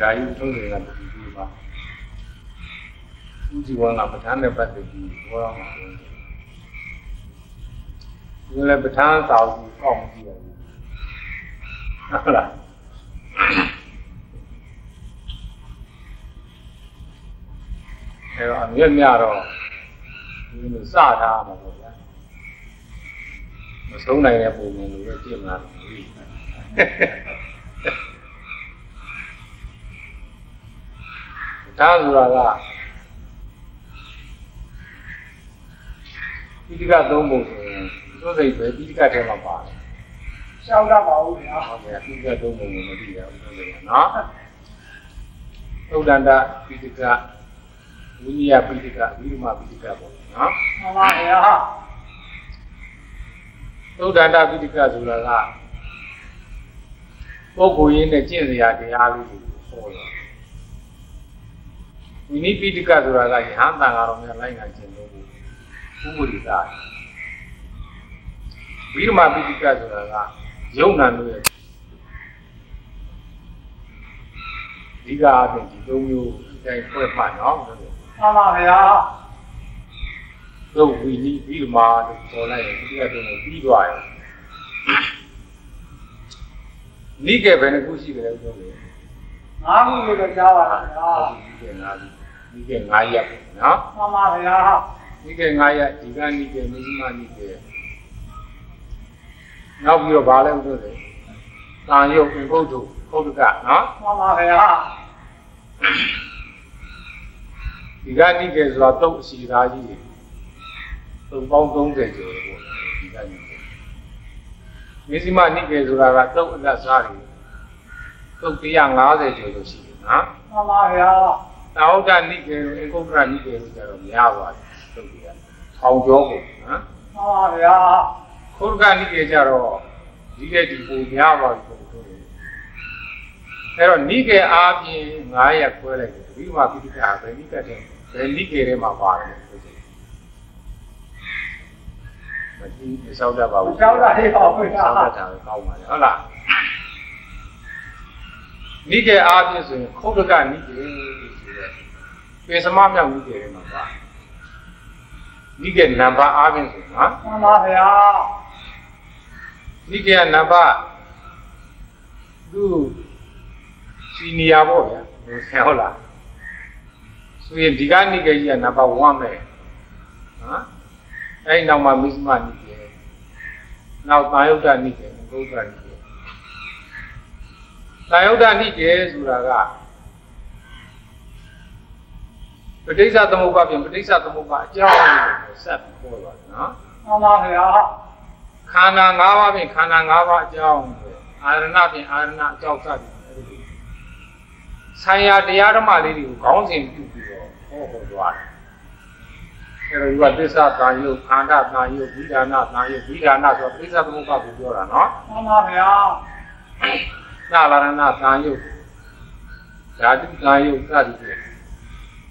ဒါကြီးထုံးတယ်ကဒီဒီပါဦးဇီဝကပဋ္ဌာန်းနဲ့ပတ်သက်ပြီးဘောရမှာဆိုဒီလည်းပဋ္ဌာန်းစာအုပ်ကောက်ကြည့်ရတယ်ဟုတ်လားအဲတော့အမြင့်မြတော့ဒီလိုစထားမှာပေါ့ဗျာမဆုံးနိုင်တဲ့ပုံစံလိုပဲကြည့်မှာ ဒါဆိုတာကပိဋကသုံးပုံဆိုရင်သုစိတ်ပဲပိဋကထဲမှာပါတယ်ရှောက်တတ်ပါဦးဗျာဟုတ်ကဲ့ပိဋကသုံးပုံကိုမသိရဘူးသုစိတ်ကနော်သုဒ္ဒန္တပိဋကဝိနည်းပိဋကဝိဓမပိဋကပေါ့နော်မှန်ပါဗျာသုဒ္ဒန္တပိဋကဆိုတာကပုဂ္ဂိုလ်ရင်းနဲ့ကျင့်စရာတရားလေးတွေဟောတယ် ဝိနည်းပိဋကဆိုတာကယဟန်တန်ဃာတော်များလိုက်နာကျင့်လို့ဥပရိသဝိဓမပိဋကဆိုတာကယုံနာလို့ရဲ့ဒီကအပြင်ဒီသုံးမျိုးအတိုင်းဖွဲ့မှနော်မှန်ပါဗျာသုတ်ဝိနည်းဝိဓမလို့ခေါ်လိုက်ရင်ဒီကတည်းကပြီးသွားတယ်နိကေဘယ်နှခုရှိကြလဲဆိုတော့ငါးခုလို့ကြားပါလားဗျာနိကေငါးခု နိကေငါးရက်နော်မှန်ပါဗျာနိကေ9ရက်ဒီကနိကေမိမနိကေနောက်ပြီးတော့ဗာလဲလို့ဆိုတယ်။တာယုတ်ဘုဒ္ဓဘုဒ္ဓကနော်မှန်ပါဗျာဒီကနိကေဆိုတာတုတ်အစီသားကြီးတွေတုတ်ပေါင်း30ကျော်ပေါ့ဒီကနိကေမိစီမနိကေဆိုတာကတုတ်အလက်စားတွေတုတ်150ကျော်လို့ရှိတယ်နော်မှန်ပါဗျာ သာဝတ္တနိကေတို့အကုက္ကရနိကေတို့ကြတော့များပါတယ်သုတ်တွေကထောင်ကျော်ကုန်နော်မှန်ပါဗျာခုရကနိကေကြတော့ဒီကဒီပုံများပါဘူးဆိုတော့အဲ့တော့နိကေအားဖြင့်900ခွဲလိုက်တယ်ဒီမှာပိဋကဘယ်နိကတဲ့ဘယ်နိကေထဲမှာပါတယ်ဆိုတယ်မကြည့်မလျှောက်တတ်ပါဘူးလျှောက်တာလေးပါဘုရားလျှောက်တတ်တာကောင်းပါလေဟုတ်လား နိကေအားဖြင့်ဆိုရင်ခုတ်ကနိကေဆိုတဲ့ပြင်စမမြောက်နိကေထဲမှာပါနိကေနံပါတ်အားဖြင့်ဆိုနော်မှန်ပါဗျာနိကေနံပါတ်သူစီနီယာပေါ့ဗျာဟုတ်လားဆိုရင်ဒီကနိကေကြီးကနံပါတ်1ပဲနော်အဲ့နောက်မှာမိစမနိကေနောက်သာယုဒ္ဓနိကေဘုဒ္ဓနိကေ သာယုဒ္ဓနိကေဆိုတာကပဋိစ္စသမုပ္ပါပြင်ပဋိစ္စသမုပ္ပါအကြောင်းကိုဆက်ပြီးပြောပါနော်မှန်ပါဗျာခန္ဓာ၅ပါးပြင်ခန္ဓာ၅ပါးအကြောင်းအာရဏပြင်အာရဏအကြောင်းစသည်ဆိုင်ရာတရားဓမ္မလေးတွေကိုခေါင်းစဉ်ပြုပြီးတော့ဟောဟောသွားတယ်အဲတော့ဒီကသစ္စာတန်ယုတ်ခန္ဓာတန်ယုတ်ဝိဒါနာတန်ယုတ်ဝိဒါနာဆိုတော့ပဋိစ္စသမုပ္ပါကိုပြောတာနော်မှန်ပါဗျာ နာလာရဏတန်ယုတ်ဓာတုတန်ယုတ်စသည်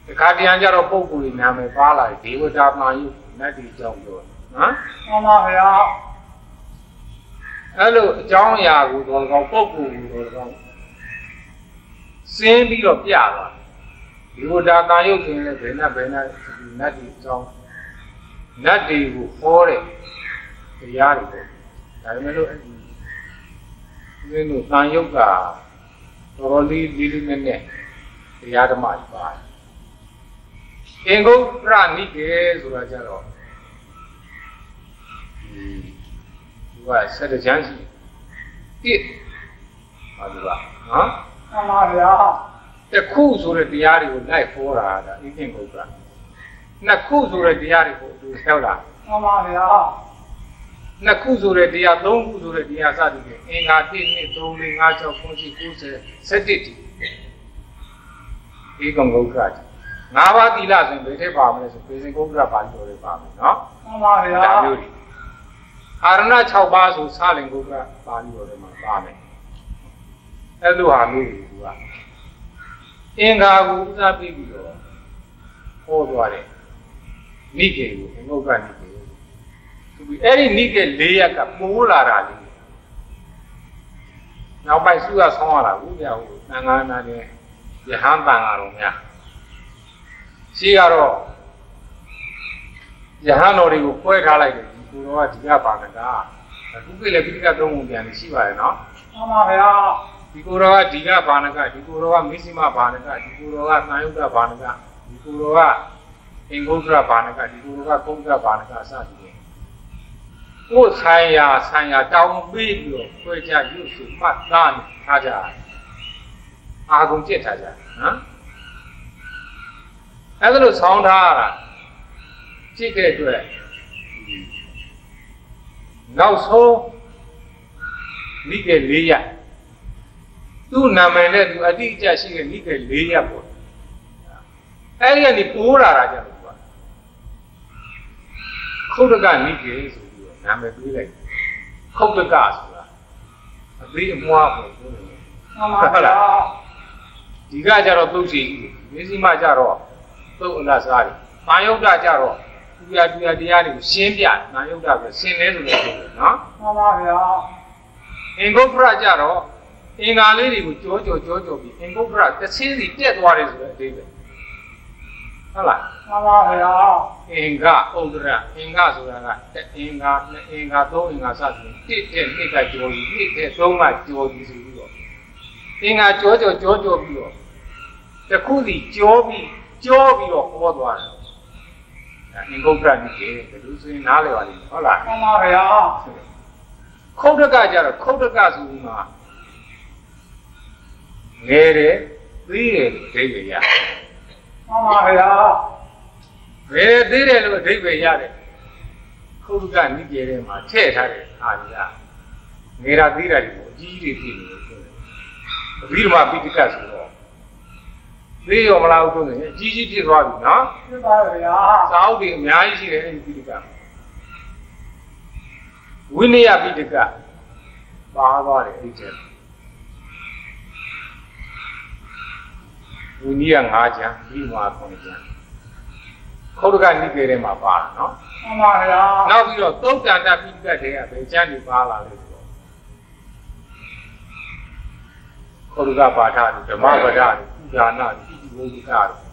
တခါတရံကြတော့ပုံကိုယ်နာမည်ပါလာဒေဝတာမာယုနတ်ဒီကြောင့်ပြောနော်မှန်ပါဗျာအဲ့လိုအကြောင်းအရာကိုတော့ကောပုံကိုယ်ကိုတော့ကောစင်းပြီးတော့ပြသွားဒေဝတာကာယုဆိုရင်လည်းဘယ်နဲ့ဘယ်နဲ့နတ်ဒီအကြောင်းနတ်ဒီကိုဟောတဲ့တရားတွေပေါ့ဒါပေမဲ့လို့ အဲ့ဒီဒီလိုတန်ယုတ်ကတော်တော်လေးလေးလေးနဲ့နဲ့တရားဓမ္မတွေပါတယ်အင်္ဂုတ္တရနိကေဆိုတာကြတော့ဒီသူကဆက်တကြမ်းရှိတစ်ဟာဒီပါနော်မှန်ပါဗျာတခုဆိုတဲ့တရားတွေကိုလိုက်ဖောတာဒါအင်္ဂုတ္တရနှစ်ခုဆိုတဲ့တရားတွေကိုသူဆက်လာမှန်ပါဗျာ နှစ်ခုဆိုတဲ့တရားသုံးခုဆိုတဲ့တရားစသည်ဖြင့်အင်္ဂါ1 2 3 4 5 6 9 10 90 17ဒီဧကံဂုတ်္တရ၅ပါးသီလဆိုရင်ဘယ်ထက်ပါမလဲဆိုပေစင်ကုက္ကရပါဠိတော်တွေပါမယ်နော်မှန်ပါဗျာဒါမျိုးတွေအာရဏ6ပါးဆိုစလင်ကုက္ကရပါဠိတော်တွေမှာပါမယ်အဲ့လိုဟာမျိုးတွေကအင်္ဂါကိုဥစားပြီးပြီးတော့ဟောသွားတယ်နိကေကိုအင်္ဂုတ်ကနိကေသူ အဲ့ဒီနိကေ၄ရက်ကပိုးလာတာလေနောက်ပိုက်စုကဆောင်းရတာဘူးပြဟိုသံဃာနာနဲ့ယဟန်တန်ဃာတော်များရှိကတော့ယဟန်တော်တွေကိုပွဲထားလိုက်တယ်ဒီကိုတော်ကဒီကပါဏကအခုပြည့်လည်းပိဋကသုံးပုံပြန်နေရှိပါတယ်နော်မှန်ပါဗျာဒီကိုတော်ကဒီကဘာနကဒီကိုတော်ကမစ္စည်းမဘာနကဒီကိုတော်ကသံယုတ်တဘာနကဒီကိုတော်ကအင်္ဂုတ္တရဘာနကဒီကိုတော်ကကုဋ္ဌရဘာနကအစသည်ဖြင့် ကိုယ်ဆိုင်ရာဆိုင်ရာတောင်းပေးပြီးတော့ခွဲခြားရုပ်စုမှတ်သားနေထားကြတယ်အာကုန်ကြက်ထားကြတယ်နော်အဲ့ဒါလို့ဆောင်းထားရတာကြည့်တဲ့အတွက်နောက်ဆုံးမိကေ၄ရက်သူ့နာမည်နဲ့သူအတိအကျရှိတဲ့မိကေ၄ရက်ပေါ့အဲ့ဒီကနေပိုးလာတာကြလို့ကွာခုတ်တကမိကေဆိုပြီးတော့ နာမည်ပေးလိုက်ခုတ်တကဆိုတာအသေးအမွားပေါ့ပြောတယ်မှန်ပါဗျာဒီကကြတော့သုတ်စီကြီးမေစီမကြတော့သုတ်အနာစားတယ်။မာယုတ်တကြတော့သူရသူရတရားတွေကိုရှင်းပြနာယုတ်တဆိုရှင်းလဲဆိုလို့ပြောတယ်နော်မှန်ပါဗျာ။အင်္ဂုပ္ပရကြတော့အင်္ဂါလေးတွေကိုကြောကြောကြောကြောပြီးအင်္ဂုပ္ပရတစ်ချင်းစီတက်သွားတယ်ဆိုတဲ့အဓိပ္ပာယ်။ ဟုတ်လားမှန်ပါဗျာ။အင်္ဂဥဒ္ဒရအင်္ဂဆိုတာကအင်္ဂါနှစ်အင်္ဂါသုံးအင်္ဂါစသဖြင့်တစ်တဲ့နှစ်ကကြောပြီးနှစ်တဲ့သုံးကကြောပြီးဆိုပြီးတော့အင်္ဂါကြောကြောကြောကြောပြီးတော့တခုစီကြောပြီးကြောပြီးတော့ဟောသွားတယ်။အင်္ဂုတ္တရနိကေဘယ်လိုဆိုရင်နားလည်ပါလိမ့်မယ်ဟုတ်လားမှန်ပါဗျာ။ခုတ်တကကြတော့ခုတ်တကဆိုပြီးမှငယ်တယ်သေးတယ်လို့အဓိပ္ပာယ်ရ မှန်ပါဗျာ။ငယ်သေးတယ်လို့အဓိပ္ပာယ်ရတယ်။ခုတ်တကနိကေထဲမှာထည့်ထားတဲ့အာရီကငယ်တာသေးတာတွေကိုအကြီးကြီးတွေဖြစ်နေလို့ပြောတယ်။အဘိဓမ္မာပိဋကဆိုတော့သေးရောမလားဦးဆုံးနေအကြီးကြီးဖြစ်သွားပြီနော်။ဖြစ်ပါဗျာစာအုပ်တွေအများကြီးရှိတယ်အဲဒီပိဋကဝိနည်းပိဋကပါသွားတယ်အဲ့ဒီထဲ ဝိနည်း၅ကျမ်းပြီးမှ9ကျမ်းခုတ်တကနိကေထဲမှာပါတာနော်မှန်ပါဗျာနောက်ပြီးတော့သုတ်တန်တပိဋကတွေကဘယ်ကျမ်းတွေပါလာလဲဆိုတော့ခုတ်တကပါဠတွေဓမ္မပဒတွေဥဒါနာတွေဣတိဝိဒကတွေ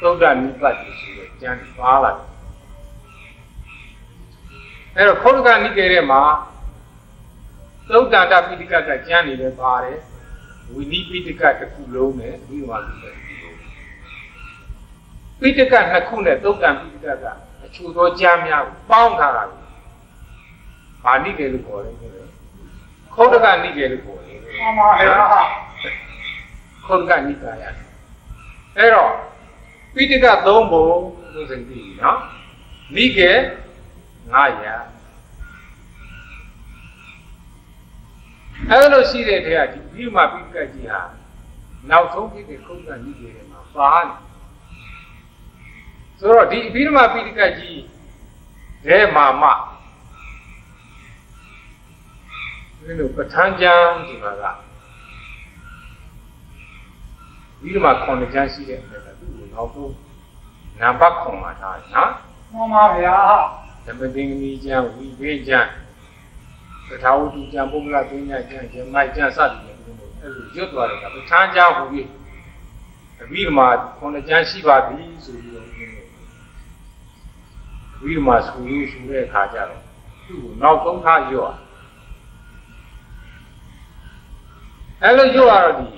သုတ်တနိပတ်တွေဆိုတဲ့ကျမ်းတွေပါလာတယ်အဲ့တော့ခုတ်တကနိကေထဲမှာသုတ်တန်တပိဋကကကျမ်းတွေလည်းပါတယ် ဝိနည်းပိဋကတစ်ခုလုံးနဲ့ပြီးတော့ပိဋကတစ်ခုလုံးပိဋကနှစ်ခုနဲ့သုတ်တံပိဋကကအချို့သောကျမ်းများကိုပေါင်းထားတာကိုဗာဏိကေလို့ခေါ်တယ်ခေါ်တယ်ခုတ်တကနိကေလို့ခေါ်တယ်မှန်ပါဗျာခုတ်တကနိကာယအဲ့တော့ပိဋကသုံးပုံလို့ဆိုပြီးနော်နိကေ900 အဲ့လိုရှိတဲ့ထဲကဒီဘိမပိဋကကြီးဟာနောက်ဆုံးဖြစ်တဲ့ခုတ်တကနိကေထဲမှာပါနေဆိုတော့ဒီအဘိဓမ္မာပိဋကကြီးဒဲမာမဒီလိုပဋ္ဌာန်းကျမ်းဆိုတာကဘိဓမ္မာခွန်ကျမ်းရှိတဲ့အဲ့ဒါသူ့ကိုနောက်ဆုံးနံပါတ်ခွန်မှာထားတယ်နော်မှန်ပါဗျာဓမ္မသင်္ကနီကျမ်းဝိဘေးကျမ်း သထာဝတ္ထုကျမ်းပုဂ္ဂလပညာကျမ်းဇမိုက်ကျမ်းစသည်ဖြင့်ဒီလိုအဲ့လိုရွတ်သွားတယ်ကပဋ္ဌာန်းကျမ်းဟူပြီးအဘိဓမ္မာခွန်ကျမ်းရှိပါပြီဆိုပြီးတော့ဒီလိုဝိဓမာဆူယူဆူတဲ့အခါကျတော့သူ့ကိုနောက်ဆုံးထားရော့အဲ့လိုရော့ရတော့ဒီ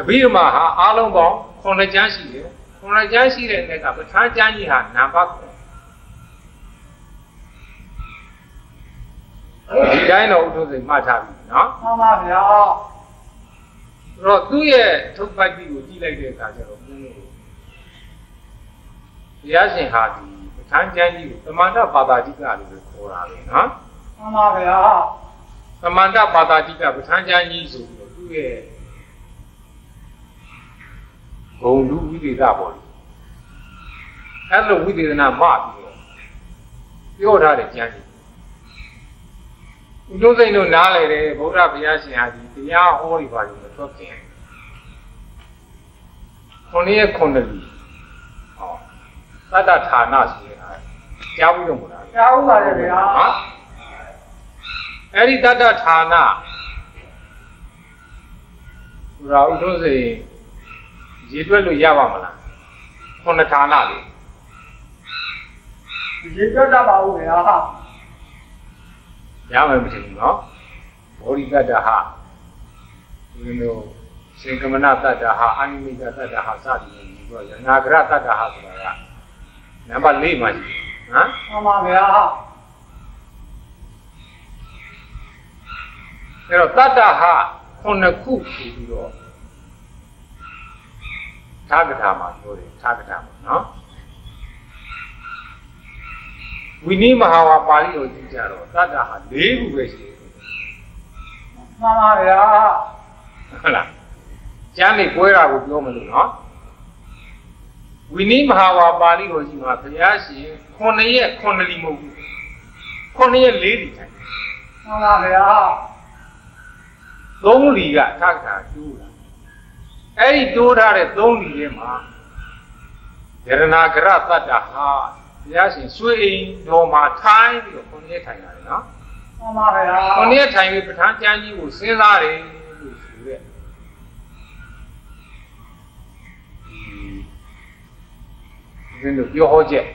အဘိဓမ္မာဟာအားလုံးပေါင်း9ကျမ်းရှိတယ်9ကျမ်းရှိတဲ့အခါပဋ္ဌာန်းကျမ်းကြီးဟာနံပါတ် ဒီတိုင်းတော့ဥထုစိတ်မှတ်ထားပြီနော်မှန်ပါဗျာအဲ့တော့သူ့ရဲ့ထုတ်ပိုက်ပြီးကိုကြည့်လိုက်တဲ့အခါကျတော့ဘုန်းကြီးတို့ဘုရားရှင်ဟာဒီပဋ္ဌာန်းကျမ်းကြီးကိုသမန္တဘာသာတိကလို့ပဲခေါ်တာပဲနော်မှန်ပါဗျာသမန္တဘာသာတိကပဋ္ဌာန်းကျမ်းကြီးဆိုပြီးတော့သူ့ရဲ့ဂုံလူဝိသေသပေါ့လေအဲ့လိုဝိသေသနာမပြီးတော့ပြောထားတဲ့ကျမ်းကြီး ဥဒ္ဒစိန်တို့နားလေတယ်ဗုဒ္ဓဘုရားရှင်ဟာဒီတရားဟောဒီပါလို့မထွက်ခင်ခုနှစ်ရက်ခုနှစ်လီဟောသတ္တဌာနဆိုတဲ့ဟာကြားပြီးတော့မလားကြားဦးပါရဲ့ဗျာဟာအဲ့ဒီတတ္တဌာနဆိုတော့ဥထုံးစိန်ရေတွက်လို့ရပါမလားခုနှစ်ဌာနလေရေတွက်တတ်ပါဦးဗျာ ရမယ်မထင်ဘူးနော်ဘောဓိတတ္တဟဒီလိုစင်ကမနတတ္တဟအာနိမိတတ္တဟစသည်ဖြင့်ပြောရနာဂရတတ္တဟဆိုတာကနံပါတ်၄မှာရှိတယ်နော်မှန်ပါဗျာအဲ့တော့တတ္တဟခုနှစ်ခုဆိုပြီးတော့သာဂထာမှာပြောတယ်သာဂထာမှာနော် ဝိနည်းမဟာဝါပါဠိတော်ကြည့်ကြတော့တတ္တဟ၄ခုပဲရှိတယ်မှန်ပါဗျာဟုတ်လားကျမ်းနေပွဲတာကိုပြောမလို့နော်ဝိနည်းမဟာဝါပါဠိတော်ကြီးမှာဘုရားရှင်ခုနှစ်ရက်ခုနှစ်လီမဟုတ်ဘူးခုနှစ်ရက်လေးလီထိုင်မှန်ပါဗျာသုံးလီကထက္ကာတူးတာအဲ့ဒီတိုးထားတဲ့သုံးလီထဲမှာယရနာဂရတတ္တဟာ ဘုရားရှင်ဆွေအိမ်တော်မှာထိုင်ပြီးတော့ခုနှစ်ရက်ထိုင်ရတယ်နော်မှန်ပါဗျာခုနှစ်ရက်ထိုင်ပြီးပဋ္ဌာန်းကျမ်းကြီးကိုစဉ်းစားတယ်လို့ဆိုတဲ့ဒီဒီလိုပြောဟောချက်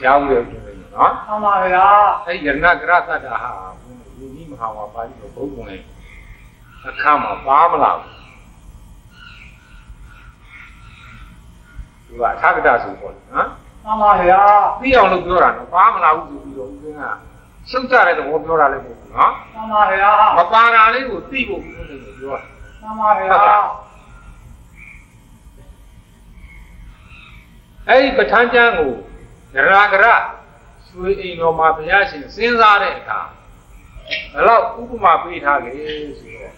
ကြားဦးတယ်ပြောတယ်နော်မှန်ပါဗျာအဲ့ဒီယရဏဂရသတ္တဟာဘုရားဒီမဟာဝါပါဠိတော်ဘုရားနဲ့အခါမှာပါမလား သူကအထာဂတဆိုပေါ့နော်မှန်ပါဗျာသိအောင်လို့ပြောတာနော်ပါမလားဘူးဆိုပြီးတော့ဦးဇင်းကရှုပ်ကြတဲ့သဘောပြောတာလည်းမဟုတ်ဘူးနော်မှန်ပါဗျာမပါတာလေးကိုသိဖို့ဦးဇင်းကပြောတာမှန်ပါဗျာအဲ့ဒီပဋ္ဌာန်းကျမ်းကိုဒရာဂရရွှေအိမ်တော်မှာဘုရားရှင်စဉ်းစားတဲ့အခါဘယ်တော့ဥပမာပေးထားလေဆိုတော့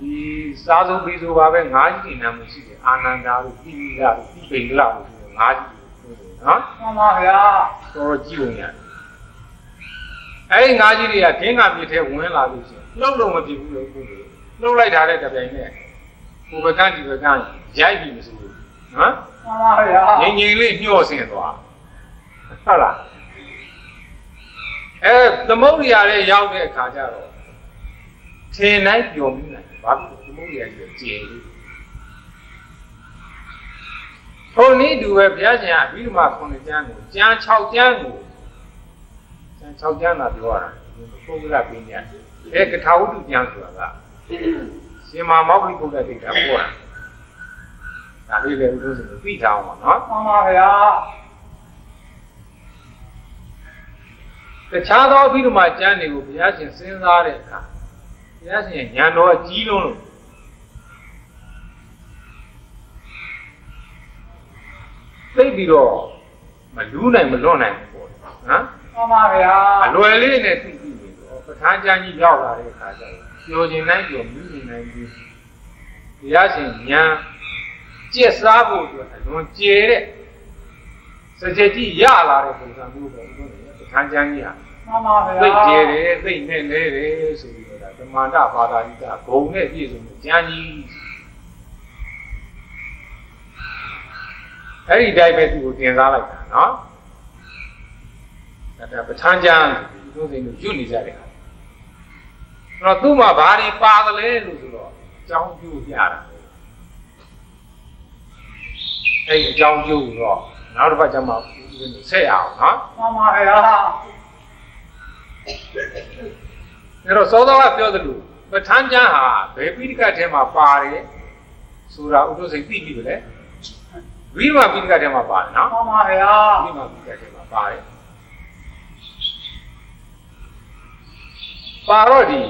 ဒီစားစုပ်ပြီးဆိုပါပဲငါးကြီးနာမရှိတယ်အာနန္ဒာတို့တိပိလာတို့တိပိလာတို့ဆိုတော့ငါးကြီးတို့နော်မှန်ပါဗျာတော်တော်ကြည့်ဝင်ရတယ်အဲ့ဒီငါးကြီးတွေကဒင်းကမြေထဲဝင်လာလို့ရှိရင်လှုပ်လို့မဖြစ်ဘူးလို့ပြောတယ်လှုပ်လိုက်တာတဲ့တပြိုင်နဲ့ကိုယ်ပကန်းဒီပကန်းရိုက်ပြီမဆိုဘူးနော်မှန်ပါဗျာငြိမ်ငြိမ်လေးညှော့ဆင်းသွားဟုတ်လားအဲသမုဒ္ဒရာလေးရောက်တဲ့အခါကျတော့ထင်တိုင်းပျော်မိနိုင်တယ် ဘာဖြစ်လို့သမုဒ္ဒရာကြီးကျေလို့ထုံနည်းတူပဲဘုရားရှင်အဘိဓမ္မာခုနှစ်ကျမ်းကိုကျမ်း6ကျမ်းကိုကျမ်း6ကျမ်းသာပြောရတာပုဂ္ဂလပညာအဲကထာဝတ္ထုကျမ်းဆိုတာကရှင်မာမောဂလိပုဒ္ဒတိတ်တာပေါ်တာဒါလေးလည်းဥဒ္ဒစင်ကိုသိထားအောင်ပါနော်မှန်ပါဗျာတခြားသောအဘိဓမ္မာကျမ်းတွေကိုဘုရားရှင်စဉ်းစားတဲ့အခါ ဘုရားရှင်ဉာဏ်တော်အကြီးလုံးလို့သိပြီးတော့မလူးနိုင်မလွတ်နိုင်ဘူးပေါ့နော်မှန်ပါဗျာအလွယ်လေးနဲ့သိပြီးနေတော့ပဋ္ဌာန်းကျမ်းကြီးရောက်လာတဲ့အခါကျတော့ပျော်ခြင်းနိုင်ပျော်မြူးခြင်းနိုင်ပြီးဘုရားရှင်ဉာဏ်ကျက်စားဖို့အတွက်အလွန်ကျယ်တဲ့စကြယ်ကြီးရလာတဲ့ပုံစံမျိုးပေါ့ဒီလိုပဋ္ဌာန်းကျမ်းကြီးဟာမှန်ပါဗျာသိကျဲတယ်သိနဲ့လဲတယ်ဆိုပြီး တော့ဒါဓမ္မန္တဘာသာကြီးကဂုံနဲ့ပြည့်စုံတဲ့ကျမ်းကြီးအဲ့ဒီတိုင်းပဲသူ့ကိုတင်စားလိုက်တာနော်ဒါဒါပဋ္ဌာန်းကျမ်းဆိုပြီးသူစိတ်ကိုညွတ်နေကြတယ်ခါအဲ့တော့သူ့မှာဘာတွေပါသလဲလို့ဆိုတော့အကြောင်းပြုပြတာအဲ့ဒီအကြောင်းပြုတော့နောက်တစ်ပတ်ကျမှဆက်ရအောင်နော်မှန်ပါဗျာ အဲ့တော့သောသောကပြောသလိုပဋ္ဌာန်းကျမ်းဟာဘယ်ပိဋကတ်ထဲမှာပါတယ်ဆိုတာဥဒ္ဒစိတ်သိပြီလေဝိဓမပိဋကတ်ထဲမှာပါတယ်နော်မှန်ပါဗျာဝိဓမပိဋကတ်ထဲမှာပါတယ်ပါတော့ဒီ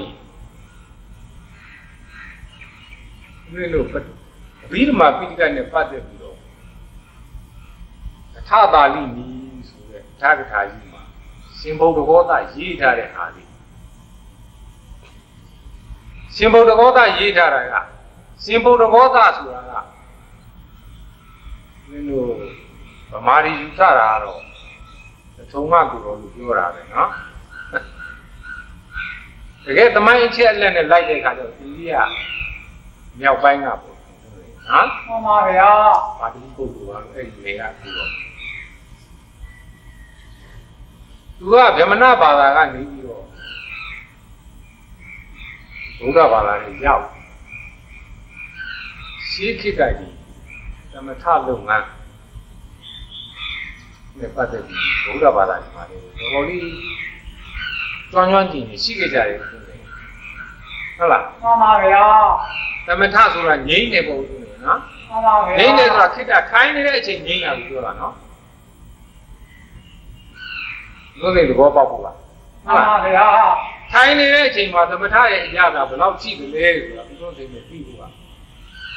ဒီလိုပတ်ဝိဓမပိဋကတ်နဲ့ပတ်သက်ပြီးတော့အထပါဠိနီးဆိုတဲ့ထာဂထာကြီးမှာရှင်ဘုဒ္ဓဂောသရေးထားတဲ့ဟာလေး ရှင်ဗုဒ္ဓဂောသရေးထားတာကရှင်ဗုဒ္ဓဂောသဆိုတာကမင်းတို့ဗမာရီယူဆတာကတော့ထုံငါကူတော်လို့ပြောတာပဲနော်တကယ်သမိုင်းအချက်အလက်နဲ့လိုက်တဲ့အခါကျတော့အိန္ဒိယမြောက်ပိုင်းကပေါ့နော်မှန်ပါဗျာပါတိပုဂ္ဂိုလ်ကတော့အဲ့ဒီလေကကူတော့သူကဗြဟ္မဏဘာသာကနေပြီးတော့ ဘုရားဘာသာနဲ့ရောက်ရှိခိတ္တကြီးသမထလုပ်ငန်းနဲ့ပတ်သက်ပြီးဘုရားဘာသာကြီးမှာလေတော်လေးကျွမ်းကျွမ်းကြည့်နေရှိခဲ့ကြတယ်ဟုတ်လားမှန်ပါဗျာသမထဆိုတာငြိမ့်နေပုံစံနဲ့နော်မှန်ပါဗျာငြိမ့်နေဆိုတာခိတ္တခိုင်းနေတဲ့အချိန်ငြိမ့်တာကိုပြောတာနော်လို့လေသဘောပေါက်ဖို့လား မှန်ပါဗျာထိုင်နေတဲ့အချိန်မှာသမထရဲ့အရာကဘယ်လောက်ရှိသလဲဆိုတာဘုရားသိနေပြီဘူးက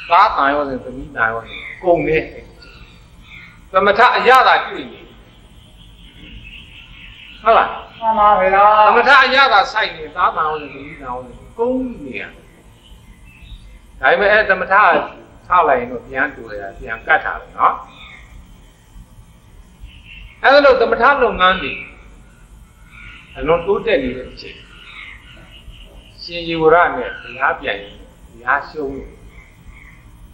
သာတန်ရောစဉ်သမီးတန်ရောစဉ်ကုန်နေသမထအရာသာတွေ့နေဟုတ်လားမှန်ပါဗျာသမထအရာသာစိုက်နေသာတန်ရောစဉ်သမီးတန်ရောစဉ်ကုန်နေရဒါပေမဲ့အဲသမထထားလိုက်ရင်တော့ပြန်တူရတာပြန်ကတ်တာပဲနော်အဲလိုသမထလုပ်ငန်းတွေ အလုံးတိုးတက်နေတဲ့အချိန်ရှင်ယေဝရနဲ့ဘုရားပြန်ရင်ဘုရားရှုံးတယ်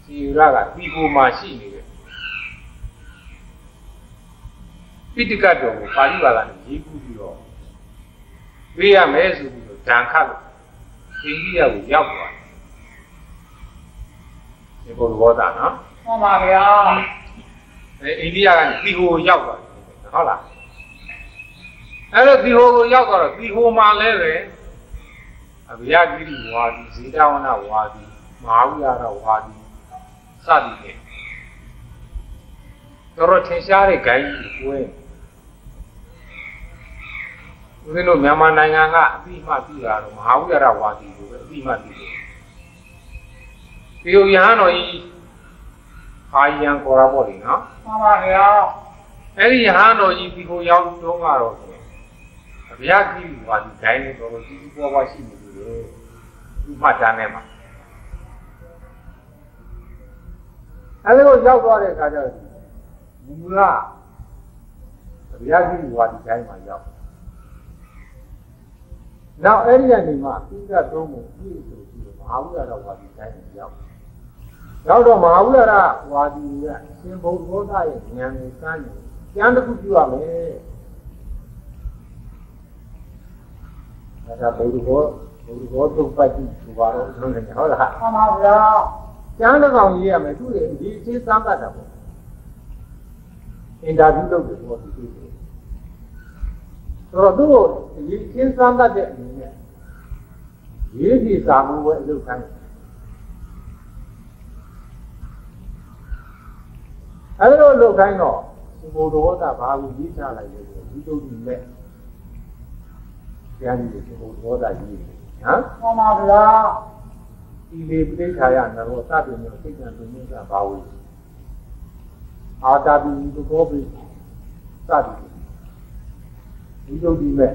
ရှင်ယေဝရကဒီကိုမှရှိနေတယ်ပိဋကတ်တော်ကိုပါဠိဘာသာနဲ့ရေးကူးပြီးတော့ပေးရမယ်ဆိုပြီးတော့ဓာန်ခတ်လို့အိန္ဒိယကိုရောက်သွားတယ်ဒီဘုရားသာနော်မှန်ပါဗျာအဲအိန္ဒိယကနေဒီဟိုကိုရောက်သွားတယ်ဟုတ်လား အဲ့တော့ဒီဟိုကိုရောက်သွားတော့ဒီဟိုမှာလဲပဲအဗျာဂိရိဝါဒီဇေတဝနာဝါဒီမဟာဝိဟာရဝါဒီစသည်ဖြင့်တော်တော်ထင်ရှားတဲ့ဂိုင်းကြီးကိုယ်ဦးဇင်းတို့မြန်မာနိုင်ငံကအပြီးမှပြီးတာတော့မဟာဝိဟာရဝါဒီကိုပဲအပြီးမှပြီးတယ်ပြည်ရဟန်းတော်ကြီးအာယံခေါ်တာပေါ့လေနော်မှန်ပါဗျာအဲ့ဒီဟန်းတော်ကြီးဒီကိုရောက်တော့ကတော့ ဆိုရင်အဗျာကြီးဝါဒီဂိုင်းနဲ့တော်တော်ကြီးကြီးပွားပွားရှိနေလို့လေဒီမှတ်တမ်းထဲမှာအဲ့ဒီကိုရောက်သွားတဲ့အခါကျတော့မူကအဗျာကြီးဝါဒီဂိုင်းမှာရောက်နောက်အဲ့ဒီကနေမှသီကသုံးဖို့ပြည့်စုံပြီးတော့မဟာဝိရဒဝါဒီဂိုင်းကိုရောက်ရောက်တော့မဟာဝိရဒဝါဒီကရှင်ဘုရားရဲ့ဉာဏ်ကိုစမ်းနေကျမ်းတစ်ခုပြုရမယ်။ ဒါကဘုရားဘုရားသုတ်ပတ်ကြည့်ဆိုပါတော့ဆုံးနေဟုတ်လားမှန်ပါဗျာ။ကျမ်းတစ်ကောင်ရေးရမယ်သူ့ရဲ့ဒီအချင်းစမ်းတတ်တာပေါ့။အင်တာဗျူးလုပ်တယ်ပေါ့ဒီကိစ္စ။ဆိုတော့သူ့ကိုဒီအချင်းစမ်းတတ်တဲ့အနေနဲ့ရေးဒီစာမှုပဲအလုပ်ခိုင်းတယ်။အဲဒီလိုလုပ်ခိုင်းတော့ဒီဘုရားကဘာကိုရေးချလိုက်လဲဆိုဒီတုတ်ဒီမဲ့ ကျမ်းကြီးဒီဘုရားရေးတယ်ဟမ်မှန်ပါဗျာဤလေပိဋ္ဌာယနရောသဗ္ဗညောစိတ်ကံသူမြတ်ကဘာဝေအာတာပိဒီကောပိသတိဒီလိုဒီမဲ့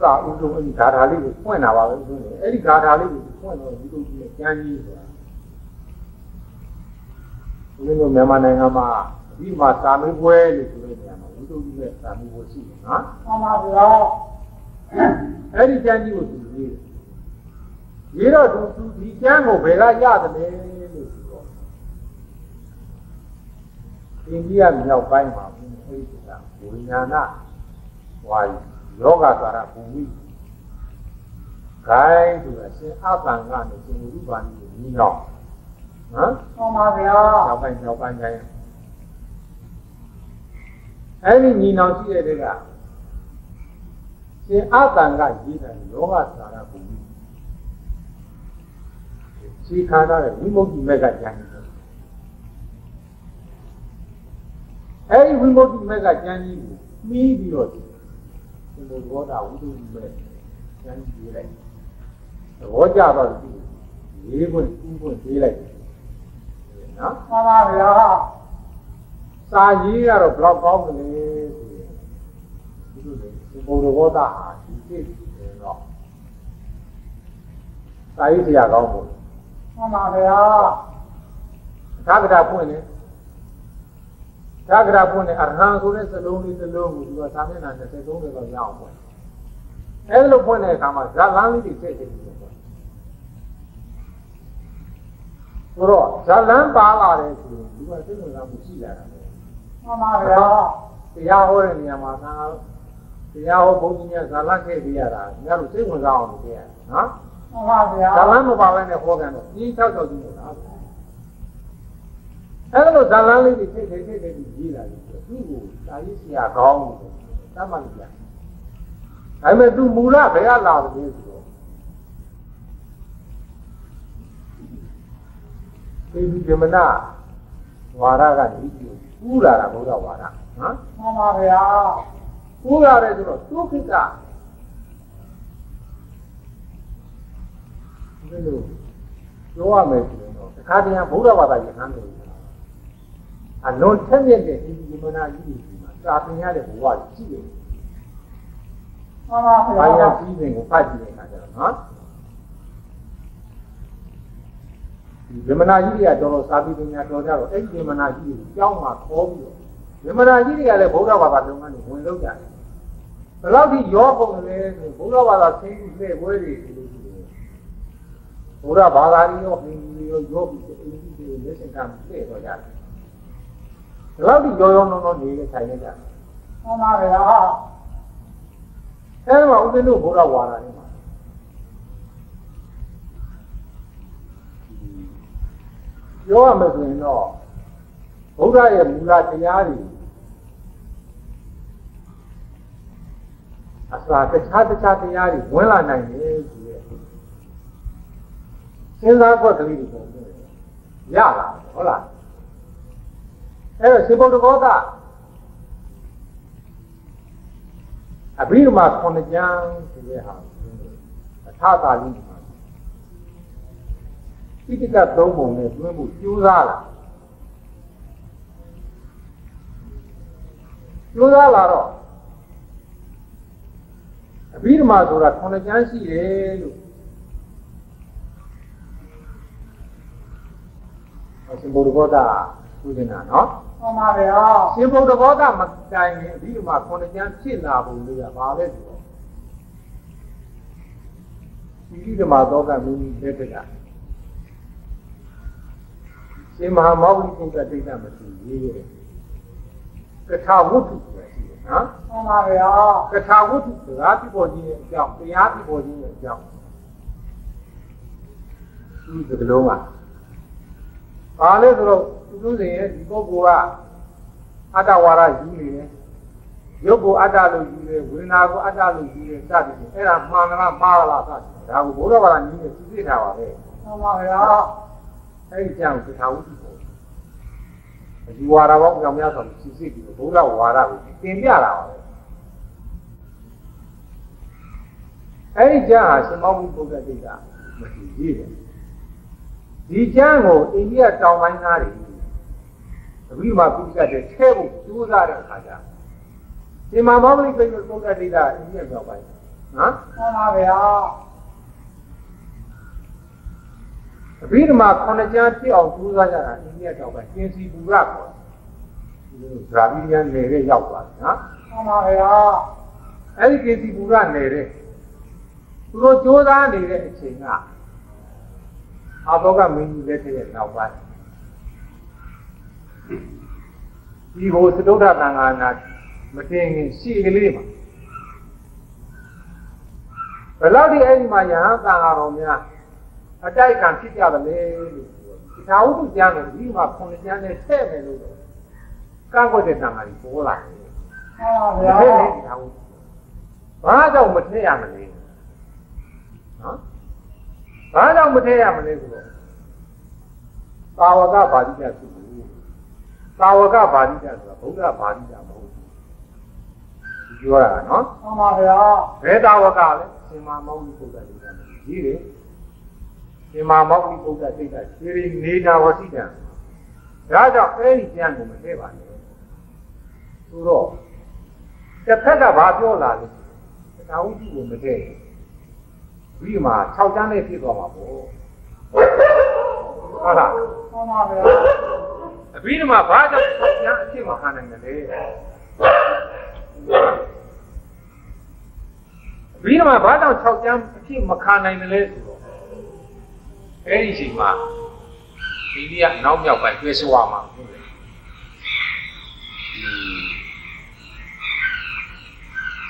စာဥဒုံအဲ့ဒီဂါထာလေးကိုဖွင့်တာပါပဲဆိုရင်အဲ့ဒီဂါထာလေးကိုဖွင့်တော့ဒီလိုဒီမဲ့ကျမ်းကြီးဆိုတာဒီလိုမြန်မာနိုင်ငံမှာဒီမှာစာမေးပွဲလို့ဆိုတဲ့ နေရာမှာဝိသုဒ္ဓိမဲ့စာမေးပွဲရှိတယ်နော်မှန်ပါဗျာအဲ့ဒီကျမ်းကြီးကိုသူရေးတယ်ရေးတော့သူသူဒီကျမ်းကိုဘယ်ကရတယ်လို့ဆိုတော့အိန္ဒိယမြောက်ပိုင်းမှာဘုရားအိဒါဝိညာဏဝါယောဂသာရဘူမိဂိုင်းဆိုတာရှင်အပံကနေရှင်ဝိပါဏိကိုညီတော့နော်မှန်ပါဗျာမြောက်ပိုင်းမြောက်ပိုင်းဂိုင်း အဲ့ဒီညီနောင်ရှိတဲ့တည်းကရှင်အတန်ကရေးတယ်ယောဂသာရဘူမိခြေခါထားတဲ့ဝိမု ക്തി မက်ကကျမ်းကြီးတယ်အဲ့ဒီဝိမု ക്തി မက်ကကျမ်းကြီးကိုမှီးပြီးတော့ဒီလိုဘောတာဝိသုဒ္ဓိမဲ့ကျမ်းကြီးရေးလိုက်သဘောကျတော့ဒီရေးခွင့်ကူးခွင့်ပေးလိုက်တယ်နော် မှန်ပါဗျာ စာရေးကတော့ဘယ်တော့ကောင်းမလဲဆိုရင်ဒီလိုလေဒီဘုံတော်သာဟာဒီစိတ်တယ်တော့စာရေးဆရာကောင်းဖို့မှန်ပါဗျာသာကတာပွင့်နေသာကတာပွင့်နေအရဟံဆိုတဲ့စလုံးလေးတစ်လုံးကိုသူကသာမျက်နှာ23တွေတော့ရအောင်ပွင့်အဲဒါလိုပွင့်တဲ့အခါမှာဇာလန်းလေးတွေထည့်ထည့်ပြီးတော့ပွင့်ဆိုတော့ဇာလန်းပါလာတယ်ဆိုရင်ဒီကစိတ်ဝင်စားမှုရှိလာတာပဲ မှန်ပါဗျာတရားဟောတဲ့နေရာမှာသာတတရားဟောဘုန်းကြီးများဇာလခဲ့ပြရတာညတို့စိတ်ဝင်စားအောင်လုပ်ရနော်မှန်ပါဗျာဇာလမပါဘဲနဲ့ဟောကန်တော့ဒီ၆၆ကြီးလို့လားအဲ့လိုဇာလလေးတွေထိတ်ထိတ်ထိတ်ထိတ်ကြီးလာတယ်သူ့ကိုသာရေးဆရာကောင်းတယ်တတ်မှတ်ကြဒါပေမဲ့သူမူလဘယ်ကလာတယ်ဆိုတော့ဒီဒီမနာဝါရကနေပြီး ပူလာတာဘုရားဝါရနော်မှန်ပါဗျာပူရတယ်ဆိုတော့ဒုက္ခကဒီလိုပြောရမယ်ဆိုရင်တော့တခါတည်းဘုရားဘာသာယဟန်တွေအလွန်ထက်မြက်တဲ့ဒီဒီမနာကြီးတွေမှာစာသင်ရတဲ့ဘဝကြီးရှိတယ်မှန်ပါ။ဘာဗျာရကြီးပင်ကိုဖတ်ကြည့်တဲ့အခါကျတော့နော်ဒီ ဗမနာကြီးတွေကတော်တော်စာပေပညာတော်ကြတော့အဲ့ဒီဗမနာကြီးကိုကြောင်းမှာခေါ်ပြီးတော့ဗမနာကြီးတွေကလည်းဗုဒ္ဓဘာသာလုပ်ငန်းတွေဝင်လုပ်ကြတယ်။ဘယ်လောက်ထိရောပုံလဲဆိုဗုဒ္ဓဘာသာသိပြီးပြည့်ပွဲတွေဆိုလို့ရှိရင်ဗုဒ္ဓဘာသာကြီးရောဟိန္ဒူရောယောဂီတွေအင်းကြီးတွေလက်ဆင့်ကမ်းပြည့်တော့ကြတယ်။ဘယ်လောက်ထိရောရောနောနောနေတဲ့ဆိုင်နေကြတယ်မှန်ပါဗျာ။အဲဒီမှာဦးဇင်းတို့ဗုဒ္ဓဝါဒနဲ့မှာ ပြောရမယ်ဆိုရင်တော့ဗုဒ္ဓရဲ့မူလတရားတွေအစာတခြားတခြားတရားတွေဝင်လာနိုင်တယ်ဆိုရဲ့စဉ်းစားခွက်ကလေးတွေပုံပြတယ်ရလာတယ်ဟုတ်လားအဲ့တော့ရှင်ဗုဒ္ဓဘောဓအဘိဓမ္မာခုနှစ်ကျမ်းဆိုတဲ့ဟာအထာတာလိ မှာဣတိကသုံးပုံနဲ့တွင်းဖို့ကြိုးစားလာကြိုးစားလာတော့အဘိဓမ္မာဆိုတာခုနှစ်ကျမ်းရှိတယ်လို့အရှင်ဘုရားကသူနေတာနော်မှန်ပါဗျာရှင်ဘုဒ္ဓဘောဓမတိုင်ရင်အဒီမှာခုနှစ်ကျမ်းဖြစ်လာပုံလေးကဘာလဲဆိုတော့ဒီဒီမှာတော့ကမင်းကြီးလက်ထက်က ရှင်မဟာမောဂိပုဒ္ဒဒိဋ္ဌမရှိရေးရတယ်ကထာဝတ္ထုပဲရှိတယ်နော်မှန်ပါဗျာကထာဝတ္ထုစကားပြပေါ်ခြင်းရဲ့အကြောင်းတရားပြပေါ်ခြင်းရဲ့အကြောင်းဒီကလုံးကဘာလဲဆိုတော့သူတို့တွေရဲ့ဒီပုဂ္ဂိုလ်ကအတ္တဝါဒယူနေတယ်ရုပ်ကိုအတ္တလို့ယူတယ်ဝေဒနာကိုအတ္တလို့ယူတယ်စသည်ဖြင့်အဲ့ဒါမှန်သလားမှားလားစသည်ဒါကိုဘုရားဘာသာနည်းနဲ့သိသိထားပါပဲမှန်ပါဗျာ အဲ့ဒီကြောင့်ကထာဝတ္ထုပေါ့အယူဝါဒပေါင်းကြောင့်များစွာသိသိပြီးဘုရားဝါဒကိုသင်ပြတာပါပဲအဲ့ဒီကျမ်းဟာရှင်မောဂိပုဒ္ဒတိကမသိသေးတယ်ဒီကျမ်းကိုအိန္ဒိယတောင်ပိုင်းသားတွေအဘိဓမ္မာပုဒ်ကတဲ့ထဲဖို့ကြိုးစားတဲ့အခါကျရှင်မောဂိပုဒ္ဒပုဒ္ဒတိကအိန္ဒိယတောင်ပိုင်းနော်မှန်ပါဗျာ အဘိဓမ္မာခုနှစ်ကျမ်းဖြစ်အောင်ကြိုးစားကြတာအိန္ဒိယတောင်ပိုင်းကျင်စီပူရခေါ်တယ်ဒီလိုဇာတိယန်နယ်ရောက်သွားတယ်နော်မှန်ပါဗျာအဲ့ဒီကျင်စီပူရနယ်တဲ့သူတို့ကြိုးစားနေတဲ့အချိန်ကအာဘောကမင်းကြီးလက်ထက်ရဲ့နောက်ပိုင်းဒီဟိုသတုဒ္ဓသံဃာနာမတင်ခင်ရှိကလေးမှာဘယ်လောက်ဒီအဲ့ဒီမှာယဟန်သံဃာတော်များ အတိုက်ခံဖြစ်ကြတယ်လေလို့ဒီသာဝတ္ထုကျမ်းကိုဒီမှာခုနှစ်ကျမ်းနဲ့ထည့်မယ်လို့ကန့်ကွက်တဲ့သံဃာကြီးပေါ်လာတယ်မှန်ပါမဗျာထည့်နဲ့ဒီသာဝတ္ထုဘာကြောင့်မထည့်ရမလဲနော်ဘာကြောင့်မထည့်ရမလဲဆိုတော့သာဝကဘာတိတဖြစ်ဘူးသာဝကဘာတိတဆိုတာဘုရားဘာတိတမဟုတ်ဘူးဒီပြောတာနော်မှန်ပါဗျာဘယ်သာဝကလဲရှင်မာမောဂိပုဒ္ဒတိတကြီးတယ် ရှင်မာမောဂိပုဒ္ဒတိတရှိရီနေတာဝတိတံဒါကြောင့်အဲ့ဒီကျမ်းကိုမထည့်ပါနဲ့ဆိုတော့တစ်ဖက်ကဘာပြောလာလဲသာဝတိကိုမထည့်ပြီးမှ6ကျမ်းနဲ့ဖြစ်သွားမှာပေါ့ဟုတ်လားမှန်ပါဗျာအဘိဓမ္မာဘာကြောင့်6ကျမ်းအဖြစ်မခံနိုင်တယ်လဲအဘိဓမ္မာဘာကြောင့်6ကျမ်းအဖြစ်မခံနိုင်တယ်လဲဆိုတော့ အဲ့ဒီချိန်မှာဒီဒီကနောက်မြောက်ပိုင်းတွေ့ဆိုရမှာဟုတ်တယ်ဒီ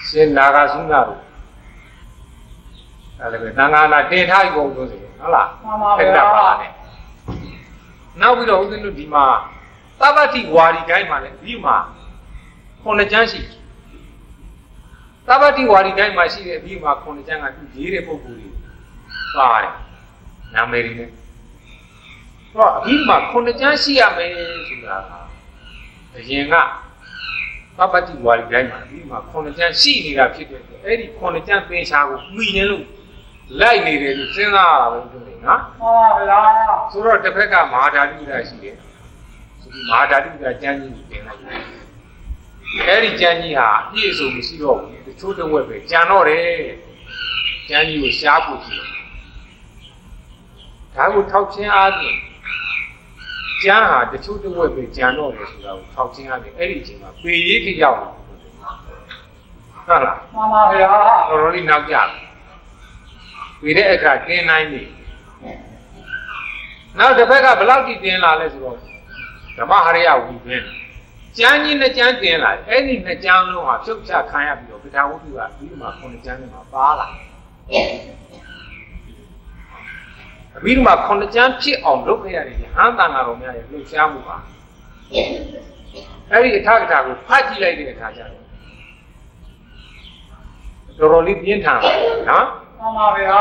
စရှင်နာဂသုနာတို့အဲ့ဒါပဲသံဃာနာတင်ထားပြီပုံလို့ဆိုဟုတ်လားမှန်ပါအဲ့ဗျာဒါပါနဲ့နောက်ပြီးတော့ဦးဇင်းတို့ဒီမှာသဗ္ဗတိဝါဒီတိုင်းမှာလည်းဒီမှာခုနှစ်ကျမ်းရှိသဗ္ဗတိဝါဒီတိုင်းမှာရှိတဲ့ဒီမှာခုနှစ်ကျမ်းကသူရေးတဲ့ပုံကိုယ်ကြီးပါတယ် နာမည်တွေနဲ့တော့အပြီးမှာခုနှစ်ကျမ်းရှိရမယ်ဆိုတာကအရင်ကသဗ္ဗတိဝါဒီတိုင်းမှာဒီမှာခုနှစ်ကျမ်းရှိနေတာဖြစ်တဲ့အတွက်အဲ့ဒီခုနှစ်ကျမ်းသင်္ချာကိုမှီနေလို့လိုက်နေတယ်လို့စဉ်းစားရတာပဲပြောနေနော်မှန်ပါဗျာဆိုတော့တစ်ဖက်ကမဟာဓာတုဒရှိတယ်ဆိုပြီးမဟာဓာတုဒကျမ်းကြီးကိုတင်လိုက်တယ်အဲ့ဒီကျမ်းကြီးဟာအပြည့်အစုံမရှိတော့ဘူးတချို့တစ်ဝက်ပဲကျန်တော့တယ်ကျမ်းကြီးကိုရှားဖို့ကြည့် ဒါကိုထောက်ချင်းအားဖြင့်ကျမ်းဟာတချို့တစ်ဝက်ပဲကျန်တော့တယ်ဆိုတာကိုထောက်ချင်းအားဖြင့်အဲ့ဒီအချိန်မှာပေရေးဖြစ်ရောက်တယ်ဟုတ်လားမှန်ပါဗျာတော်တော်လေးနောက်ကြတယ်ပေတဲ့အခါကျင်းနိုင်ပြီနောက်တစ်ဖက်ကဘယ်လောက်ထိတင်းလာလဲဆိုတော့ဓမ္မဟရိယဝီပင်ကျမ်းကြီးနှစ်ကျမ်းတင်လာအဲ့ဒီနှစ်ကျမ်းလုံးဟာဖြုတ်ချခံရပြီးတော့ဗုဒ္ဓဝုဒ္ဓကပြီးမှခုနှစ်ကျမ်းနဲ့မှာပါလာ အပြီးမှခုနှစ်ကျမ်းဖြစ်အောင်လုပ်ခဲ့ရတယ်ဟန်တန်ဃာတော်များရဲ့လှုပ်ရှားမှုပါအဲ့ဒီအထကထာကိုဖတ်ကြည့်လိုက်တဲ့အခါကျတော့တော်တော်လေးပြင်းထန်တယ်နော်မှန်ပါဗျာ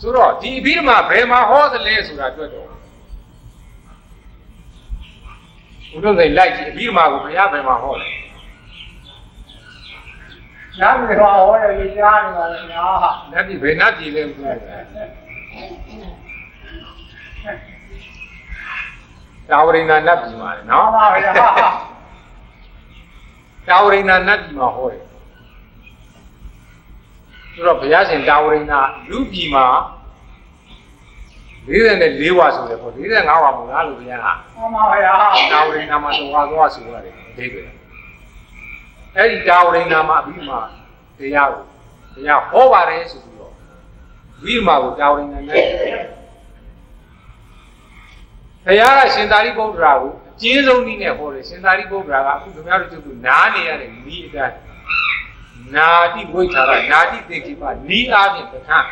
ဆိုတော့ဒီအပြီးမှဘယ်မှာဟောသလဲဆိုတာတွေ့တော့ဘုရားစိတ်လိုက်ကြည့်အပြီးမှကိုဘုရားဘယ်မှာဟောလဲညနေတော့ဟောရည်ကြားနေပါလေဗျာနတ်ပြည်ဘယ်နတ်ပြည်လဲမသိဘူး တာဝရိဏနတ်ပြည်မှာလေမှနော်န်ပါဗျာတာဝရိဏနတ်ပြည်မှာဟောတယ်ဆိုတော့ဘုရားရှင်တာဝရိဏလူပြည်မှာ44ဝါဆိုတယ်ပေါ့45ဝါမဟုတ်လားလို့ဘုရားကမှန်ပါဗျာတာဝရိဏမှာသွားသွားဆိုရတယ်အဓိပ္ပာယ်အဲ့ဒီတာဝရိဏမှာအပြီးမှာတရားကိုတရားဟောပါတယ်ဆိုပြီးတော့ဝိမာကိုတာဝရိဏနဲ့ တရားကရှင်သာရိပုတ္တရာကိုအကျဉ်းဆုံးနည်းနဲ့ဟောတယ်ရှင်သာရိပုတ္တရာကအခုခင်ဗျားတို့ကျုပ်တို့နားနေရတဲ့ဤအတိုင်းနာတိဝိထာရနာတိသင်္ကိပဤအားဖြင့်ပဋ္ဌာန်း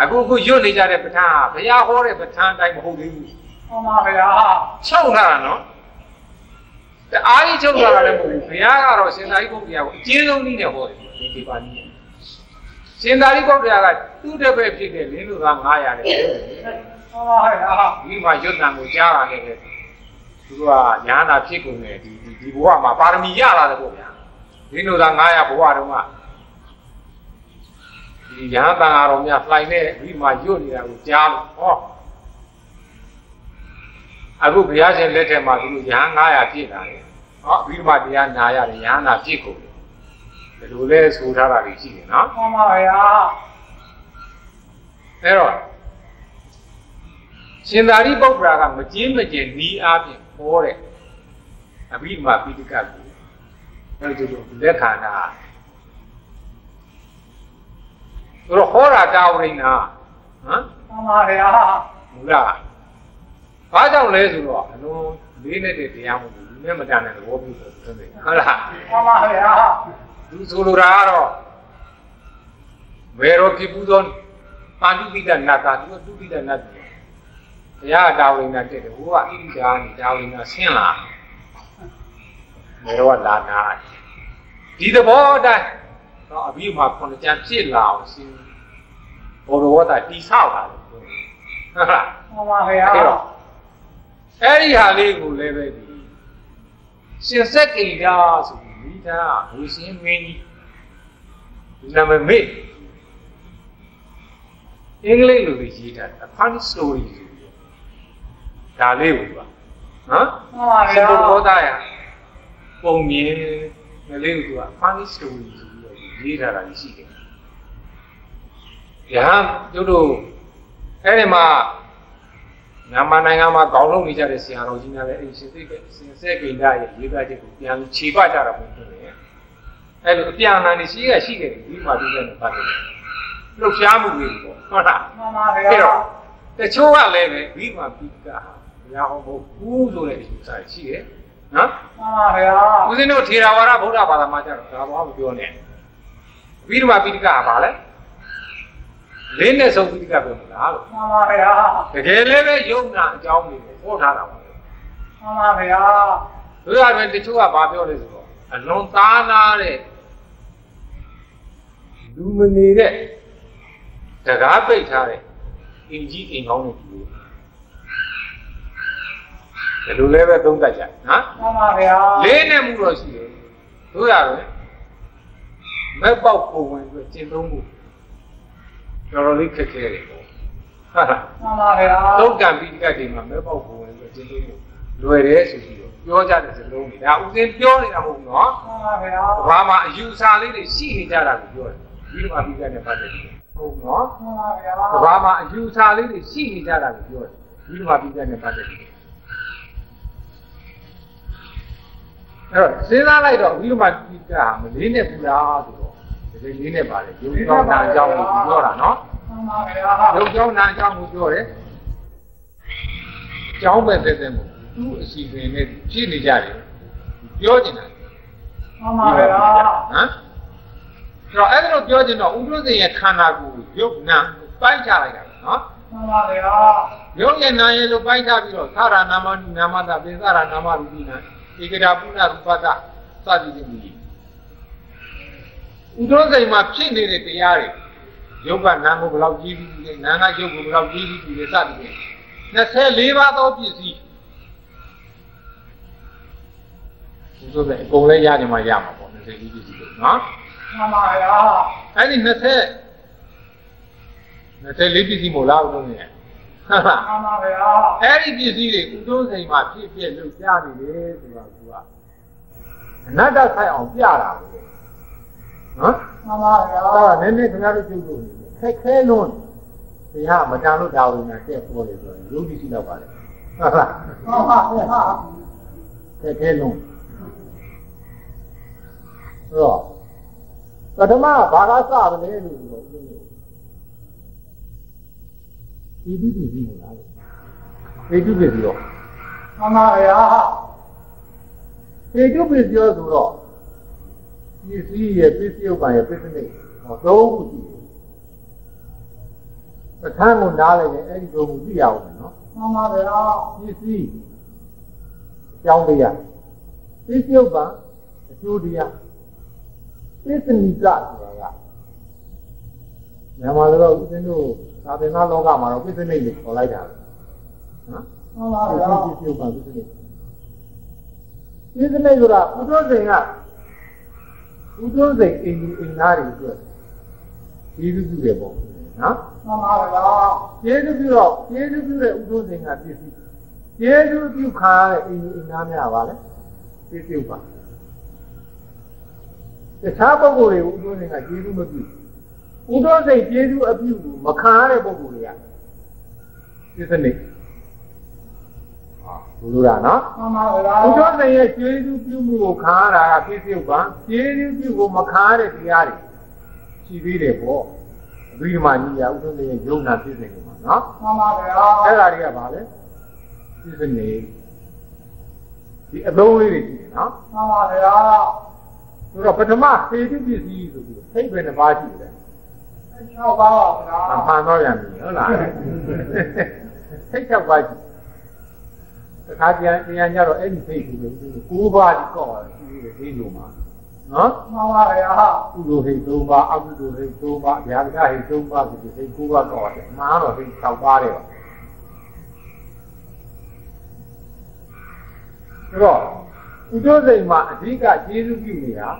အခုအခုရွတ်နေကြတဲ့ပဋ္ဌာန်းဟာဘုရားဟောတဲ့ပဋ္ဌာန်းအတိုင်းမဟုတ်သေးဘူးမှန်ပါဗျာချုပ်လာတာနော်တအားကြီးချုပ်လာတာလည်းမဟုတ်ဘူးဘုရားကတော့ရှင်သာရိပုတ္တရာကိုအကျဉ်းဆုံးနည်းနဲ့ဟောတယ်ဒီဒီပါနည်းရှင်သာရိပုတ္တရာကသူ့တစ်ပည့်ဖြစ်တဲ့လင်းလူသား900တဲ့ မှန်ပါဗျာဒီမှာရွတ်တံကိုကြားလာခဲ့တယ်သူကညာနာဖြစ်ကုန်တယ်ဒီဒီဒီဘဝမှာပါရမီရလာတယ်ပေါ့ဗျာလင်းလူသား900ဘဝတုန်းကဒီညာတန်ဃာတော်များလှိုင်တဲ့ဒီမှာရွတ်နေတာကိုကြားလို့ဟောအခုဘုရားရှင်လက်ထက်မှာသူတို့ရဟန်း900ပြည့်လာတယ်။ဟောပြီးမှတရားနာရတယ်ရဟန်းနာပြည့်ကုန်တယ်။ဒီလိုလဲဆိုထားတာတွေရှိတယ်နော်မှန်ပါဗျာ။အဲတော့ ရှင်သာရိပုတ္တရာကမကျင်းမကျင်ဤအားဖြင့်ဟောတဲ့အဘိဓမ္မာပိဋကတ်ကိုအဲဒီလိုလက်ခံတာဆိုတော့ဟောတာတာဝရိဏဟမ်မှန်ပါဗျာမူလားဘာကြောင့်လဲဆိုတော့အလုံးလေးနဲ့တည်းတရားမဟုတ်ဘူးလူနဲ့မတန်တဲ့သဘောမျိုးဆိုတယ်ဟုတ်လားမှန်ပါဗျာသူဆိုလိုတာကတော့ဘယ်တော့ဖြစ်ဘူးသောပါဠိပိတနတ်တာသူကတုပိတနတ်တယ် တရားတာဝိနာတက်တယ်ဟိုကဣတိဒါနေတာဝိနာဆင်းလာဘယ်တော့လာနာဒီသဘောတိုင်းတော့အပြီးမှခုနှစ်ချမ်းဖြစ်လာအောင်စဉ်းဘောရဝတ္တတိဆောက်လာတယ်ဟုတ်လားမှန်ပါဗျာအဲ့တော့အဲ့ဒီဟာလေးကိုလည်းပဲဒီရှင်ဆက်ကိတာဆိုပြီးမိသားဝီရှင်မင်းကြီးဒီနာမည်မေ့အင်္ဂလိပ်လိုလေးရေးထားတာ funny story ဆိုပြီး ဒါလေးကိုပါနော်မှန်ပါစဗျာပုဘောသားရပုံမြင်ကလေးကိုက funny story ဆိုပြီးတော့ရေးထားတာရှိတယ်ယဟန်တို့တို့အဲ့ဒီမှာမြန်မာနိုင်ငံမှာခေါင်းလုံးနေကြတဲ့ဆရာတော်ကြီးများလည်းအဲ့ဒီရှင်သိတဲ့ဆင်ဆဲကိန္ဒရဲ့ရေးသားချက်ကိုပြန်ခြေပကြတာပုံဖြစ်နေတယ်အဲ့လိုအပြန်အလှန်နေရှိရရှိတယ်ဒီမှာဒီနဲ့ပတ်သက်တယ်လှုပ်ရှားမှုတွေပေါ့ဟုတ်လားမှန်ပါဗျာအဲ့တော့တချို့ကလည်းပဲဘိမာပိကဟာဘု ရားဟောဖို့ဘူးဆိုတဲ့အယူဆရှိတယ်နော်မှန်ပါဗျာဦးဇင်းတို့ထေရဝါဒဗုဒ္ဓဘာသာမှာကျတော့ဒါဘာမှမပြောနဲ့ပြီးတော့ပိဋကကဘာလဲလေးနဲ့ဆုံးပိဋကပြောမလားလို့မှန်ပါဗျာတကယ်လည်းပဲယုံနာအကြောင်းတွေကိုဟောထားတာပါပဲမှန်ပါဗျာတို့ရတယ်တချို့ကဘာပြောလဲဆိုတော့အလွန်သားနာတဲ့လူမနေတဲ့တကားပိတ်ထားတဲ့အင်ကြီးအိမ်ကောင်းတွေ ဒီလိုလည်းပဲသုံးတတ်ကြနော်မှန်ပါဗျာလေးနဲ့မှုတော့ရှိတယ်တို့ရတယ်မက်ပေါက်ပုံဝင်ပြီးကျင့်သုံးမှုတော်တော်လေးခက်ခဲတယ်ပေါ့ဟုတ်လားမှန်ပါဗျာသုံးကံပြီးကတ်ဒီမှာမက်ပေါက်ပုံဝင်ပြီးကျင့်သုံးမှုလွယ်တယ်ဆိုပြီးတော့ပြောကြတဲ့စလုံးတွေဒါဥစဉ်ပြောနေတာမဟုတ်ဘူးနော်မှန်ပါဗျာဘာမှအယူဆလေးတွေရှိနေကြတာကိုပြောတယ်ပြီးတော့ပြီးကတ်နဲ့ပတ်သက်ပြီးဟုတ်နော်မှန်ပါဗျာဘာမှအယူဆလေးတွေရှိနေကြတာကိုပြောတယ်ပြီးတော့ပြီးကတ်နဲ့ပတ်သက်ပြီး အဲ့တော့စဉ်းစားလိုက်တော့ပြီးတော့မှဒီကမလေးနဲ့ပူလားဆိုတော့ဒီလေးနဲ့ပါလေရုပ်ကြောင်းနာအကြောင်းကိုပြောတာနော်မှန်ပါဗျာရုပ်ကြောင်းနာအကြောင်းကိုပြောတယ်ကြောင်းပဲတဲ့တဲ့မို့သူ့အစီအစဉ်နဲ့ဖြည့်နေကြတယ်ပြောနေတာမှန်ပါဗျာဟမ်အဲ့တော့အဲ့ဒါတော့ပြောချင်တော့ဥဒ္ဒဇင်ရဲ့ခန္ဓာကိုယ်ရုပ်နာပိုင်းချလိုက်တာနော်မှန်ပါဗျာရုပ်ရဲ့နာရဲ့လို့ပိုင်းထားပြီးတော့သာရနာမနုနာမတာပိသရနာမရူပိနာ ဧကရာပုဏ္ဏရူပတစသည်ဖြင့်ဒီဥဒ္ဒဇင်မှာဖြစ်နေတဲ့တရားတွေရုပ်ကနာကိုဘယ်လောက်ကြီးပြီးလဲနာကရုပ်ကိုဘယ်လောက်ကြီးပြီးလဲစသည်ဖြင့်24ပါးသောပစ္စည်းဥဒ္ဒဇင်အကုန်လည်းရတယ်မှရမှာပေါ့24ပစ္စည်းလို့နော်မှန်ပါဗျာအဲ့ဒီ20 24ပစ္စည်းမို့လားဦးလုံးရဲ့ဟုတ်လား မှန်ပါဗျာအဲ့ဒီပစ္စည်းတွေကုသိုလ်စိမ်မှာဖြစ်ဖြစ်လို့ကြားနေတယ်ဆိုတာကကအနတ္တဆိုင်အောင်ပြတာပဲနော်မှန်ပါဗျာအဲ့ဒါနည်းနည်းခင်ဗျားတို့ပြုလုပ်နေတယ်ခက်ခဲလွန်းတရားမတန်လို့ဒါဝင်တာတက်ပေါ်တယ်ဆိုရင်ယုတ်တိရှိတော့ပါလေဟုတ်လားမှန်ပါဗျာခက်ခဲလွန်းဆိုတော့ပထမဘာသာစတယ်လဲလို့ပြောဦးလို့ ဒီဒီဒီမို့လားဒီဒီဒီရောမှန်ပါဗျာေတုပ္ပပြောဆိုတော့ပစ္စည်းရဲ့ပစ္စည်းဥပ္ပါရဲ့ပစ္စည်းဟောသုံးခုရှိတယ်ပဋ္ဌာန်းကိုနားလိုက်ရင်အဲ့ဒီသုံးခုသိရအောင်မယ်နော်မှန်ပါဗျာပစ္စည်းအကြောင်းတရားပစ္စည်းဥပ္ပါအကျိုးတရားပစ္စနိကဆိုတာက မြန်မာလိုတော့ဦးဇင်းတို့သာသနာလောကမှာတော့ပစ္စနိလို့ခေါ်လိုက်တာပဲနော်မှန်ပါပစ္စဗျာည်းပစ္စည်းဥပ္ပါပစ္စနိပစ္စနိဆိုတာဥဒ္ဒဇင်ကဥဒုစိတ်အိမ်ကြီးအိမ်သားတွေအတွက်ကျေးဇူးပြုတယ်ပေါ့နော်မှန်ပါဗျာကျေးဇူးပြုတော့ကျေးဇူးပြုတဲ့ဥဒုစိတ်ကပစ္စည်းကျေးဇူးပြုခါရတဲ့အိမ်ကြီးအိမ်သားများပါလေပစ္စည်းပါတခြားပုဂ္ဂိုလ်တွေကိုဥဒုစိတ်ကကျေးဇူးမပြု ဥဒုစိတ်ကျေးဇူးအပြုမခံရတဲ့ပုဂ္ဂိုလ်တွေကပစ္စနိဟာဘုရားနော်မှန်ပါဗျာဘုရားရှင်ရဲ့ကျေးဇူးပြုမှုကိုခံရတာကပြည့်စုံပါကျေးဇူးပြုကိုမခံရတဲ့တရားတွေရှိသေးတယ်ပေါ့အဘိဓမ္မာကြီးကဥဒ္ဒရဲ့ယုံနာပြည့်စုံနေမှာနော်မှန်ပါဗျာအဲ့ဒါတွေကဘာလဲပြည့်စုံနေဒီအလုံးလေးတွေရှိတယ်နော်မှန်ပါဗျာဆိုတော့ပထမသေတုပစ္စည်းဆိုပြီးစိတ်ပဲတစ်ပါးရှိတယ် 6ပါးပါဗျာအမှန်တော့ရပြီဟုတ်လားစိတ်၆ပါးရှိတခါကျရင်တရားကြတော့အဲ့ဒီစိတ်ကိုကိုးပါးဒီကောက်ရှိတယ်ဒီလိုမှာနော်မှန်ပါဗျာကုသိုလ်ဟိတ်၃ပါးအကုသိုလ်ဟိတ်၃ပါးဗျာဒကဟိတ်၃ပါးဒီဟိတ်၉ပါးတော့တယ်မာတော့ဟိတ်၆ပါးတယ်ပါဆိုတော့ဥဒ္ဒစိန်မှာအဓိကကျေးဇူးပြုနေတာ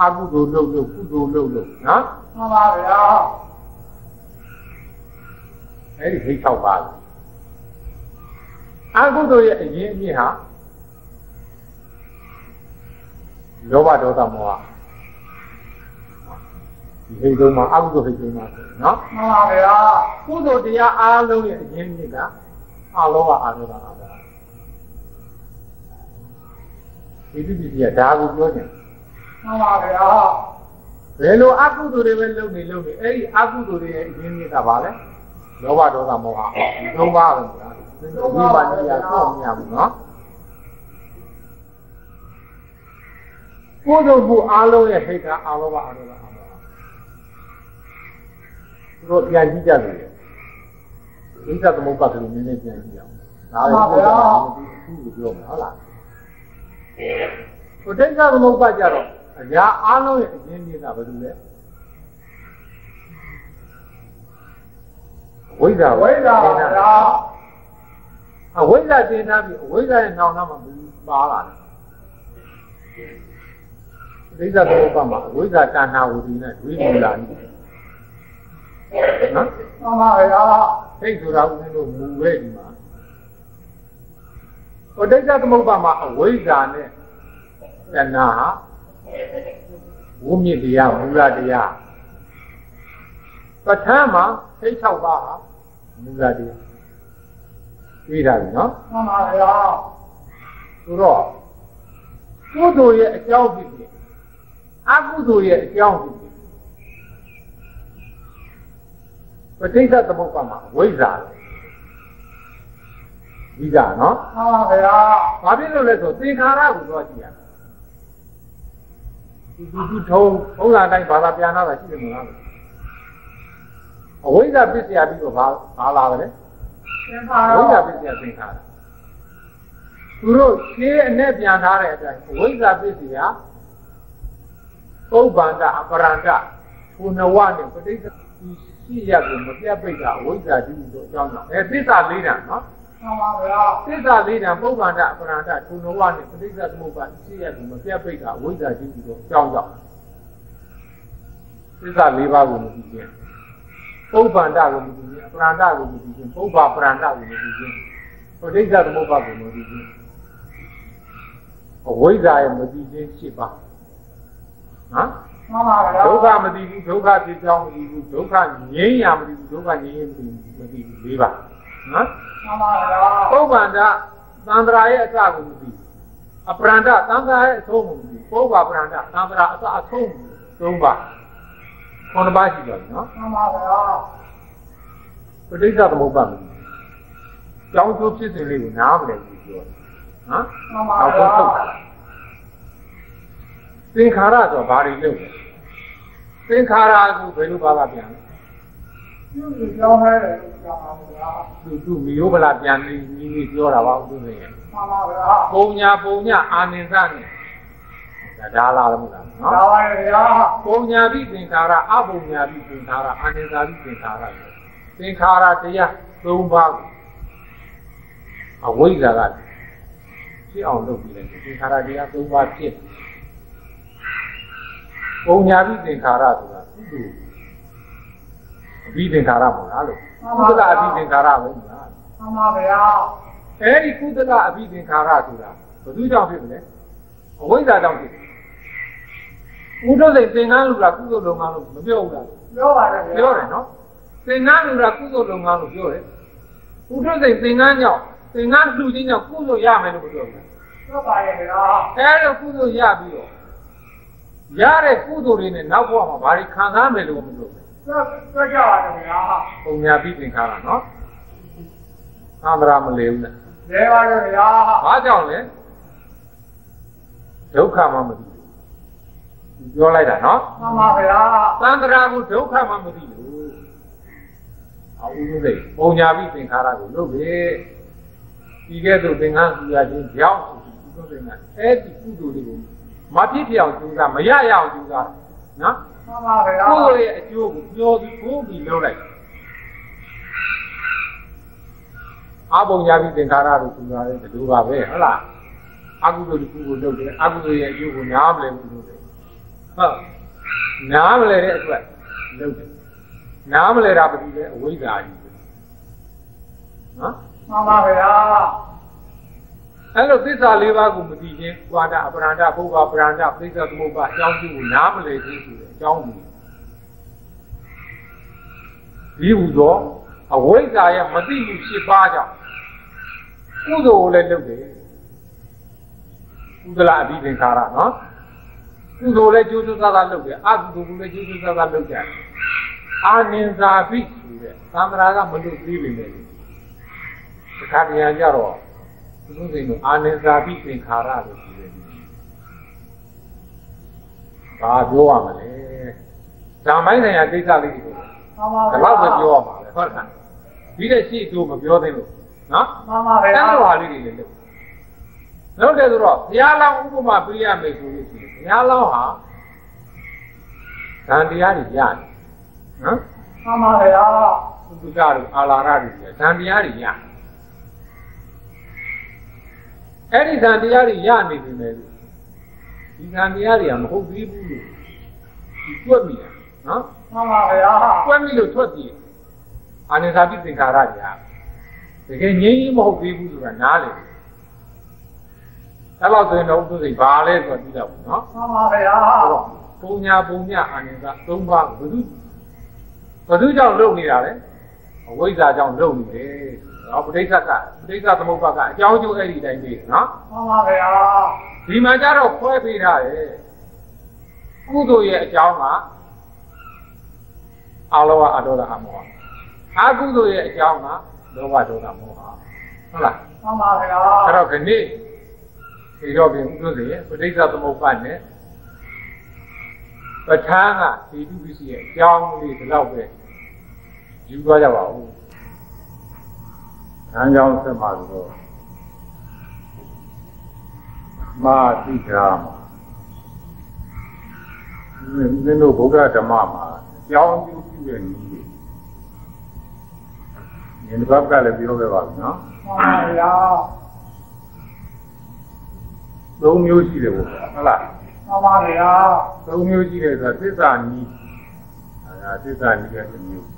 အကုသိုလ်လုပ်လို့ကုသိုလ်လုပ်လို့နော် မှန်ပါဗျာအဲ့ဒီဟိတ်၆ပါးအကုသိုလ်ရဲ့အရင်အမြင့်ဟာလောဘဒေါသမောဟဒီဟိတ်သုံးပါအကုသိုလ်ဟိတ်သုံးပါနော်မှန်ပါဗျာကုသိုလ်တရားအားလုံးရဲ့အရင်းမြစ်ကအလောဘအာရောဂအာဘောဒီဒီဒီကဒါကိုပြောတယ်မှန်ပါဗျာ ဘယ်လိုအကုသိုလ်တွေပဲလုပ်နေလုပ်နေအဲ့ဒီအကုသိုလ်တွေရဲ့အရင်းမြစ်ကဘာလဲလောဘဒေါသမောဟဒီသုံးပါးပဲဗျာဒီပါဏိယတော့မရဘူးနော်ကုသိုလ်မှုအားလုံးရဲ့ဟိတ်ကအလောဘအာရောဂအာဘောသူတို့ပြန်ကြည့်ကြတယ်ဒိဋ္ဌသမုပ္ပါဒ်ကလည်းနည်းနည်းပြန်ကြည့်အောင်ဒါလည်းဘုရားအခုလိုပြောမှာဟုတ်လားဟိုဒိဋ္ဌသမုပ္ပါဒ်ကြတော့ အရာအားလုံးရဲ့အရင်းမြစ်ကဘာလို့လဲဝိဇ္ဇာဝိဇ္ဇာပါဗျာအဝိဇ္ဇာတင်ထားပြီးအဝိဇ္ဇာရဲ့နောင်နာမှာပါလာတယ်ဒိဋ္ဌသမုပ္ပါဒ်မှာအဝိဇ္ဇာတဏှာဝိဒီနဲ့ဒွိမူလာနေနော်မှန်ပါဗျာစိတ်ဆိုတာဦးဇင်းတို့မူပဲဒီမှာဟိုဒိဋ္ဌသမုပ္ပါဒ်မှာအဝိဇ္ဇာနဲ့တဏှာဟာ ဝိမြစ်တရားမူလတရားပဋ္ဌာန်းမှာစိတ်၆ပါးဟာမူလတရားပြီးတာပြီနော်မှန်ပါဗျာဆိုတော့ကုသိုလ်ရဲ့အကြောင်းဖြစ်ဖြစ်အကုသိုလ်ရဲ့အကြောင်းဖြစ်ဖြစ်ပဋိစ္စသမုပ္ပါဒ်မှာဝိဇ္ဇာလေဒီကနော်မှန်ပါဗျာဘာဖြစ်လို့လဲဆိုသင်္ခါရကိုသွားကြည့်ရ ဒီဒီဒီထုံးဘုရားတိုင်းဘာသာပြန်လာတာရှိတယ်မလားအဝိဇ္ဇာပစ္စယပြီးတော့ဘာဘာလာတယ်လဲသင်္ခါဝိဇ္ဇာရပစ္စယသင်္ခါရသူတို့ရှင်းအနဲ့ပြန်ထားတဲ့အတိုင်းဝိဇ္ဇာပစ္စယပုဗ္ဗန္တအပရန္တဘုနဝနဲ့ပဋိစ္စဒီရှိရကိုမပြတ်ပိတ်တာဝိဇ္ဇာတိတို့အကြောင်းကြောင့်အဲသစ္စာလေးတန်နော် မှန်ပါဗျာသစ္စာလေးတန်ပုဗ္ဗန္တအပရန္တဘုနဝနဲ့ပဋိစ္စသမုပ္ပါရှိရကိုမပြတ်ပိတ်တာဝိဇ္ဇာတိတို့အကြောင်းကြောင့်သစ္စာလေးပါးကိုမသိခြင်းပုဗ္ဗန္တကိုမသိခြင်းအပရန္တကိုမသိခြင်းပုဗ္ဗပရန္တကိုမသိခြင်းပဋိစ္စသမုပ္ပါကိုမသိခြင်းအဝိဇ္ဇာရဲ့မသိခြင်းရှိပါနော်မှန်ပါဗျာဒုက္ခမသိဘူးဒုက္ခဖြစ်ကြောင်းမသိဘူးဒုက္ခငြိမ်းရာမသိဘူးဒုက္ခငြိမ်းရင်မသိဘူးမသိဘူးလေးပါ နော်မှန်ပါဗျာပုဗ္ဗန္တသံဃာရဲ့အစကိုမသိဘူးအပရန္တသံဃာရဲ့အဆုံးကိုမသိဘူးပုဗ္ဗပရန္တသံဃာအစအဆုံးသုံးပါခုနှစ်ပါးရှိပါပြီနော်မှန်ပါဗျာပဋိစ္စသမုပ္ပါမသိဘူးကြောင်းကျိုးဖြစ်စဉ်လေးကိုနားမလည်ဘူးပြောတယ်နော်မှန်ပါနောက်ဗျာဆုံးထုတ်တာသင်္ခါရဆိုဘာတွေလုပ်လဲသင်္ခါရကိုဘယ်လိုဘာသာပြန်လဲ ပြုစုကြောင်းလဲကြောင်းပါဗျာသူသူမျိုးဗလာပြန်နေနီးနီးပြောတာပါဦးသူနေမှန်ပါဗျာပုံညာပုံညာအာနိသနဲ့ဒါဒါလာလို့လားနော်ဒါပါရဲ့ဗျာပုံညာပြီးသင်္ခါရအပုံညာပြီးသင်္ခါရအာနိသပြီးသင်္ခါရသင်္ခါရတရား၃ပါးကိုအဝိဇ္ဇာကဖြစ်အောင်လုပ်ပြီးတယ်သင်္ခါရတရား၃ပါးဖြစ်ပုံညာပြီးသင်္ခါရဆိုတာကုသိုလ် အပြီးသင်္ခါရမဟုတ်လားလို့ကုသလအပြီးသင်္ခါရပဲမလားမှန်ပါဗျာအဲ့ဒီကုသလအပြီးသင်္ခါရဆိုတာဘယ်သူကြောင့်ဖြစ်မလဲအဝိဇ္ဇာကြောင့်ဖြစ်တယ်ဥဒ္ဒစိတ်သင်္ကန်းလူလားကုသိုလ်လုံငန်းလို့မပြောဘူးလားပြောပါတယ်ဗျာပြောတယ်နော်သင်္ကန်းလူလားကုသိုလ်လုံငန်းလို့ပြောတယ်ဥဒ္ဒစိတ်သင်္ကန်းကြောင့်သင်္ကန်းလူချင်းကြောင့်ကုသိုလ်ရမယ်လို့မပြောဘူးလားပြောပါရဲ့ဗျာအဲ့တော့ကုသိုလ်ရပြီးတော့ရတဲ့ကုသိုလ်တွေနဲ့နောက်ဘဝမှာဘာတွေခံစားမယ်လို့မပြောဘူး ပြောပြောကြပါတယ်ဗျာပုံညာပြီးသင်္ခါရနော်သံဃာမလဲဘူးနဲ့လဲပါရဲ့ဗျာဘာကြောင့်လဲဒုက္ခမှမသိဘူးပြောလိုက်တာနော်မှန်ပါဗျာသံဃာကိုဒုက္ခမှမသိဘူးအဝိဇ္ဇေပုံညာပြီးသင်္ခါရကိုလုပ်လေဒီကဲ့သို့သင်္ကန်းပြရခြင်းကြောင့်ဒီကုသိုလ်ကအဲ့ဒီကုသိုလ်လေးကိုမဖြစ်ပြအောင်ကြိုးစားမရရအောင်ကြိုးစားနော် မှန်ပါဗျာကိုယ်ရဲ့အကျိုးကိုပြောပြီးဘိုးပြီးလုပ်လိုက်အပုံညာပြီးသင်္ခါရကိုကြိုးစားတယ်ဒီလိုပါပဲဟုတ်လားအကုသိုလ်တစ်ခုကိုလုပ်တယ်အကုသိုလ်ရဲ့အကျိုးကိုနားမလည်ဘူးလို့တယ်ဟုတ်နားမလည်တဲ့အတွက်လုပ်တယ်နားမလည်တာဘာလို့လဲအဝိဇ္ဇာကြီးပဲနော်မှန်ပါဗျာ အဲ့လိုသစ္စာလေးပါးကိုမသိခြင်း၊ဝါဒအပရန္တဘုရားပရန္တပိဿသမုပ္ပါအကြောင်းကျိုးကိုနားမလည်ခြင်းဆိုတဲ့အကြောင်းကိုဒီဟူသောအဝိဇ္ဇာရဲ့မသိမှုရှိပါကြောင့်ကုသိုလ်ကိုလည်းလုပ်တယ်ကုသလအဘိသင်္ခါရနော်ကုသိုလ်လည်းကျိုးကျိုးသားသားလုပ်တယ်အကုသိုလ်ကလည်းကျိုးကျိုးသားသားလုပ်ကြတယ်အာနင်္ဇာပိဆိုတဲ့သံဃာကမလို့သေးပေမဲ့ဒီခါတည်းကြတော့ ဘုသူစိန်တို့အာနင်္ဇာပိသင်္ခါရလို့ပြောတယ်ဘာပြောရမလဲဇာမိုင်းဆိုင်ရာကိစ္စလေးတွေကိုမှန်ပါဒီဗျာလောက်ပဲပြောရမှာလေဟုတ်လားဒီတဲ့ရှိတို့မပြောသေးလို့နော်မှန်ပါအဲ့ဗျာလိုဟာလေးတွေလေလို့နောက်တယ်ဆိုတော့ဘုရားလောင်းဥပမာပြရမယ်ဆိုလို့ရှိရင်ဘုရားလောင်းဟာဇန်တရားတွေရတယ်နော်မှန်ပါဗျာသုတ္တတို့အာလာရတွေဇန်တရားတွေရ အဲ့ဒီဇန်တရားတွေရနေပြီလေဒီဇန်တရားတွေကမဟုတ်သေးဘူးလို့ဒီတွက်မိတာနော်မှန်ပါဗျာတွက်မိလို့ထွက်ပြေးအာနိသာပိသင်္ခါရတွေကတကယ်ငြိမ်းကြီးမဟုတ်သေးဘူးဆိုတာနားလေတယ်အဲ့လောက်ဆိုရင်တော့ဥပ္ပစိတ်ဘာလဲဆိုတော့ပြီးတော့ဘူးနော်မှန်ပါဗျာအဲ့တော့ပုံညာပုံညာအာနိသာသုံးပါးဘုသူဘုသူကြောင့်လုပ်နေတာလေအဝိဇ္ဇာကြောင့်လုပ်နေတယ် နော်ပဋိစ္စကပဋိစ္စသမုပ္ပါကအကြောင်းကျိုးအဲ့ဒီတိုင်းပြီးနော်မှန်ပါဗျာဒီမှာကျတော့ခွဲပေးထားတယ်ကုသိုလ်ရဲ့အကြောင်းကအာလောဘအဒေါသအမောဟအကုသိုလ်ရဲ့အကြောင်းကလောဘဒေါသမောဟဟုတ်လားမှန်ပါဗျာအဲ့တော့ခဏဒီတော့ပြင်ဥဒ္ဒေရဲ့ပဋိစ္စသမုပ္ပါနဲ့ပဋ္ဌာန်းကဒီတုပစ္စည်းရဲ့အကြောင်းလေးဒီလောက်ပဲယူသွားကြပါဦး။ အဲကြောင့်ဆက်မှာဆိုတော့မာတိကာမှာဒီနေ့တို့ဗုဒ္ဓဓမ္မမှာအကြောင်းပြုပြုတဲ့နည်းတွေဉာဏ်ဘက်ကလည်းပြောခဲ့ပါပြီနော်မှန်ပါဗျာသုံးမျိုးရှိတယ်ဗောဟုတ်လားမှန်ပါဗျာသုံးမျိုးရှိတယ်ဆိုတာသစ္စာနီးအဲဒါသစ္စာနီးတဲ့တစ်မျိုး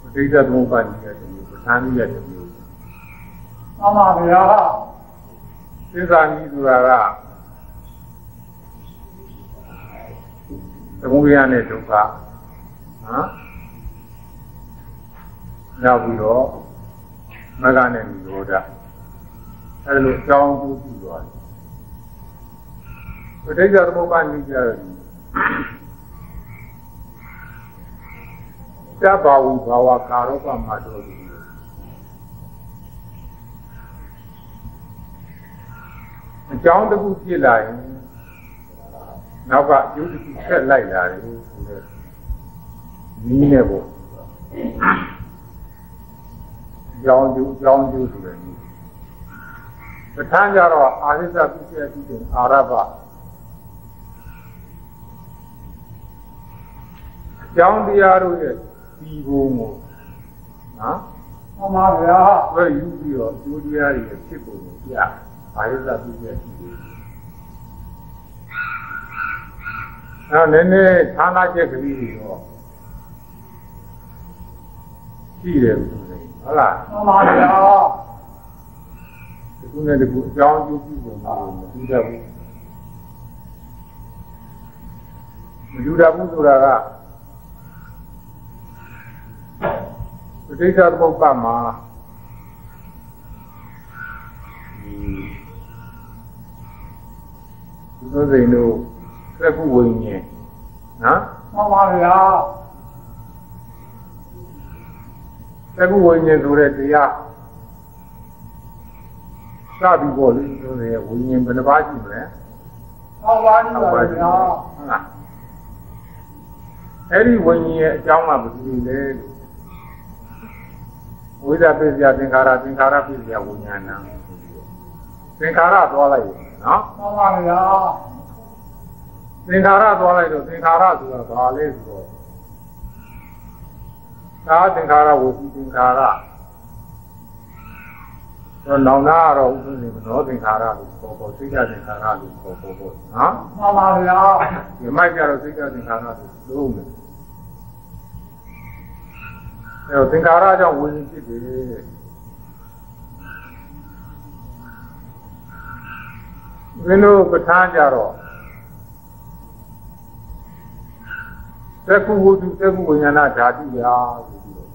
ပဋိစ္စသမုပ္ပါနီးတဲ့တစ်မျိုး ပဋ္ဌာန်းနီးတဲ့တစ်မျိုးမှန်ပါဗျာသစ္စာနီးဆိုတာကသမုဒယနဲ့ဒုက္ခနော်နောက်ပြီးတော့မဂ္ဂနဲ့និရောဓအဲလိုအကြောင်းပြုပြီးသွားတယ်ပဋိစ္စသမုပ္ပါနီးကြတယ်သဗ္ဗဝိဘာဝကာရောပမှာတော်တယ် အကြောင်းတစ်ခုဖြစ်လာရင်နောက်ကအကျိုးတစ်ခုဆက်လိုက်လာတယ်ဆိုတော့နီးနေပေါ့ကြောင်းကျိုးကြောင်းကျိုးဆိုတဲ့နီးပဋ္ဌာန်းကြတော့အာရိသပိစ္ဆေတိတဲ့အာရဘအကြောင်းတရားတို့ရဲ့ဒီဘုံကိုနော်မှန်ပါဗျာဘယ်ယူပြီးတော့အကျိုးတရားတွေရဲ့ဖြစ်ပုံကိုပြ အာရိသပိစ္ဆေတိတဲ့အဲနည်းနည်းဌာနချက်ကလေးတွေတော့ရှိတယ်ဆိုရင်ဟုတ်လားမှန်ပါဗျာဒီခုနဲ့ဒီခုအကြောင်းအကျိုးပြုပုံကိုမသိတတ်ဘူးမတူတတ်ဘူးဆိုတာကပဋိစ္စသမုပ္ပါမှာ ဒီသုစိန်တို့သက္ကုဝိညာဉ်နော်မှန်ပါဗျာသက္ကုဝိညာဉ်ဆိုတဲ့တရားစပြီးပေါ့လေဆိုတဲ့ဝိညာဉ်ဘယ်နှပါးရှိမလဲမှန်ပါဗျာဟုတ်လားအဲ့ဒီဝိညာဉ်ရဲ့အကြောင်းကဘယ်လိုလဲဝိဇ္ဇပိစ္ဆယသင်္ခါရသင်္ခါရပိစ္ဆယဝိညာဏ သင်္ခါရသွားလိုက်ရင်နော်မှန်ပါဗျာသင်္ခါရသွားလိုက်တော့သင်္ခါရဆိုတာဘာလဲဆိုတော့သာသင်္ခါရဝစီသင်္ခါရတော့နောင်နာကတော့ဥပ္ပနေမနောသင်္ခါရလို့ခေါ်ပေါ်စိတ်ဓာတ်သင်္ခါရလို့ခေါ်ပေါ်ပေါ့နော်မှန်ပါဗျာဒီမိုက်ကြတော့စိတ်ဓာတ်သင်္ခါရလို့လုံးမယ်အဲတော့သင်္ခါရကြောင့်ဝိညာဉ်ဖြစ်တယ် ဝိနုပဋ္ဌာန်းကြတော့သက္ကုဝုတုသက္ကုဝိညာဏဓာတိယာဆိုပြီးတော့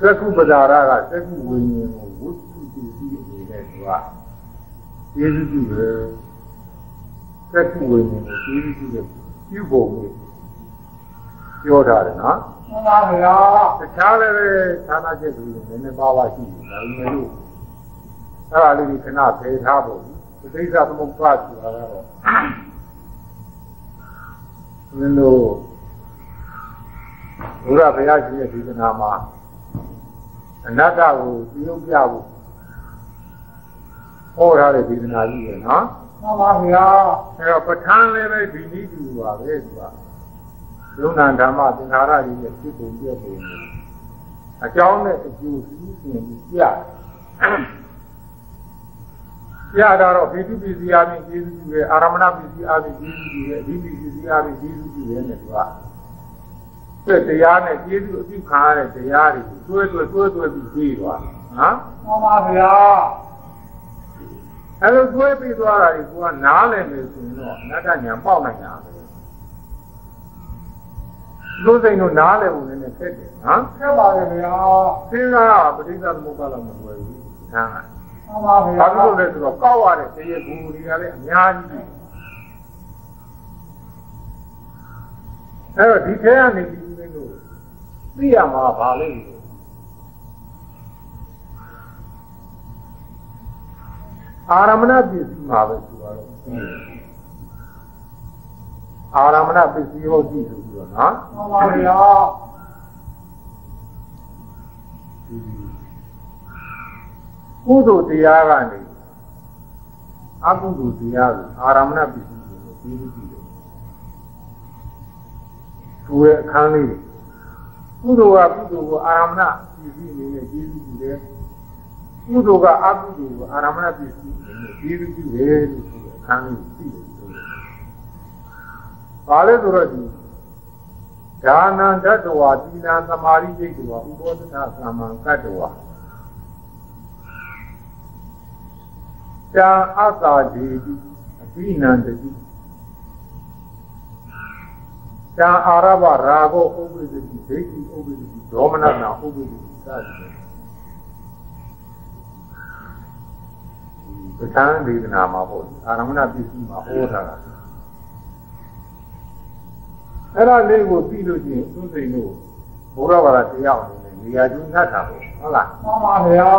သက္ကုပဒါရကသက္ကုဝိညာဉ်ကိုဝုတုတိတိအနေနဲ့သူကကျေးဇူးပြုတယ်သက္ကုဝိညာဉ်ကိုကျေးဇူးပြုတယ်ပြုဖို့ကိုပြောထားတယ်နော်မှန်ပါဗျာတခြားလည်းပဲဌာနချက်တွေနည်းနည်းပါးပါးရှိတယ်ဒါပေမဲ့လို့ အဲ့ဒါလေးကိုခဏဖယ်ထားဖို့ပဋိစ္စသမုပ္ပါဒ်ဆိုတာကတော့မင်းတို့ဘုရားဘုရားရှင်ရဲ့ဒေသနာမှာအနတ္တကိုပြုပြဖို့ဟောထားတဲ့ဒေသနာကြီးပဲနော်မှန်ပါဗျာအဲတော့ပဋ္ဌာန်းလည်းပဲဒီနည်းတူပါပဲသူကယုံနာဓမ္မသင်္ခါရကြီးရဲ့ဖြစ်ပုံပြည့်ပုံကိုအကြောင်းနဲ့အကျိုးစီးစဉ်ပြီးပြတယ် ပြတာတော့ဘိတုပစ္စည်းအပြင်ကျေးဇူးပြုတယ်အာရမဏပစ္စည်းအပြင်ကျေးဇူးပြုတယ်အဓိပ္ပစ္စည်းအပြင်ကျေးဇူးပြုတယ်နဲ့သူကတဲ့တရားနဲ့ကျေးဇူးအပြုခံရတဲ့တရားတွေကိုတွဲတွဲတွဲတွဲပြီးပြီးသွားတယ်နော်မှန်ပါဗျာအဲလိုတွဲပြီးသွားတာဒီကနားလည်နေဆိုရင်တော့အနတ္တညာပေါက်နိုင်တာပဲလူစိတ်တို့နားလည်ဖို့လည်းခက်တယ်နော်ဆက်ပါလေဗျာသင်္ကာပဋိသသမုပ္ပါဒ်မလွယ်ဘူးဟမ်မှန် ပါဗျာဘာဖြစ်လို့လဲဆိုတော့ကောက်ရတဲ့တရားဘူတွေကလည်းအများကြီးအဲ့တော့ဒီထဲကနေပြီးဦးလို့သိရမှာဘာလဲလို့အာရမဏပစ္စည်းမှာပဲသူကတော့အာရမဏပစ္စည်းဟုတ်ကြည့်ဆိုပြီးတော့နော်မှန်ပါဗျာ ကုသိုလ်တရားကနေအကုသိုလ်တရားကိုအာရမဏပစ္စည်းကိုပြီးပြီးပြီးတယ်။သူရဲ့အခန်းလေးတွေကုသိုလ်ကကုသိုလ်ကိုအာရမဏပစ္စည်းအနေနဲ့ပြီးပြီးပြီးတယ်။ကုသိုလ်ကအကုသိုလ်ကိုအာရမဏပစ္စည်းအနေနဲ့ပြီးပြီးပြီးတယ်လို့ဆိုတဲ့အခန်းလေးကိုသိတယ်ဆိုတယ်။ဘာလဲဆိုတော့ဒီဒါနံတတ္တဝါသီလံသမာဓိစိတ်တဝါဥပောဒနာသမ္မာကတ္တဝါ တံအတ္တာဒေတိအဘိနန္တတိတံအာရဘရာဂောဥပ္ပဒတိဒိဋ္ဌိဥပ္ပဒတိဒေါမနနာဥပ္ပဒတိစသည်ပဋ္ဌာန်းဒေသနာမှာပေါ့အာရမဏပစ္စည်းမှာဟောထားတာအဲ့ဒါလေးကိုပြီးလို့ချင်းသူစိတ်လို့ဘုရားဘာသာတရားအနေနဲ့နေရာကျူးငတ်တာပေါ့ဟုတ်လားမှန်ပါဗျာ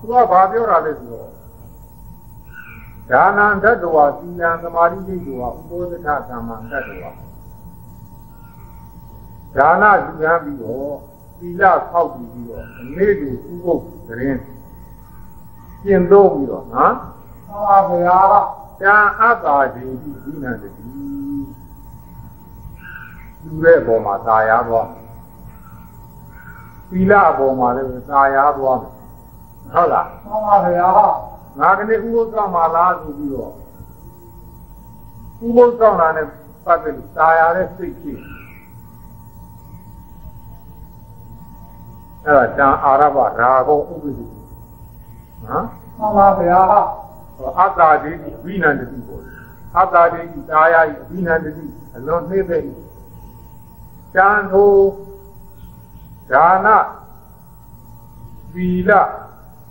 သူကဘာပြောတာလဲဆိုတော့ ဒါနံတတ္တဝါသီလံသမာဓိစိတ်တဝါဥပောဒထသမ္မာတတ္တဝါဒါနယူရပြီးတော့သီလဆောက်ပြီးတော့အနည်းတူဥပုပ်သတင်းကျင့်သုံးပြီးတော့နော်မှန်ပါဗျာတံအတ္တာဒီဒီဒီနံတတိလူရဲ့ပုံမှာသာယာသွားသီလအပေါ်မှာလည်းသာယာသွားမယ်ဟုတ်လားမှန်ပါဗျာ ငါကနေ့ဥပုသ်ဆောင်ပါလားဆိုပြီးတော့ဥပုသ်ဆောင်တာနဲ့ပတ်သက်လို့ตายရတဲ့စိတ်ရှိအဲ့ဒါတန်အာရဘရာဂောဥပ္ပဒိနော် မှန်ပါဗျာ အတ္တာဒိဋ္ဌိဝိနန္တတိပေါ်တယ်အတ္တာဒိဋ္ဌိตายရဝိနန္တတိအလွန်နှိမ့်တဲ့တန်ထိုဒါနသီလ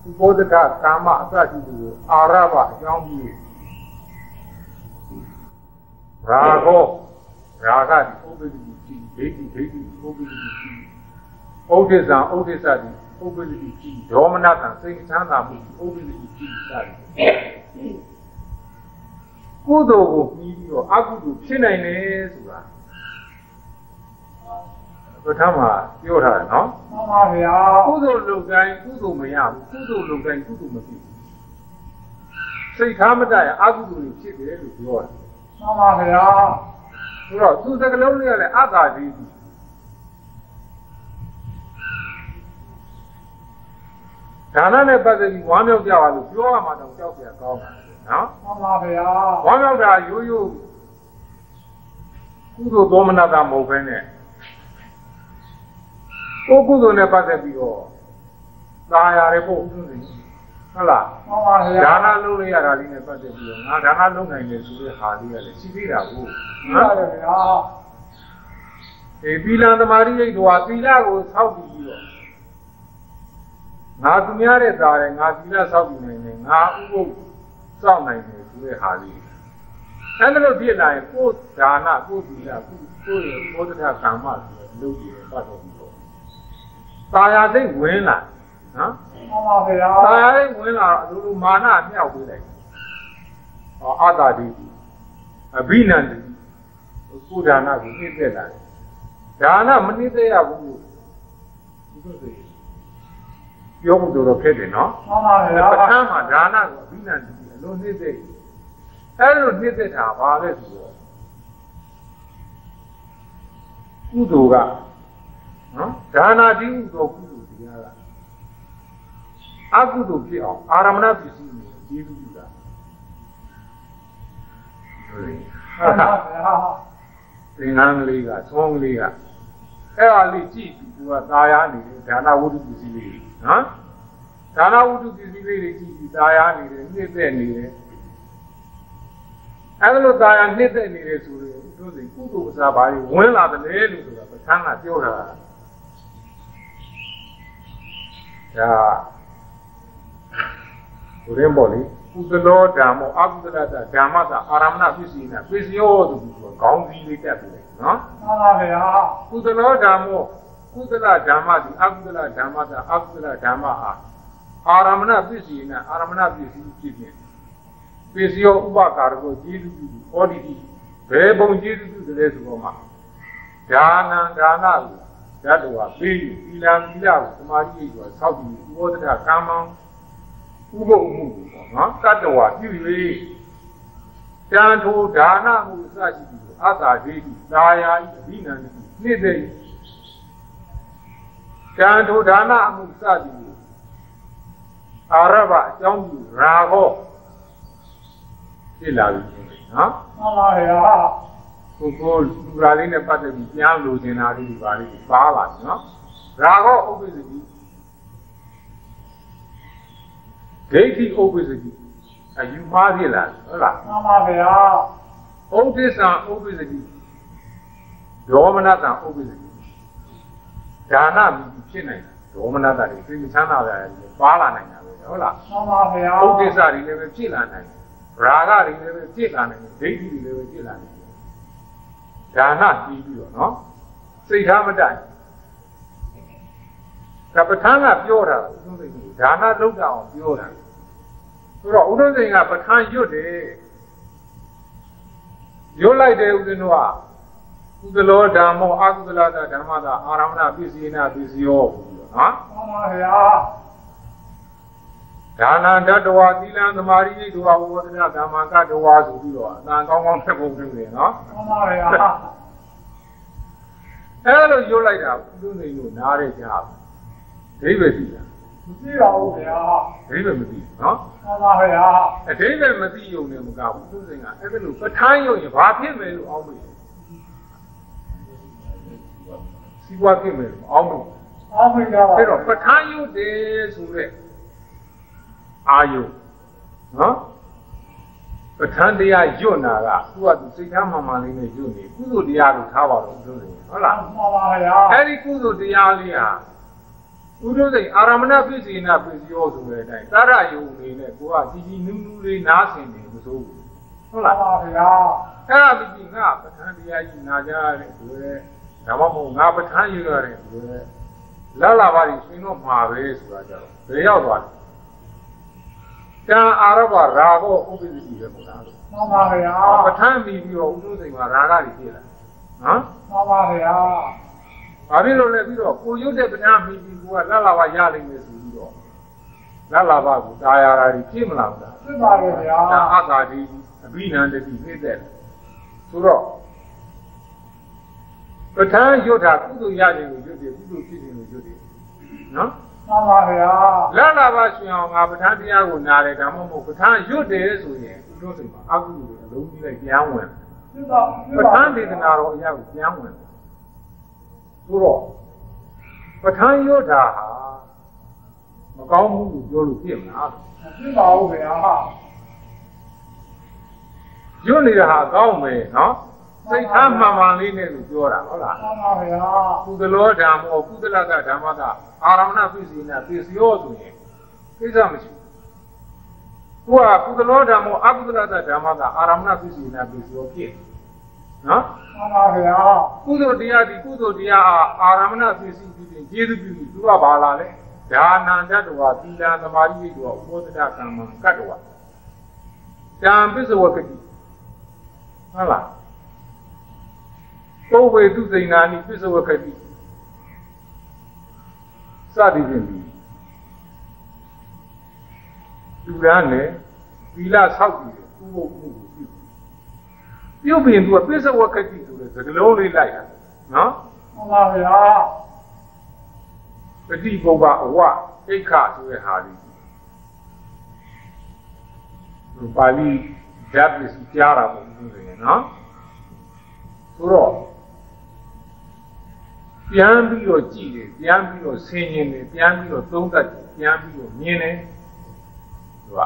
ဥပောဒကကာမအစရှိသူကိုအာရဘအကြောင်းပြုရာဂောရာဂတိဥပ္ပဒိတိဒိဋ္ဌိဒိဋ္ဌိဥပ္ပဒိတိဩဒိသံဩဒိသတိဥပ္ပဒိတိဒေါမနတံစိတ်ချမ်းသာမှုဥပ္ပဒိတိစသည်ကုသိုလ်ကိုပြီးပြီးတော့အကုသိုလ်ဖြစ်နိုင်တယ်ဆိုတာ ပထမပြောထားတယ်နော်မှန်ပါဗျာကုသိုလ်လုပ်တိုင်းကုသိုလ်မရဘူးကုသိုလ်လုပ်တိုင်းကုသိုလ်မဖြစ်ဘူးစိတ်ထားမတတ်ရင်အကုသိုလ်ဖြစ်တယ်လို့ပြောတယ်မှန်ပါဗျာဆိုတော့သူစကလုံးလေးကလည်းအတာကြီးဘူးဒါနနဲ့ပတ်သက်ပြီးဝါမြောက်ကြပါလို့ပြောရမှာတော့ကြောက်ကြရကောင်းပါနော်မှန်ပါဗျာဝါမြောက်တာရိုးရိုးကုသိုလ်သောမနာတာမဟုတ်ဘဲနဲ့ ကိုယ်ကုသိုလ်နဲ့ပတ်သက်ပြီးတော့သာယာရဖို့ပြုနေဟုတ်လားမှန်ပါဗျာဒါနလုပ်ရရတာလေးနဲ့ပတ်သက်ပြီးတော့ငါဒါနလုပ်နိုင်တယ်ဆိုတဲ့ဟာလေးကလည်းရှိသေးတာကိုမှန်ပါဗျာဒီသီလသမာဓိရိတ်တော်သီလကိုဆောက်ပြီးတော့ငါသူများတဲ့သားတယ်ငါသီလဆောက်ပြီးနိုင်တယ်ငါဥပုပ်စောင့်နိုင်တယ်ဆိုတဲ့ဟာလေးအဲ့ဒါလို့ဖြစ်လာရင်ကိုယ်ဒါနကိုယ်သီလကိုယ်ကိုယ်ရဲ့ဘောဓထကာမဆိုတဲ့လုပ်ကြည့်တယ်ပတ်တော်ပြီး တော့တာယာစိတ်ဝင်လာနော်မှန်ပါဗျာတာယာစိတ်ဝင်လာတော့အလိုလိုမာနမြောက်ပေးလိုက်ဟောအတ္တတိအဘိနန္တိကုဒါနကိုနှိမ့်သက်လာတယ်ဒါနမနှိမ့်သက်ရဘူးဘုရားစေပြောမှုတော်တော်ဖြစ်တယ်နော်မှန်ပါဗျာပဋ္ဌာန်းမှာဒါနကိုအဘိဓမ္မာတိအလုံးနှိမ့်သက်အဲ့လိုနှိမ့်သက်တာဘာလဲဆိုတော့ကုသိုလ်က နော်ဒါနာတိဟုသောကုသိုလ်တရားကအကုသိုလ်ဖြစ်အောင်အာရမဏပစ္စည်းကိုကျေးဇူးပြုတာဟုတ်တယ် မှန်ပါဗျာ သင်္ကန်းကလေးကသွန်းကလေးကအဲ့ဒါလေးကြည့်ပြီးသူကตายရနေတယ်ဒါနဝတ္ထုပစ္စည်းလေးနော်ဒါနဝတ္ထုပစ္စည်းလေးတွေကြည့်ပြီးตายရနေတယ်နှိမ့်သက်နေတယ်အဲ့လိုตายရနှိမ့်သက်နေတယ်ဆိုရင်တို့စိကုသိုလ်အစားဘာတွေဝင်လာတယ်လို့ဆိုတာပဋ္ဌာန်းကပြောတာ ဒါဘုရင်ပေါ့လေကုသလောဓမ္မောအကုသလတဓမ္မတာအာရမဏပစ္စည်းနဲ့ပစ္စယောဆိုပြီးတော့ခေါင်းစည်းလေးတက်ပြီးတယ်နော်မှန်ပါဗျာကုသလောဓမ္မောကုသလဓမ္မတိအကုသလဓမ္မတာအကုသလဓမ္မဟာအာရမဏပစ္စည်းနဲ့အာရမဏပစ္စည်းဖြစ်ဖြစ်ပစ္စယောဥပကာရကိုကျေးဇူးပြုဟောဒီဒီဘယ်ပုံကျေးဇူးပြုတယ်ဆိုတော့မှဒါနံဒါနကို ဓာတ်တော်ပေးယူသီလံသီလကိုသမာဓိကိုဆောက်တည်ဥပဒကကမ္မံဥပုပ်မှုပေါ့နော်တတ္တဝါပြု၍တန်ထိုဒါနမှုအစရှိပြီးအတ္တာဒိဋ္ဌိသာယာဤအဘိနန္တိနှိမ့်တဲ့တန်ထိုဒါနမှုစသည်အာရဘအကြောင်းပြုရာဟောဖြစ်လာပြီနော်မှန်ပါဗျာ ကိုကိုလူရာလေးနဲ့ပတ်သက်ပြီးပြန်လို့တင်တာလေးဒီပါလေးပါလာပြီနော်ရာဟောဥပ္ပစ္စတိဒိဋ္ဌိဥပ္ပစ္စတိအယူမှားဖြစ်လာဟုတ်လားမှန်ပါဗျာဥဒ္ဒစ္စံဥပ္ပစ္စတိဒေါမနတံဥပ္ပစ္စတိဒါနမိဖြစ်နိုင်တယ်ဒေါမနတတွေသိချမ်းသာတယ်ပါလာနိုင်တာပဲဟုတ်လားမှန်ပါဗျာဥဒ္ဒစ္စတွေလည်းပဲဖြစ်လာနိုင်တယ်ရာဂတွေလည်းပဲဖြစ်လာနိုင်တယ်ဒိဋ္ဌိတွေလည်းပဲဖြစ်လာနိုင်တယ် ဒါနပြီးပြီးတော့နော်စိတ်ထားမတိုင်ကပ္ပထာကပြောတာဥဒ္ဒစိတ်ကိုဒါနလုပ်တာအောင်ပြောတာဆိုတော့ဥဒ္ဒစိတ်ကပဋ္ဌာန်းရွတ်တယ်ရွတ်လိုက်တယ်ဥဒ္ဒနုကကုသလောဓမ္မောအကုသလတာဓမ္မတာအာရမဏပစ္စည်းနာပစ္စယောနော်မှန်ပါဗျာ ဒါနတတဝသီလံသမာဓိဒုဝဝဒနာဓမ္မကတဝဆိုပြီးတော့အတန်ကောင်းကောင်းဖြစ်ပုံပြုတယ်နော်မှန်ပါဗျာအဲလိုရွတ်လိုက်တာသူနေလို့နားရကြဒိဗေသိတာမရှိပါဘူးဗျာဒိဗေမသိနော်မှန်ပါဗျာအဒိဗေမသိုံနဲ့မကဘူးသူစိန်ကအဲ့ဒါလို့ပဋ္ဌာန်းရုပ်ရင်ဘာဖြစ်မယ်လို့အောင်းမေးစီးပွားဖြစ်မယ်လို့အောင်းမေးအောင်းမိကြပါအဲ့တော့ပဋ္ဌာန်းရုပ်တယ်ဆိုတဲ့ အာယုနော်ပဋ္ဌာန်းတရားညွတ်နာကသူကသူစိတ်ထားမှန်မှန်လေးနဲ့ညွတ်နေကုသိုလ်တရားကိုထားပါတော့သူနေဟုတ်လားမှန်ပါဗျာအဲ့ဒီကုသိုလ်တရားလေးဟာဥဒ္ဒစိတ်အာရမဏပစ္စေနာပစ္စယောဆိုတဲ့အတိုင်းသာရယုံနေနဲ့ကိုကကြီးကြီးနူးနူးလေးနားဆင်နေမစိုးဘူးဟုတ်မှလားန်ပါဗျာအဲ့ဒါပြီးငါပဋ္ဌာန်းတရားကြီးနာကြရတယ်ဆိုရဲဒါမှမဟုတ်ငါပဋ္ဌာန်းယူရတယ်ဆိုရဲလာလာပါလိရှင်တော့မှာပဲဆိုတာကြတော့ဘယ်ရောက်သွားလဲ တန်အာရဘရာဂောဥပ္ပဒိတိပဲပေါ့လားမှန်ပါဗျာပဋ္ဌာန်းပြီးပြီးတော့ဥဒ္ဒစိတ်မှာရာဂတွေဖြစ်လာနော်မှန်ပါဗျာ။ဘာဖြစ်လို့လဲပြီးတော့ကိုရုပ်တဲ့ပဋ္ဌာန်းပြီးပြီးကိုကလက်လာပါရလိမ့်မယ်ဆိုပြီးတော့လက်လာပါကိုတာယာရာကြီးဖြစ်မလားဗျာဖြစ်ပါရဲ့ဗျာ။ဒါအကာတိအဘိနန္တတိနှိမ့်တဲ့ဆိုတော့ပဋ္ဌာန်းရွတ်တာကုသိုလ်ရခြင်းကိုရွတ်တယ်ကုသိုလ်ဖြစ်ခြင်းကိုရွတ်တယ်နော် မှန်ပါဗျာလက်လာပါရှင်အောင်ငါပဋ္ဌာန်းတရားကိုနားတယ်ဒါမှမဟုတ်ပဋ္ဌာန်းရွတ်တယ်ဆိုရင်ဥတို့စိတ်မှာအကုသိုလ်တွေအလုံးကြီးလိုက်ပြန်ဝင်ဖြစ်ပါဖြပဋ္စ်ပါဌာန်းဒေသနာတော်အရာကိုပြန်ဝင်ဆိုတော့ပဋ္ဌာန်းရွတ်တာဟာမကောင်းဘူးလို့ပြောလို့ပြစ်မလားဖြစ်ပါဘူးဗျာရွတ်နေတာဟာကောင်းမယ်နော် စိတ်ထားမှန်မှန်လေးနဲ့လို့ပြောတာဟုတ်လားမှန်ပါဗျာကုသလောဓမ္မောကုသလကဓမ္မကအာရမဏပိစိနာပိစယောဆိုရင်ကိစ္စမရှိဘူးကိုကကုသလောဓမ္မောအကုသလကဓမ္မကအာရမဏပိစိနာပိစယောဖြစ်နော်မှန်ပါဗျာကုသိုလ်တရားဒီကုသိုလ်တရားဟာအာရမဏပစ္စည်းပြီးရင်ကျေးဇူးပြုပြီးသူကဘာလာလဲဒါနန္တတဝသီလသမာဓိတွေဥပဒတကမ္မကတ္တဝတံပစ္စဝကတိဟုတ်လား ပုဝေသူစိန်နာနိပစ္စဝကတိစသည်ဖြင့်ဒီသူရန်နဲ့သီလဆောက်ပြီးတယ်ဥပုပ်မှုကိုပြုပြုပြင်သူကပစ္စဝကတိဆိုတဲ့စကလုံးလေးလိုက်တာနော်မှန်ပါဗျာပฏิပုဗ္ဗအဝအိဋ္ဌဆိုတဲ့ဟာလေးဒီပါဠိဓာတ်ပစ္စည်းကြားတာပုံစံနေနော်ဆိုတော့ ပြန်ပြီးတော့ကြည့်တယ်ပြန်ပြီးတော့ဆင်ញင်တယ်ပြန်ပြီးတော့သုံးသပ်တယ်ပြန်ပြီးတော့မြင်တယ်သူက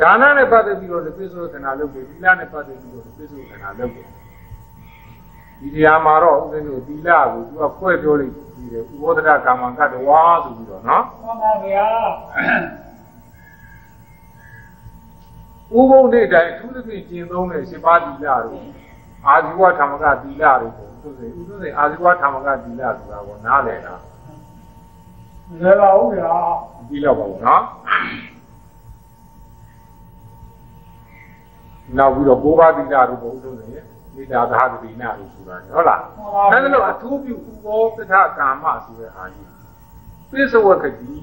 ဒါနနဲ့ပတ်သက်ပြီးတော့လည်းပြစ္ဆုတ်ခဏလုပ်တယ်သီလနဲ့ပတ်သက်ပြီးတော့ပြစ္ဆုတ်ခဏလုပ်တယ်ဒီတရားမှာတော့ဦးဇင်းတို့သီလကိုသူကဖွဲ့ပြောလိုက်ပြီးတယ်ဥဘောဓရကာမံကတဝါဆိုပြီးတော့နော်မှန်ပါဗျာဥပုံနေ့တိုင်းအထူးသဖြင့်ကျင့်သုံးတဲ့ရှင်ပါသီလတို့အာဇီဝဓမ္မကသီလတွေကို သူစိဥဒုစိအာဇီဝဓမ္မကသီလဆိုတာကိုနားလည်တာလဲပါဦးဗျာဒီလောက်ပါဘူးနော်နောက်ပြီးတော့ဘောဘာသီလတို့ဘုံတို့နေမိတာသာသတိနာတို့ဆိုတာဟုတ်လားအဲဒါလို့အထူးပြုဥဘောသထကာမဆိုတဲ့အာကြီးပိစဝကတိ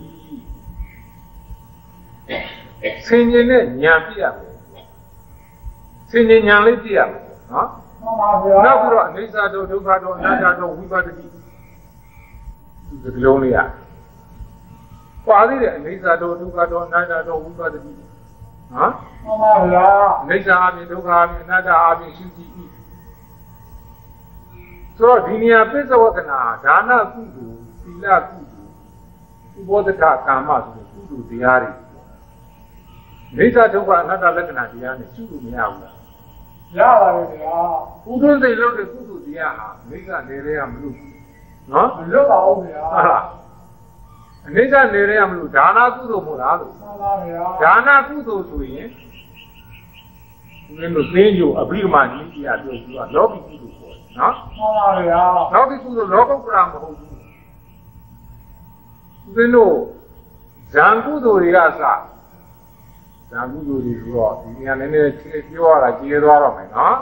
ဆင်ញင်နဲ့ညာပြရမယ်ဆင်ញင်ညာလေးပြရမယ်နော်မှ န်ပါဗျာနောက်ပြီးတော့အနိစ္စတို့ဒုက္ခတို့အနတ္တတို့ဝိပဿနာဒီစကလုံးလေးရပါသေးတယ်အနိစ္စတို့ဒုက္ခတို့အနတ္တတို့ဝိပဿနာနော်မှန်ပါဗျာအနိစ္စအပြင်ဒုက္ခအပြင်အနတ္တအပြင်ရှိကြည့်ဤဆိုတော့ဒီနေရာပစ္စဝကနာဒါနကုသိုလ်သီလကုသိုလ်ဥဘောဓကာမဆိုတဲ့ကုသိုလ်တရားတွေအိဋ္ဌဒုက္ခအနတ္တလက္ခဏာတရားနဲ့ရှုလို့မရဘူးလား ရပါတယ်ဗျာဥဒ္ဓစိတ်လို့တဲ့ကုသိုလ်တရားဟာအိဋ္ဌနေရဲကမလို့နော်မလွတ်ပါဘူးဗျာဟုတ်လားအနိစ္စနေရဲကမလို့ဒါနာကုသိုလ်မို့လားလို့မှန်ပါဗျာဒါနာကုသိုလ်ဆိုရင်ဘယ်လိုသိညိုအဘိဓမ္မာကြီးတရားပြောပြီးတော့လောကီကုသိုလ်ပေါ့နော်မှန်ပါဗျာလောကီကုသိုလ်လောကုတ္တရာမဟုတ်ဘူးဦးဇင်းတို့ဇံကုသိုလ်တွေကစ ဇံကုသိုလ်တွေဆိုတော့ဒီနေရာနည်းနည်းပြောရတာကျေသွားတော့မယ်နော်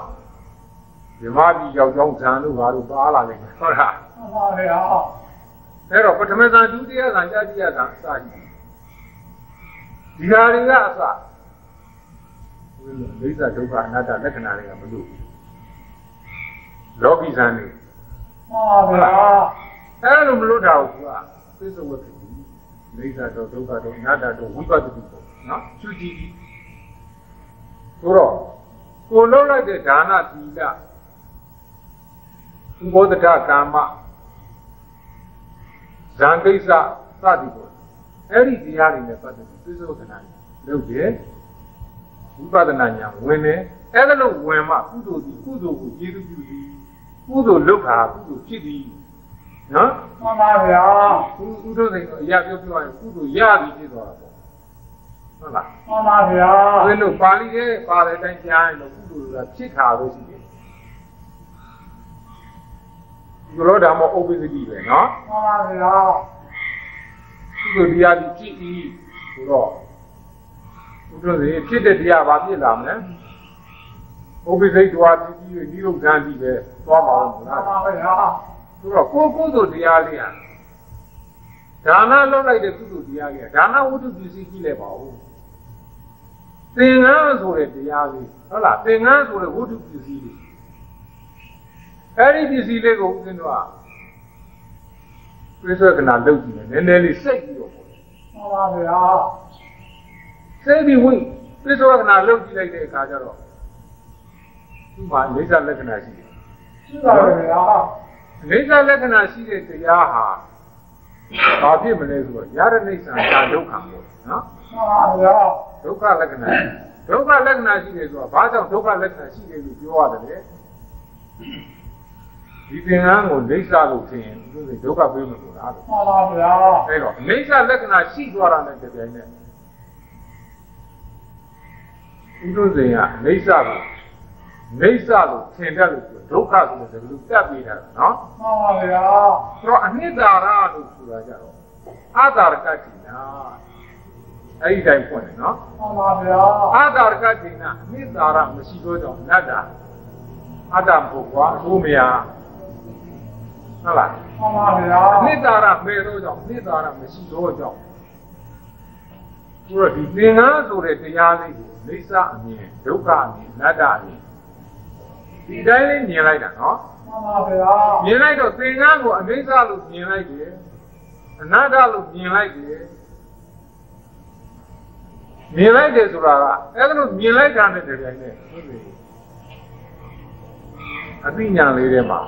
ဓမ္မပြည်ကြောက်ကြောင်းဇံတို့ဘာလို့ပါလာလဲဟုတ်လားမှန်ပါဗျာအဲ့တော့ပထမဇန်ဒုတိယဇန်ကြာတိယဇန်အစရှိဒီဟာတွေကအစဝိလိဒုက္ခအနတ္တလက္ခဏာတွေကမလို့လောကီဇန်တွေမှန်ပါဗျာအဲ့လိုမလို့တာဘူးကသစ္စာဝတ္တိလိဒတော့ဒုက္ခတော့အနတ္တတော့ဝိပဿနာပေါ့ နော်ချူကြည့်ဆိုတော့ကိုလုံးလိုက်တဲ့ဒါနသီလဥဘောဓကကာမဇံကိစ္စစသည်ပေါ့အဲ့ဒီတရားတွေနဲ့ပတ်သက်ပြီးသစ္စာဝတ္တနာလုပ်တယ်ဝိပဿနာညာဝင်တယ်အဲ့ဒါလို့ဝင်မှကုသိုလ်ဒီကုသိုလ်ကိုကျေးဇူးပြုပြီးကုသိုလ်လုပ်တာကုသိုလ်ဖြစ်သည်နော်မှန်ပါဗျာဥဥဒ္ဓစိန်ကအရာပြောပြောရင်ကုသိုလ်ရပြီဖြစ်သွားတာပေါ့ ဟုတ်လားမှန်ပါဗျာဘယ်လိုပါဠိရဲ့ပါတဲ့အတိုင်းကြားရင်တော့ကုသိုလ်ကဖြစ်တာလို့ရှိတယ်ဒီလိုဒါမှဥပ္ပဇ္ဇတိပဲနော်မှန်ပါဗျာကုသိုလ်တရားကြီးကြည့်ဤဆိုတော့ဥဒ္ဓစိန်ဖြစ်တဲ့တရားဘာဖြစ်လာမလဲဥပ္ပဇ္ဇိတ်တော်ကြည့်ပြီးနိရုဒ္ဓန်ကြီးပဲသွားမှာလို့မမှလားန်ပါဗျာဆိုတော့ကိုယ်ကုသိုလ်တရားလေးဟာဒါနလုပ်လိုက်တဲ့ကုသိုလ်တရားကြီးဒါနဝတ္ထုပစ္စည်းကြီးလိုက်ပါဦး သင်္ကန်းဆိုတဲ့တရားလေးဟုတ်လားသင်္ကန်းဆိုတဲ့ဝတ္ထုပစ္စည်းလေးအဲ့ဒီပစ္စည်းလေးကိုဦးဇင်းတို့ကပြစ္ဆေကနာလုပ်ကြည့်မယ်နည်းနည်းလေးစိတ်ပြီးတော့ပေါ့မှန်ပါဗျာစိတ်ပြီးဝင်ပြစ္ဆေကနာလုပ်ကြည့်လိုက်တဲ့အခါကျတော့သူ့မှာအိဋ္ဌလက္ခဏာရှိတယ်ရှိပါတယ်ဗျာအိဋ္ဌလက္ခဏာရှိတဲ့တရားဟာဘာဖြစ်မလဲဆိုတော့ရရနိစ္စသာဒုက္ခပေါ့နော်မှန်ပါဗျာ ဒုက္ခလက္ခဏာဒုက္ခလက္ခဏာရှိတယ်ဆိုတော့ဘာကြောင့်ဒုက္ခလက္ခဏာရှိတယ်လို့ပြောရတယ်လေဒီသင်္ကန်းကိုဒိဋ္ဌလို့ထင်ရင်သူကဒုက္ခပေးမှာလို့လားလို့မှန်ပါဗျာအဲတော့အိဋ္ဌလက္ခဏာရှိသွားတာနဲ့တကယ်နဲ့ဥဒ္ဒဇင်ကအိဋ္ဌကိုအိဋ္ဌလို့ထင်တယ်လို့ပြောဒုက္ခဆိုတဲ့လူတက်ပြီးတာနော်မှန်ပါဗျာဆိုတော့အနှစ်သာရလို့ဆိုတာကြတော့အာသာရကတိနာ အဲ့ဒီတိုင်းဖွင့်တယ်နော်မှန်ပါဗျာအာသာရကတိနာအနှစ်သာရမရှိတော့ကြောင့်နတ်တာအတ္တဘုရားအဖို့မရဟုတ်လားမှန်ပါဗျာအနိတ္တာရမေတော့ကြောင့်အနိတ္တာရမရှိတော့ကြောင့်သူတို့ဒီသင်္ကန်းဆိုတဲ့တရားလေးကိုအိဋ္ဌအမြင်ဒုက္ခအမြင်အနတ္တအမြင်ဒီတိုင်းလေးမြင်လိုက်တာနော်မှန်ပါဗျာမြင်လိုက်တော့သင်္ကန်းကိုအနိစ္စလို့မြင်လိုက်တယ်အနတ္တလို့မြင်လိုက်တယ် မြင်လိုက်တယ်ဆိုတာကအဲ့ဒါလို့မြင်လိုက်တာနဲ့တကယ်နဲ့အသိဉာဏ်လေးထဲမှာ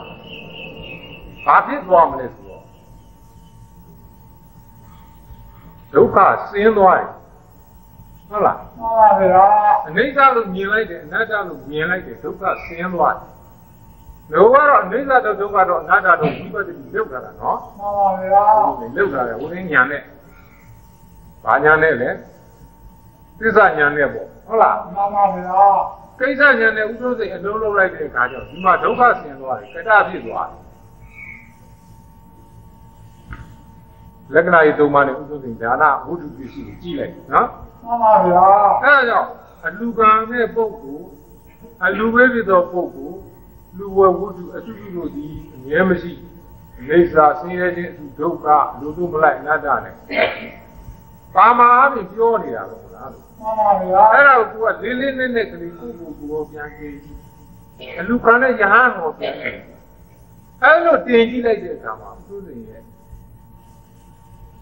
ဘာဖြစ်သွားမလဲဆိုတော့ဒုက္ခဆင်းသွားတယ်ဟုတ်လားမှန်ပါဗျာအနိစ္စလို့မြင်လိုက်တယ်အနတ္တလို့မြင်လိုက်တယ်ဒုက္ခဆင်းသွားတယ်လောကတော့အနိစ္စတော့ဒုက္ခတော့အနတ္တတော့ဝိပဿနာလောက်တာနော်မှန်ပါဗျာလောက်တာလေဝိဉာဏ်နဲ့ဘာညာနဲ့လဲ သစ္စာညာနဲ့ပေါ့ဟုတ်လားမှန်ပါဗျာကိစ္စညာနဲ့ဥဒ္ဓစိတ်အလုံးလုံးလိုက်တဲ့အခါကျတော့ဒီမှာဒုက္ခဆင်းသွားတယ်ကတဖြစ်သွားတယ်လက္ခဏာရေးသုံးပါးနဲ့ဥဒ္ဓစိတ်ဒါနဝိတုပစ္စည်းကိုကြည့်လိုက်နော်မှန်ပါဗျာအဲဒါကြောင့်အလူကံတဲ့ပုဂ္ဂိုလ်အလူပဲဖြစ်သောပုဂ္ဂိုလ်လူဝဝုဒ္ဓအတုတုတို့သည်အမြဲမရှိနေစာဆင်းရဲခြင်းအဒုက္ခလူတို့မလိုက်အနတ္တနဲ့ပါမအားဖြင့်ပြောနေတာပဲဟုတ်လား မှန်ပါဗျာအဲ့ဒါကိုသူကလေးလေးနက်နက်ကလေးကိုကိုကိုပြန်ကြည့်အလူခံတဲ့ယဟန်ကိုပြန်ကြည့်အဲ့လိုတင်ကြည့်လိုက်တဲ့အခါမှာသူစဉ်ရဲ့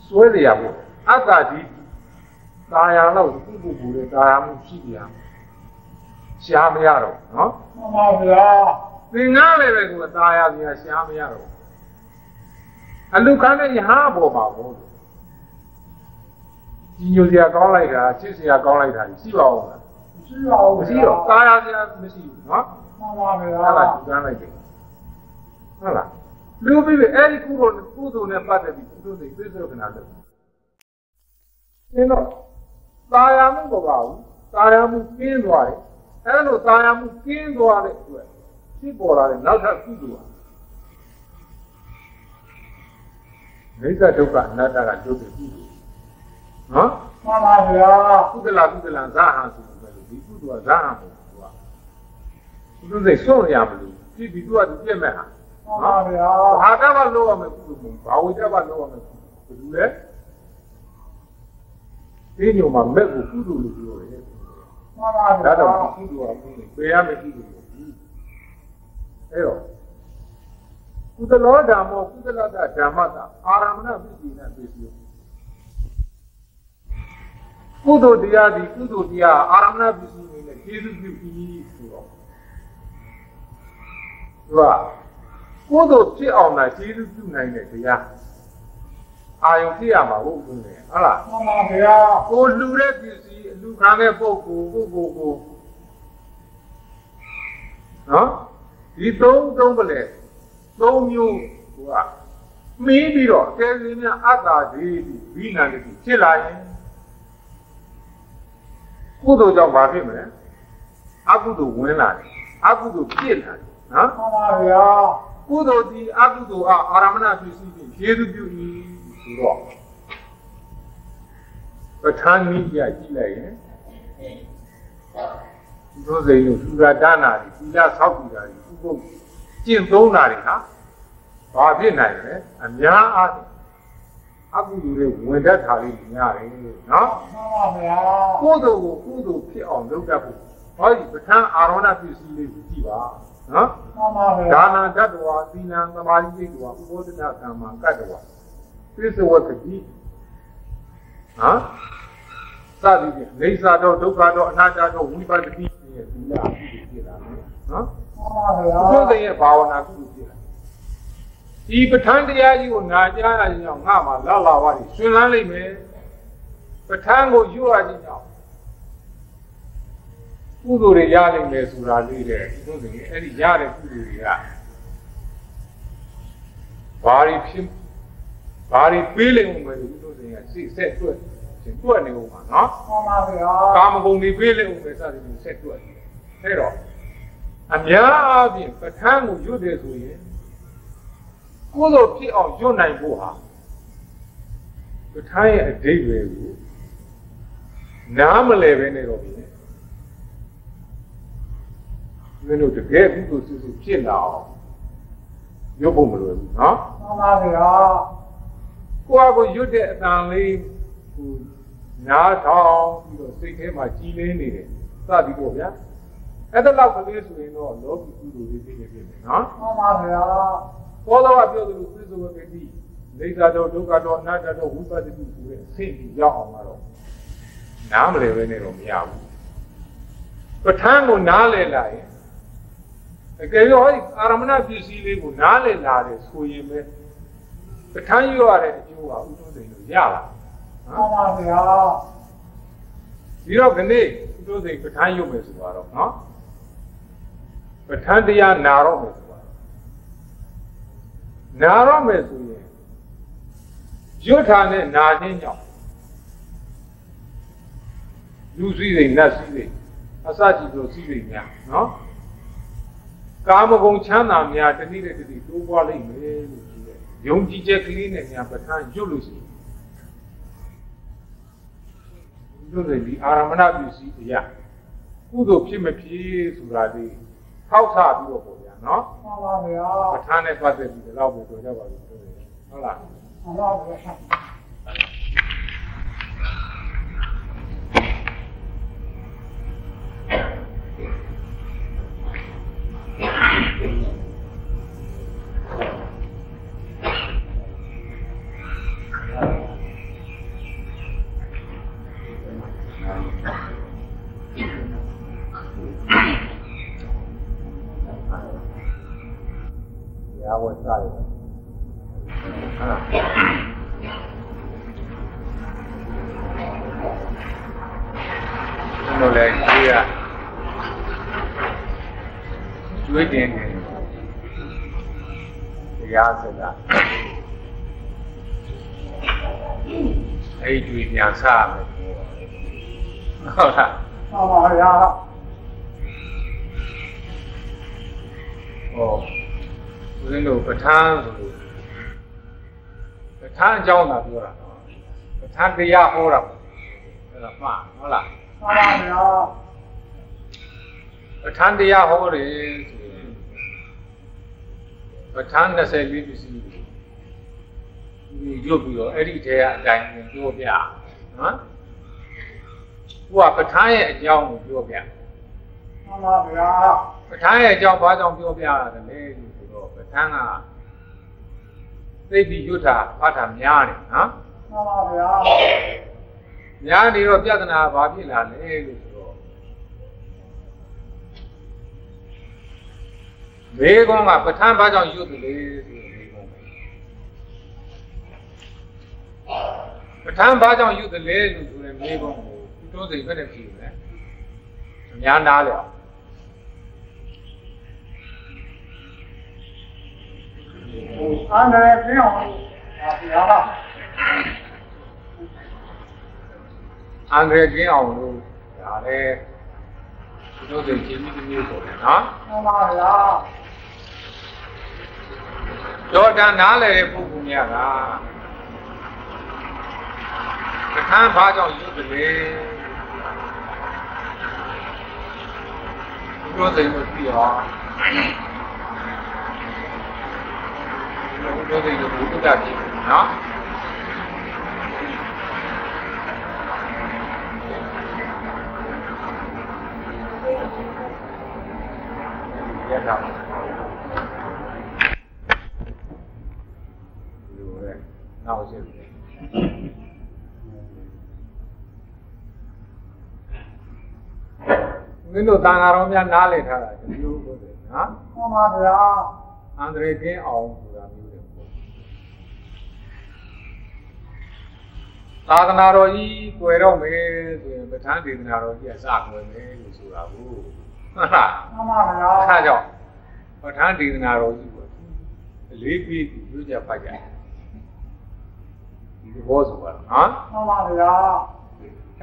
စွဲလျာဖို့အတ္တဒီတာယာလောက်ကိုကိုကိုတဲ့တာယာမှုရှိကြအောင်ရှားမရတော့နော်မှန်ပါဗျာသင်္ကားလည်းပဲကိုတာယာပြန်ရှားမရတော့အလူခံတဲ့ယဟန်ပေါ်မှာဘို့ ကြီးညိုစရာကောင်းလိုက်တာချစ်စရာကောင်းလိုက်တာရှိပါဦးလားရှိပါဦးမရှိတော့ကာရစရာမရှိဘူးနော်မှန်ပါဗျာအဲ့ဒါယူကမ်းလိုက်တယ်ဟုတ်လားလူပြီးပြီအဲ့ဒီကုသိုလ်ကုသိုလ်နဲ့ပတ်သက်ပြီးကုသိုလ်တွေပြည့်စုံခနာလုပ်ဒီတော့သာယာမှုမပါဘူးသာယာမှုကင်းသွားတယ်အဲ့လိုသာယာမှုကင်းသွားတဲ့အတွက်ဖြစ်ပေါ်လာတဲ့နောက်ထပ်ကုသိုလ်ဟာဒိဋ္ဌဒုက္ခအနတ္တကတို့ပြီးကုသိုလ် နော်မှန်ပါဗျာကုသလကုသလဇာဟံဆိုတယ်လို့ဒီကုသိုလ်ကဇာဟံကိုသူကကုသိုလ်စိတ်ဆုံးရမလို့ဒီဒီသူကသူပြည့်မဲ့ဟာမှန်ပါဗျာဘာကမှလို့ရမယ်ကုသိုလ်မဟုတ်ဘာဝိတ္တမှလို့ရမယ်ကုသိုလ်ဘယ်လိုလဲဒီညိုမှာမဲ့ကိုကုသိုလ်လို့ပြောတယ်မှန်ပါဗျာဒါတော့ကုသိုလ်ကဘုရားပေရမယ်ကုသိုလ်ကိုအဲ့တော့ကုသလောဓမ္မောကုသလတဓမ္မတာအာရမဏပစ္စည်းနဲ့ပြည့်စုံ ကုသိုလ်တရားဒီကုသိုလ်တရားအာရမဏပစ္စည်းနဲ့ကျေစုပြုပြီးဆိုတော့သူကကုသိုလ်ဖြစ်အောင်လားကျေစုပြုနိုင်တဲ့တရားအာယုဖြစ်ရမှာဟုတ်ဘူးလေဟုတ်လားမှန်ပါဗျာကိုလှူတဲ့ပစ္စည်းအလှခံတဲ့ပုဂ္ဂိုလ်ပုဂ္ဂိုလ်ကိုနော်ဒီသုံးသုံးပလဲသုံးမျိုးဟိုကမီးပြီးတော့ကဲစင်းများအတ္တာဒီဘိနာတိဖြစ်လာရင် ကုသိုလ်ကြောင့်ဘာဖြစ်မလဲအကုသိုလ်ဝင်လာတယ်အကုသိုလ်ပြစ်လာတယ်နော်မှန်ပါဗျာကုသိုလ်ဒီအကုသိုလ်အားအာရမဏပစ္စည်းဖြင့်ယေသူပြု၏ဆိုတော့ပဋ္ဌာန်းနည်းပြကြည့်လိုက်ရင်ဒီလိုစိန်လို့သုရဒါနာတွေသီလဆောက်တည်တာတွေဥပုပ်ကျင့်သုံးတာတွေဟာဘာဖြစ်နိုင်လဲအများအားဖြင့် အကုသိုလ်တွေဝင်တတ်တာလေးများတယ်နော်မှန်ပါဗျာကုသိုလ်ကိုကုသိုလ်ဖြစ်အောင်လုပ်တတ်ဖို့ဟောဒီပဋ္ဌာန်းအာရဏပစ္စည်းလေးကိုကြည့်ပါနော်မှန်ပါဗျာဒါနတတ္တဝါသီလံသမာဓိစိတ်တဝါဥပောဒနာကမ္မကတ္တဝါသစ္စဝတ္တိဟမ်စသည်ဖြင့်နေသာတော့ဒုက္ခတော့အနာတ္တတော့ဝိပဿတိရဲ့သီလအဖြစ်ဖြစ်လာတယ်နော်မှန်ပါဗျာဘုရားရဲ့ဘာဝနာကုသိုလ်ဖြစ်လာ ဒီပဋ္ဌာန်းတရားကြီးကိုနာကြားရခြင်းကြောင့်ငါမှလာလာပါလိရှင်လန်းလိမ့်မယ်ပဋ္ဌာန်းကိုယူရခြင်းကြောင့်ကုသိုလ်တွေရနိုင်မယ်ဆိုတာလေးတဲ့ဒီလိုဆိုရင်အဲ့ဒီရတဲ့ကုသိုလ်တွေကဘာတွေဖြစ်ဘာတွေပေးလိမ့်ဦးမယ်လို့ဒီလိုဆိုရင်စိတ်ဆက်တွက်ရှင်တွက်နေဦးမှာနော်မှန်ပါဗျာကာမဂုဏ်တွေပေးလိမ့်ဦးမယ်စသည်ဖြင့်ဆက်တွက်နေအဲ့တော့အများအားဖြင့်ပဋ္ဌာန်းကိုရွတ်တယ်ဆိုရင် ကုသိုလ်ဖြစ်အောင်ရွတ်နိုင်ဖို့ဟာပဋ္ဌာန်းရဲ့အဓိပ္ပာယ်ကိုနားမလည်ပဲနေတော့ပြီမင်းတို့တကယ်ကုသိုလ်စစ်စစ်ဖြစ်လာအောင်ရုပ်ဖို့မလွယ်ဘူးနော်မှန်ပါဗျာကိုယ့်အကိုရွတ်တဲ့အတန်လေးဟိုနားထောင်ပြီးတော့စိတ်ထဲမှာကြီးလင်းနေတယ်စသည်ပေါ့ဗျာအဲ့ဒါလောက်ကလေးဆိုရင်တော့လောကီကုသိုလ်လေးဖြစ်နေပြီနော်မှန်ပါဗျာ ဘောတော်ကပြောသလိုသစ္စာဝတ္တိလိစ္ဆာတော်ဒုက္ခတော်အနတ္တတော်ဝိပဿနာဆိုတဲ့အဆင့်ကြီးရောက်အောင်ကတော့နားမလည်ပဲနဲ့တော့မရဘူးပဋ္ဌာန်းကိုနားလည်လာရင်အကယ်၍ဟောဒီအာရမဏပစ္စည်းလေးကိုနားလည်လာတယ်ဆိုရင်ပဲပဋ္ဌာန်းရွရတဲ့အကျိုးကဥဒ္ဓစိန်လို့ရလာမှန်ပါဗျာဒီတော့ခဏိဥဒ္ဓစိန်ပဋ္ဌာန်းရွမယ်ဆိုတော့နော်ပဋ္ဌာန်းတရားနာတော့မယ်ဆိုတော့ နာတော့မယ်ဆိုရင်ရွတ်ထာနဲ့နာခြင်းကြောင့်လူစည်းစိမ်နတ်စည်းစိမ်အစရှိသောစည်းစိမ်များနော်ကာမဂုဏ်ချမ်းသာများတနည်းနဲ့တနည်းတိုးပွားလိမ့်မယ်လို့ဆိုတဲ့ယုံကြည်ချက်ကလေးနဲ့များပဋ္ဌာန်းရွတ်လို့ရှိရင်တို့တွေဒီအာရမဏပစ္စည်းအရာကုသိုလ်ဖြစ်မဖြစ်ဆိုတာလေးထောက်ဆပြီးတော့ပေါ့ဗျာ နော်မှန်ပါဗျာပဋ္ဌာန်းနဲ့ပတ်သက်ပြီးဒီလောက်ပဲပြောကြပါလို့ပြောတယ်ဟုတ်လားမှန်ပါဗျာ စားမယ်ဟုတ်လားမှန်ပါဗျာဟောဦးဇင်းတို့ပဋ္ဌာန်းဆိုလို့ပဋ္ဌာန်းအကြောင်းသာပြောတာနော်ပဋ္ဌာန်းတရားဟောတာပေါ့အဲ့ဒါမှန်ဟုတ်လားမှန်ပါဗျာပဋ္ဌာန်းတရားဟောတယ်ဆိုရင်ပဋ္ဌာန်း24ပစ္စည်းဒီရုပ်ပြီးတော့အဲ့ဒီထဲကအတိုင်းပြောပြ နော်ဟိုကပဋ္ဌာန်းရဲ့အကြောင်းကိုပြောပြမှန်ပါဗျာပဋ္ဌာန်းရဲ့အကြောင်းဘာကြောင့်ပြောပြရတယ်လဲဆိုတော့ပဋ္ဌာန်းကသိပြီးယုထာဖတ်တာများတယ်နော်မှန်ပါဗျာများနေတော့ပြဿနာဘာဖြစ်လာလဲလို့ဆိုတော့မေကွန်ကပဋ္ဌာန်းဘာကြောင့်ယုတ်တယ်လဲဆို ပဋ္ဌာန်းဘာကြောင့်ယုတ်တယ်လဲလို့ဆိုရင်မေကွန်ကိုတွန်းစိတ်ပဲနဲ့ဖြေတယ်အများနားလေအောင်အန္တရာယ်ပြောင်းပါဗျာအင်္ဂရကင်းအောင်လို့ဒါလည်းတို့တွေချင်းပြီးမျိုးဆိုတယ်နော်မှန်ပါဗျာတော်တန်နားလည်တဲ့ပုဂ္ဂိုလ်များက ပဋ္ဌာန်းဘာကြောင့်ရွတ်တယ်လဲတို့စိတ်ကိုသိအောင်တို့စိတ်ကိုဘုဒ္ဓတာဖြစ်နော် င်းတို့တန်ဃာတော်များနားလည်ထားတာဒီလိုလို့တယ်နော်မှန်ပါဗျာအန္တရာယ်ကင်းအောင်ဆိုတာမျိုးတွေပေါ့သာသနာတော်ကြီးကွယ်တော့မယ်ဆိုရင်ပဋ္ဌာန်းဒေသနာတော်ကြီးအစကွယ်မယ်လို့ဆိုတာကိုဟုတ်လားမှန်ပါဗျာအဲဒါကြောင့်ပဋ္ဌာန်းဒေသနာတော်ကြီးကိုအလေးပေးပြီးပြောကြဖတ်ကြတယ်ဒီဘောဆိုပါတော့နော်မှန်ပါဗျာ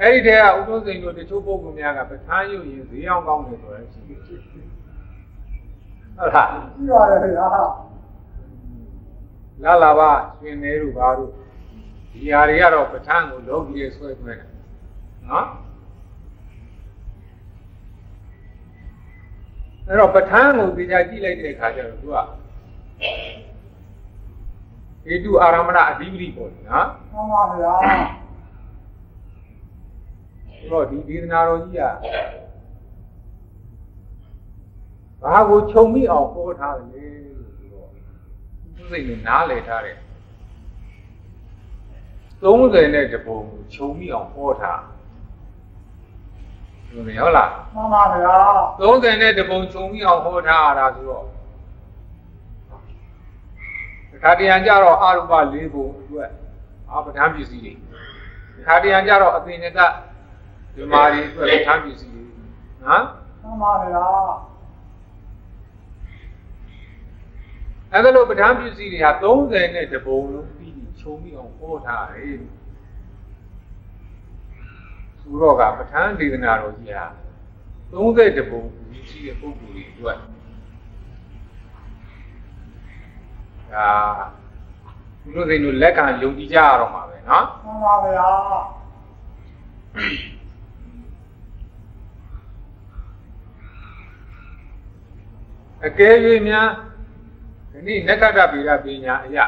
အဲ့ဒီတည်းကဥဒ္ဓစိန်တို့တချို့ပုဂ္ဂိုလ်များကပဋ္ဌာန်းရုပ်ရင်ဈေးအောင်ကောင်းတယ်ဆိုရင်ရှိတယ်ဟုတ်လားရှိပါတယ်ဗျာလာလာပါရှင်နေတို့ဘာတို့ဒီဟာတွေကတော့ပဋ္ဌာန်းကိုလောကီရဲ့ဆွဲသွဲတာနော်အဲ့တော့ပဋ္ဌာန်းကိုသိကြကြည့်လိုက်တဲ့အခါကျတော့သူကဟေတုအာရမဏအဓိပတိပေါ့နော်မှန်ပါဗျာဆို တော့ဒီဒေသနာတော်ကြီးကဘာကိုခြုံမိအောင်ဟောထားတယ်လေလို့ဆိုတော့သူစိတ်နဲ့နားလည်ထားတယ်30နဲ့တပုံကိုခြုံမိအောင်ဟောထားဟုတ်တယ်ဟုတ်လားမှန်ပါဗျာ30နဲ့တပုံခြုံမိအောင်ဟောထားရတာဆိုတော့တခါတရံကြတော့အာရုပ၄ပုံအတွက်အာပဋ္ဌာန်းပစ္စည်းတွေတခါတရံကြတော့အသင်္ကတ ဒီမာရီအတွက်ထမ်းပစ္စည်းတွေနော်မှန်ပါဗျာအဲ့ဒါလို့ပဋ္ဌာန်းပစ္စည်းတွေဟာ30နဲ့တပုံလုံးပြီးပြီးချုံပြီးအောင်ဟောထားတယ်သူတော့ကပဋ္ဌာန်းဒေသနာတော်ကြီးဟာ30တပုံကြီးတဲ့ပုံပုံတွေအတွက်ဒါသူတို့စိတ်တို့လက်ခံယုံကြည်ကြရတော့မှာပဲနော်မှန်ပါဗျာ အကယ်၍များဒီနေ့နက္ခတ္တဗေဒပညာအရာ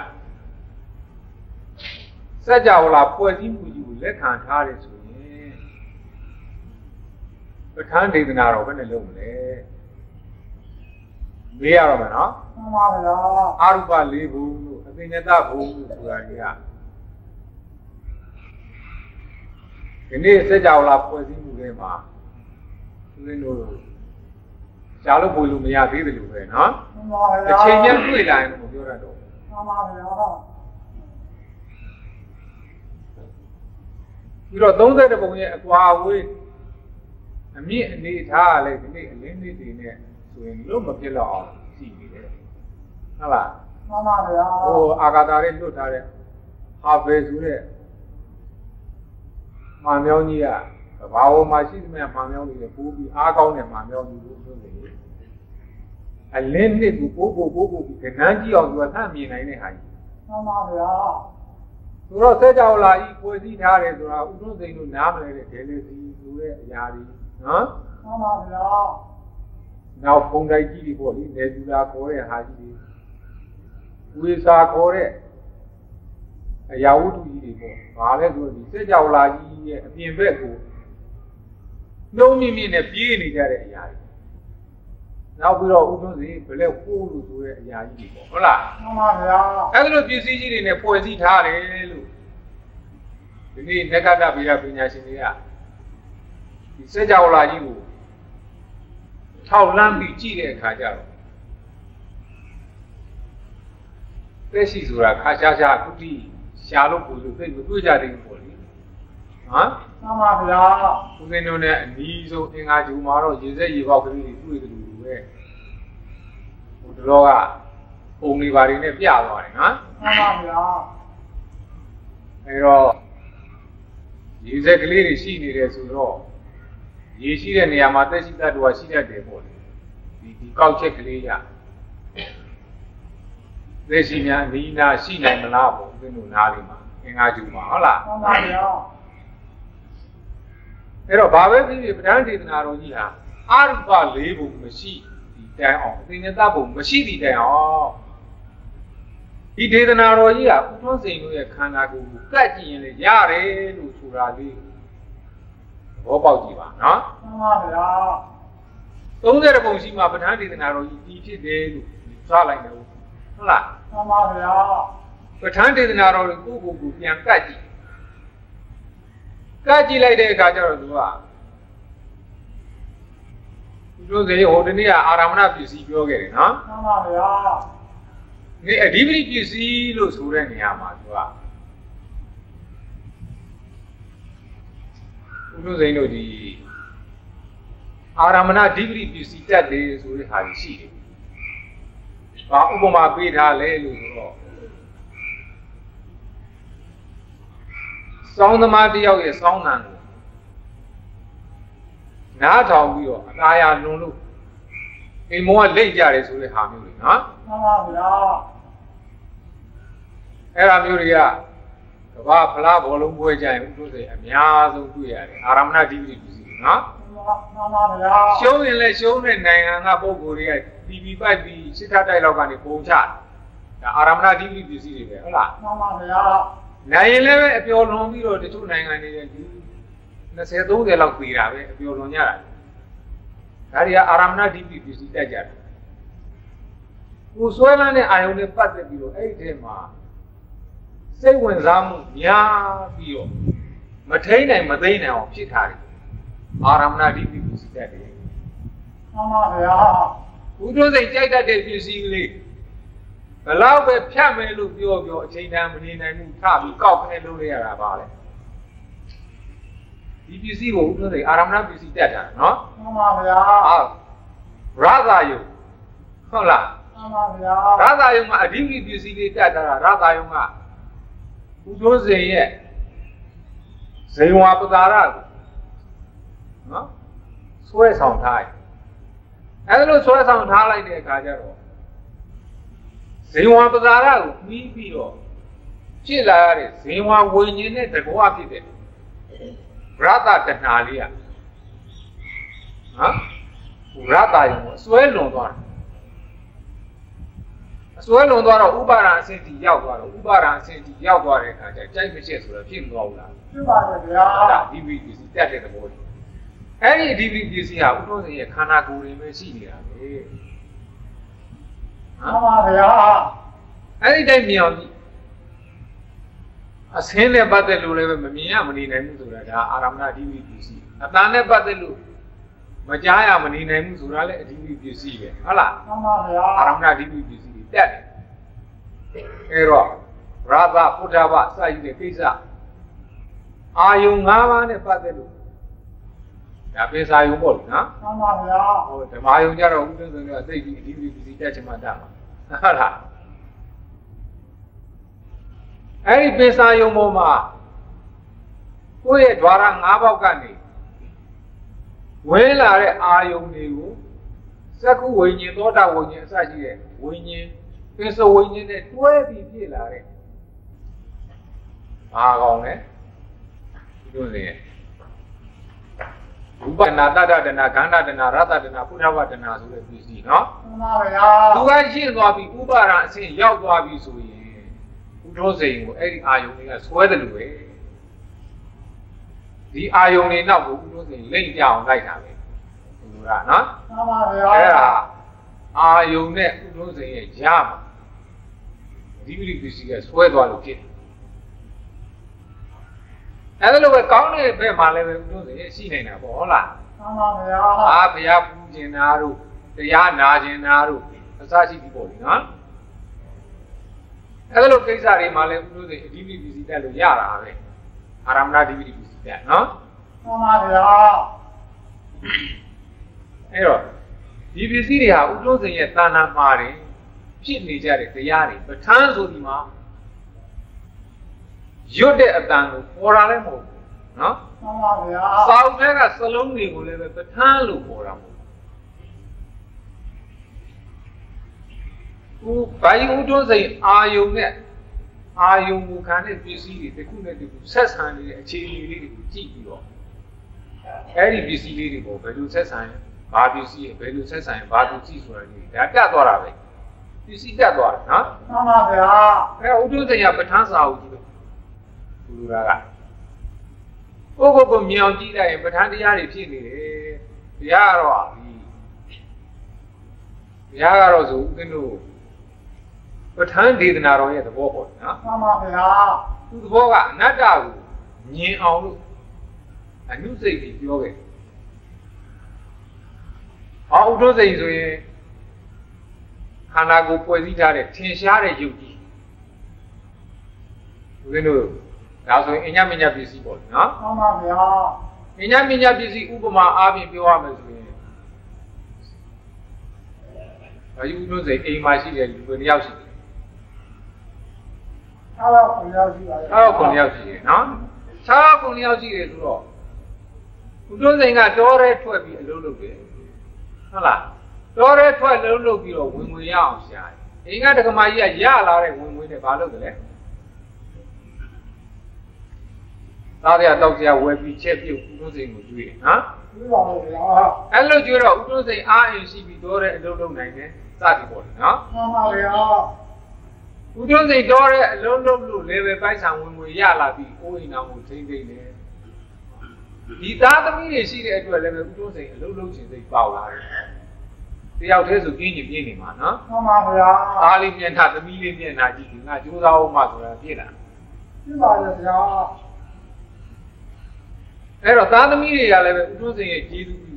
စัจ java လာဖွဲ့စည်းမှုကြီးကိုလက်ခံထားတယ်ဆိုရင်ပဋ္ဌာန်းဒေသနာတော်ဘယ်နဲ့လုပ်မလဲမေးရတော့မယ်နော်မှန်ပါဗျာအာရုပ၄ဘုံလို့အသိဉာတဘုံလို့ဆိုတာကြီးကဒီနေ့စัจ java လာဖွဲ့စည်းမှုတွေမှာသူတို့ ရှားလို့ပွေလို့မရသေးတယ်လို့ပဲနော်မှန်ပါဗျာအချိန်ချင်းတွေ့လာရင်တော့ပြောရတော့မှန်ပါဗျာပြီးတော့30ပုံရဲ့အကွာအဝေးအမြင့်အနေထားကလည်းဒီနေ့အလင်းလေးတွေနဲ့ဆိုရင်လို့မဖြစ်တော့အောင်ရှိနေတယ်ဟုတ်လားမှန်ပါဗျာဟိုအာဂါတာတွေလွတ်ထားတဲ့ဟာဘယ်ဆိုတဲ့မှန်မြောင်းကြီးက ဘာဝမှာရှိသမျှမှန်မြောင်းတွေပိုးပြီးအားကောင်းတဲ့မှန်မြောင်းကြီးလို့ပြောနေတယ်အလင်းနှစ်ကိုပိုးပိုးပိုးပိုးပြီးကနန်းကြီးအောင်သူကသတ်မြင်နိုင်တဲ့ဟာကြီးမှန်ပါဗျာဆိုတော့စက်ကြောလာဤဖွဲ့စည်းထားတယ်ဆိုတာဥဒုသိန်တို့နားမလဲတဲ့ဒဲလေးစီဆိုတဲ့အရာတွေနော်မှန်ပါဗျာနောက်ဖုန်တိုက်ကြီးတွေပေါ့လေနေကျူလာခေါ်တဲ့ဟာကြီးတွေဝေစာခေါ်တဲ့အရာဝတ္ထုကြီးတွေပေါ့ဘာလဲဆိုတော့ဒီစက်ကြောလာကြီးရဲ့အပြင်ဘက်ကို နှုံးမြင့်မြင့်နဲ့ပြေးနေကြတဲ့အရာတွေနောက်ပြီးတော့ဥဒုသိဘလက်ဟိုးလို့ဆိုတဲ့အရာကြီးတွေပေါ့ဟုတ်လားမှန်ပါဗျာအဲ့ဒါလိုပစ္စည်းကြီးတွေနဲ့ဖွဲ့စည်းထားတယ်လို့ဒီနေ့နဂတဗေဒပညာရှင်တွေကဒီစကြဝဠာကြီးကိုထောက်လန်းပြီးကြည့်တဲ့အခါကျတော့သက်ရှိဆိုတာခါရှားရှားကုတိရှားလို့ပူလို့သိမတွေ့ကြသေးဘူးပေါ့လေ ဟမ်မှန်ပါဗျာဦးဇင်းတို့နဲ့အနီးဆုံးအင်္ဂါဂျူမှာတော့ရေစက်ရေပေါက်ကလေးတွေတွေ့တယ်လို့ပဲဟိုတော့ကပုံလေးပါတွေနဲ့ပြသွားတယ်နော်မှန်ပါဗျာအဲတော့ရေစက်ကလေးတွေရှိနေတယ်ဆိုတော့ရေရှိတဲ့နေရာမှာတက်ရှိတတ်တော်ရှိတတ်တယ်ပေါ့လေဒီဒီကောက်ချက်ကလေးရသက်ရှိများအနီးနာရှိနိုင်မလားပေါ့ဦးဇင်းတို့နားလေးမှာအင်္ဂါဂျူမှာဟုတ်လားမှန်ပါဗျာ အဲ့တော့ဘာပဲဖြစ်ဖြစ်ပဋ္ဌာန်းဒေသနာတော်ကြီးဟာအာရုပ၄ဘုံမရှိဒီတိုင်အောင်သင်္ကေတဘုံမရှိဒီတိုင်အောင်ဒီဒေသနာတော်ကြီးဟာဥထွန်းစိန်တို့ရဲ့ခန္ဓာကိုယ်ကိုကတ်ကြည့်ရင်လည်းရတယ်လို့ဆိုတာလေးဘောပေါက်ကြည့်ပါနော်မှန်ပါဗျာ30ပုံရှိမှပဋ္ဌာန်းဒေသနာတော်ကြီးဒီဖြစ်တယ်လို့စလိုက်တယ်ဟုတ်လားမှန်ပါဗျာပဋ္ဌာန်းဒေသနာတော်ကိုကိုယ့်ကိုယ်ကိုပြန်ကတ်ကြည့် ကတ်ကြည့်လိုက်တဲ့အခါကျတော့သူကသူတို့စေဟိုတနေ့ကအာရမဏပစ္စည်းပြောခဲ့တယ်နော်မှန်ပါဗျာဒီအဓိပတိပစ္စည်းလို့ဆိုတဲ့နေရာမှာသူကသူတို့စိန်တို့ဒီအာရမဏအဓိပတိပစ္စည်းတက်တယ်ဆိုတဲ့ဟာကြီးရှိတယ်။ဘာဥပမာပေးထားလဲလို့ဆိုတော့ စောင်းသမားတယောက်ရဲ့စောင်းနံကိုနားထောင်ပြီးတော့အသာရလွန်လို့အိမ်မောကလိမ့်ကြတယ်ဆိုတဲ့ဟာမျိုးတွေနော်မှန်ပါဗျာအဲ့ဒါမျိုးတွေကကဘာဖလားဘောလုံးပွဲကြရင်ဥဒ္ဒစေအများဆုံးတွေ့ရတယ်အာရမဏဓိပတိပစ္စည်းနော်မှန်မှန်ပါဗျာရှုံးရင်လည်းရှုံးတဲ့နိုင်ငံကပုံကိုယ်တွေကတီဗီပိုက်ပြီးစစ်ထတိုက်လောက်ကနေပုံချတယ်ဒါအာရမဏဒီပစ္စည်းတွေပဲဟုတ်လားမှန်ပါဗျာ နိုင်ရင်လည်းပဲအပျော်လွန်ပြီးတော့တချို့နိုင်ငံတွေလည်းဒီ20 30လောက်ပြီးတာပဲအပျော်လွန်ကြတာဒါတွေကအာရမဏဒီပစ္စည်းတက်ကြတယ်ကိုဆွဲလန်းတဲ့အာယုန်နဲ့ပတ်သက်ပြီးတော့အဲ့ဒီထဲမှာစိတ်ဝင်စားမှုများပြီးတော့မထိန်နိုင်မသိနိုင်အောင်ဖြစ်ထားတယ်အာရမဏဒီပစ္စည်းတက်တယ်မှန်ပါဗျာဘုဒ္ဓစိတ်ကြိုက်တတ်တဲ့ပစ္စည်းကလေး ဘလောက်ပဲဖြတ်မယ်လို့ပြောပြောအချိန်တန်မနေနိုင်ဘူးထပြီးကောက်ခနဲ့လုပ်ရတာပါလေဒီပစ္စည်းကိုဘုဒ္ဓစိတ်အာရမဏပစ္စည်းတက်တာနော်မှန်ပါဗျာအာရသာယုဟုတ်လားမှန်ပါဗျာရသာယုကအဓိပ္ပာယ်ပစ္စည်းလေးတက်တာရသာယုကဘုဒ္ဓစိတ်ရဲ့ဇေဝပဒါရကိုနော်ဆွဲဆောင်ထားတယ်အဲဒါလို့ဆွဲဆောင်ထားလိုက်တဲ့အခါကျတော့ ဇေဝပဒါရကိုပြီးပြီးတော့ဖြစ်လာရတဲ့ဇေဝဝိညာဉ်နဲ့တကွာဖြစ်တဲ့ရတတဏှာလေးอ่ะဟမ်ရတယုံကိုဆွဲလွန်သွားတယ်အစွဲလွန်သွားတော့ဥပါဒံအဆင့်တီရောက်သွားတော့ဥပါဒံအဆင့်တီရောက်သွားတဲ့အခါကျကြိုက်မချက်ဆိုတော့ဖြစ်မသွားဘူးလားဖြစ်ပါတယ်ဗျာဒါဒီဗီပစ္စည်းတက်တဲ့သဘောကြီးအဲ့ဒီဒီဗီပစ္စည်းဟာဥထုံးစင်ရဲ့ခန္ဓာကိုယ်ရင်ပဲရှိနေတာပဲ မှန်ပါဗျာအဲ့ဒီတိုင်းမြင်အောင်ကြည့်အဆင်းနဲ့ပတ်သက်လို့လည်းပဲမမြင်ရမနေနိုင်ဘူးဆိုတာဒါအာရမဏဒီဗီပစ္စည်းအတန်နဲ့ပတ်သက်လို့မကြားရမနေနိုင်ဘူးဆိုတာလည်းအဒီဗီပစ္စည်းပဲဟုတ်လားမှန်ပါဗျာအာရမဏဒီဗီပစ္စည်းတွေတက်တယ်အဲ့တော့ရာသဖုဒ္ဓဘစယူတဲ့ကိစ္စအာယုံ၅ပါးနဲ့ပတ်သက်လို့ ဒါပိစာယုံပေါ့လေနော်မှန်ပါဗျာဟိုဓမ္မယုံကြတော့ဥပ္ပဒေဆိုတော့သိပြီးအဓိပ္ပာယ်ပစ္စည်းတက်ချင်မှတတ်မှာဟုတ်လားအဲ့ဒီပိစာယုံပေါ်မှာကိုယ့်ရဲ့ဓာရ၅ပေါက်ကနေဝဲလာတဲ့အာယုံတွေကိုစက္ခုဝိညာဉ်သောတာဝိညာဉ်အစရှိတဲ့ဝိညာဉ်ပိစဝိညာဉ်နဲ့တွဲပြီးဖြစ်လာတဲ့ဘာကောင်လဲဒီလိုလေ ဥပနာတတတနာခန္ဓာတနာရတတနာပုထဝတနာဆိုတဲ့ပစ္စည်းနော်မှန်ပါဗျာသူကရှင်းသွားပြီဥပါဒအဆင့်ရောက်သွားပြီဆိုရင်ဥဒ္ဓစိန်ကိုအဲ့ဒီအာယုန်တွေကဆွဲတယ်လို့ပဲဒီအာယုန်တွေနောက်ကိုဥဒ္ဓစိန်လိမ့်ကြအောင်လိုက်တာပဲဒီလိုကနော်မှန်ပါဗျာအဲ့ဒါအာယုန်နဲ့ဥဒ္ဓစိန်ရဲ့ရမှာဒီပရိပစ္စည်းကဆွဲသွားလို့ဖြစ်တယ် အဲ့ဒါလိုပဲကောင်းတဲ့ဘက်မှာလည်းပဲဥဒ္ဓစိန်ရဲ့ရှိနေတာပေါ့ဟုတ်လားမှန်ပါဗျာအာဘုရားပူဇင်တာတို့တရားနာကျင်တာတို့အစရှိပြီပေါ့လေနော်အဲ့ဒါလိုကိစ္စတွေမှာလည်းဥလို့စိအဓိပ္ပာယ်ပစ္စည်းတက်လို့ရတာပဲအာရမဏအဓိပ္ပာယ်ပစ္စည်းတက်နော်မှန်ပါဗျာအဲ့တော့ဒီပစ္စည်းတွေဟာဥလို့စိရဲ့သာနာမှာတယ်ဖြစ်နေကြတဲ့တရားတွေပဋ္ဌာန်းဆိုဒီမှာ ရွတ်တဲ့အတန်ကိုပေါ်တာလည်းမဟုတ်ဘူးနော်မှန်ပါဗျာစာအုပ်ထဲကစလုံးတွေကိုလည်းပဲပဋ္ဌာန်းလို့ပေါ်တာမဟုတ်ဘူး။ဘာယုံတွန်းစိန်အာယုံနဲ့အာယုံမူခံတဲ့ပစ္စည်းတွေတစ်ခုနဲ့တစ်ခုဆက်ဆံနေတဲ့အခြေအနေလေးတွေကိုကြည့်ပြီးတော့အဲ့ဒီပစ္စည်းလေးတွေကိုဘယ်လိုဆက်ဆံရင်ဘာပစ္စည်းရဲ့ဘယ်လိုဆက်ဆံရင်ဘာပစ္စည်းဆိုတာဒီဒါတက်သွားတာပဲပစ္စည်းတက်သွားတယ်နော်မှန်ပါဗျာအဲ့ဥဒ္ဓစိန်ကပဋ္ဌာန်းစာအုပ်ကြီး ပဲဘုရားကကိုကိုကိုမြောင်ကြည့်လိုက်ရင်ပဋ္ဌာန်းတရားတွေဖြစ်နေတယ်။တရားကတော့ဒီတရားကတော့ဆိုဦးဇင်းတို့ပဋ္ဌာန်းဒေသနာတော်ရဲ့သဘောပေါ့နော်မှန်ပါဗျာ။သူသဘောကအနတ္တကိုမြင်အောင်လို့အနုစိတ်ကြီးပြောခဲ့။ဟောဥဒ္ဓစိတ်ဆိုရင်ခန္ဓာကိုယ်ဖွဲ့စည်းထားတဲ့ထင်ရှားတဲ့ယုတ်ကြီးဦးဇင်းတို့ ဒါဆိုရင်အညမညပစ္စည်းပေါ့နော်။မှန်ပါဗျာပညာပညာပစ္စည်းဥပမာအားဖြင့်ပြောရမယ်ဆိုရင်အယူလို့စိအိမ်မှာရှိတဲ့လူတွေတယောက်ရှိတယ်အားလုံးကိုရောက်ရှိပါလေ။၆ခုနှစ်ယောက်ရှိတယ်နော်။၆ခုနှစ်ယောက်ရှိတယ်ဆိုတော့ဥဒ္ဒစိန်ကတောရဲထွက်ပြီးအလုပ်လုပ်တယ်။ဟုတ်လား။တောရဲထွက်လုံးလုပ်ပြီးတော့ဝင်ဝင်ရအောင်ရှာတယ်။အိမ်ကတက္ကမကြီးကရလာတဲ့ဝင်ဝင်နဲ့ဘာလုပ်တယ်လဲ။ သားရတောက်စရာဝယ်ပြီးချက်ပြုတ်ဥဒ္ဒစိန်ကိုကျွေးတယ်နော်။ပြီးပါလေဗျာအဲ့လိုကြွတော့ဥထုံးစိန်အားအင်ရှိပြီးတော့တဲ့အလုံးလုံးနိုင်တယ်စသည်ပေါ့လေနော်မှန်ပါဗျာဥထုံးစိန်တော့တဲ့အလုံးလုံးလို့လေပဲပိုက်ဆံဝင်ဝင်ရလာပြီးကိုယ်အိမ်တော်ကိုထိမ့်သိမ့်တယ်ဒီသားသမီးတွေရှိတဲ့အတွက်လည်းပဲဥထုံးစိန်အလုံးလုံးချင်းစိတ်ပေါက်လာတယ်တယောက်တည်းဆိုပြင်းရင်ပြင်းနေမှာနော်မှန်ပါဗျာအားလေးမျက်နှာသမီးလေးမျက်နှာကြည့်ဒီငါကြိုးစားအောင်မှဆိုတာပြည့်လာပြီးပါလေဗျာ အဲ့တော့သားသမီးတွေကလည်းပဲဥထုံးစိန်ရဲ့ကျေးဇူးပြု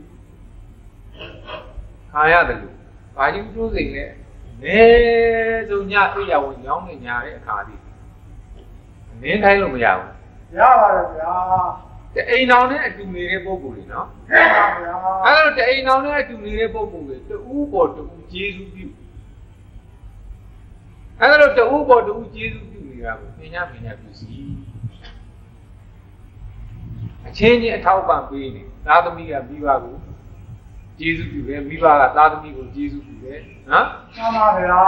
ခံရတယ်လို့ဘာကြီးဥထုံးစိန်လဲနဲဆုံးညအိယာဝင်ရောင်းနေညာတဲ့အခါဒီနင်းတိုင်းလို့မရဘူးရပါလေဗျာတအိမ်တော်နဲ့အတူနေတဲ့ပုံကိုယ်တွေနော်မှန်ပါဗျာအဲ့တော့တအိမ်တော်နဲ့အတူနေတဲ့ပုံကိုယ်တွေတူပေါ်တူကျေးဇူးပြုအဲ့တော့တူပေါ်တူကျေးဇူးပြုနေတာကိုပညာပညာပြုစီ အချင်းချင်းအထောက်ပံ့ပေးနေသားသမီးကမိဘကိုကျေးဇူးပြုတယ်မိဘကသားသမီးကိုကျေးဇူးပြုတယ်နော်မှန်ပါဗျာ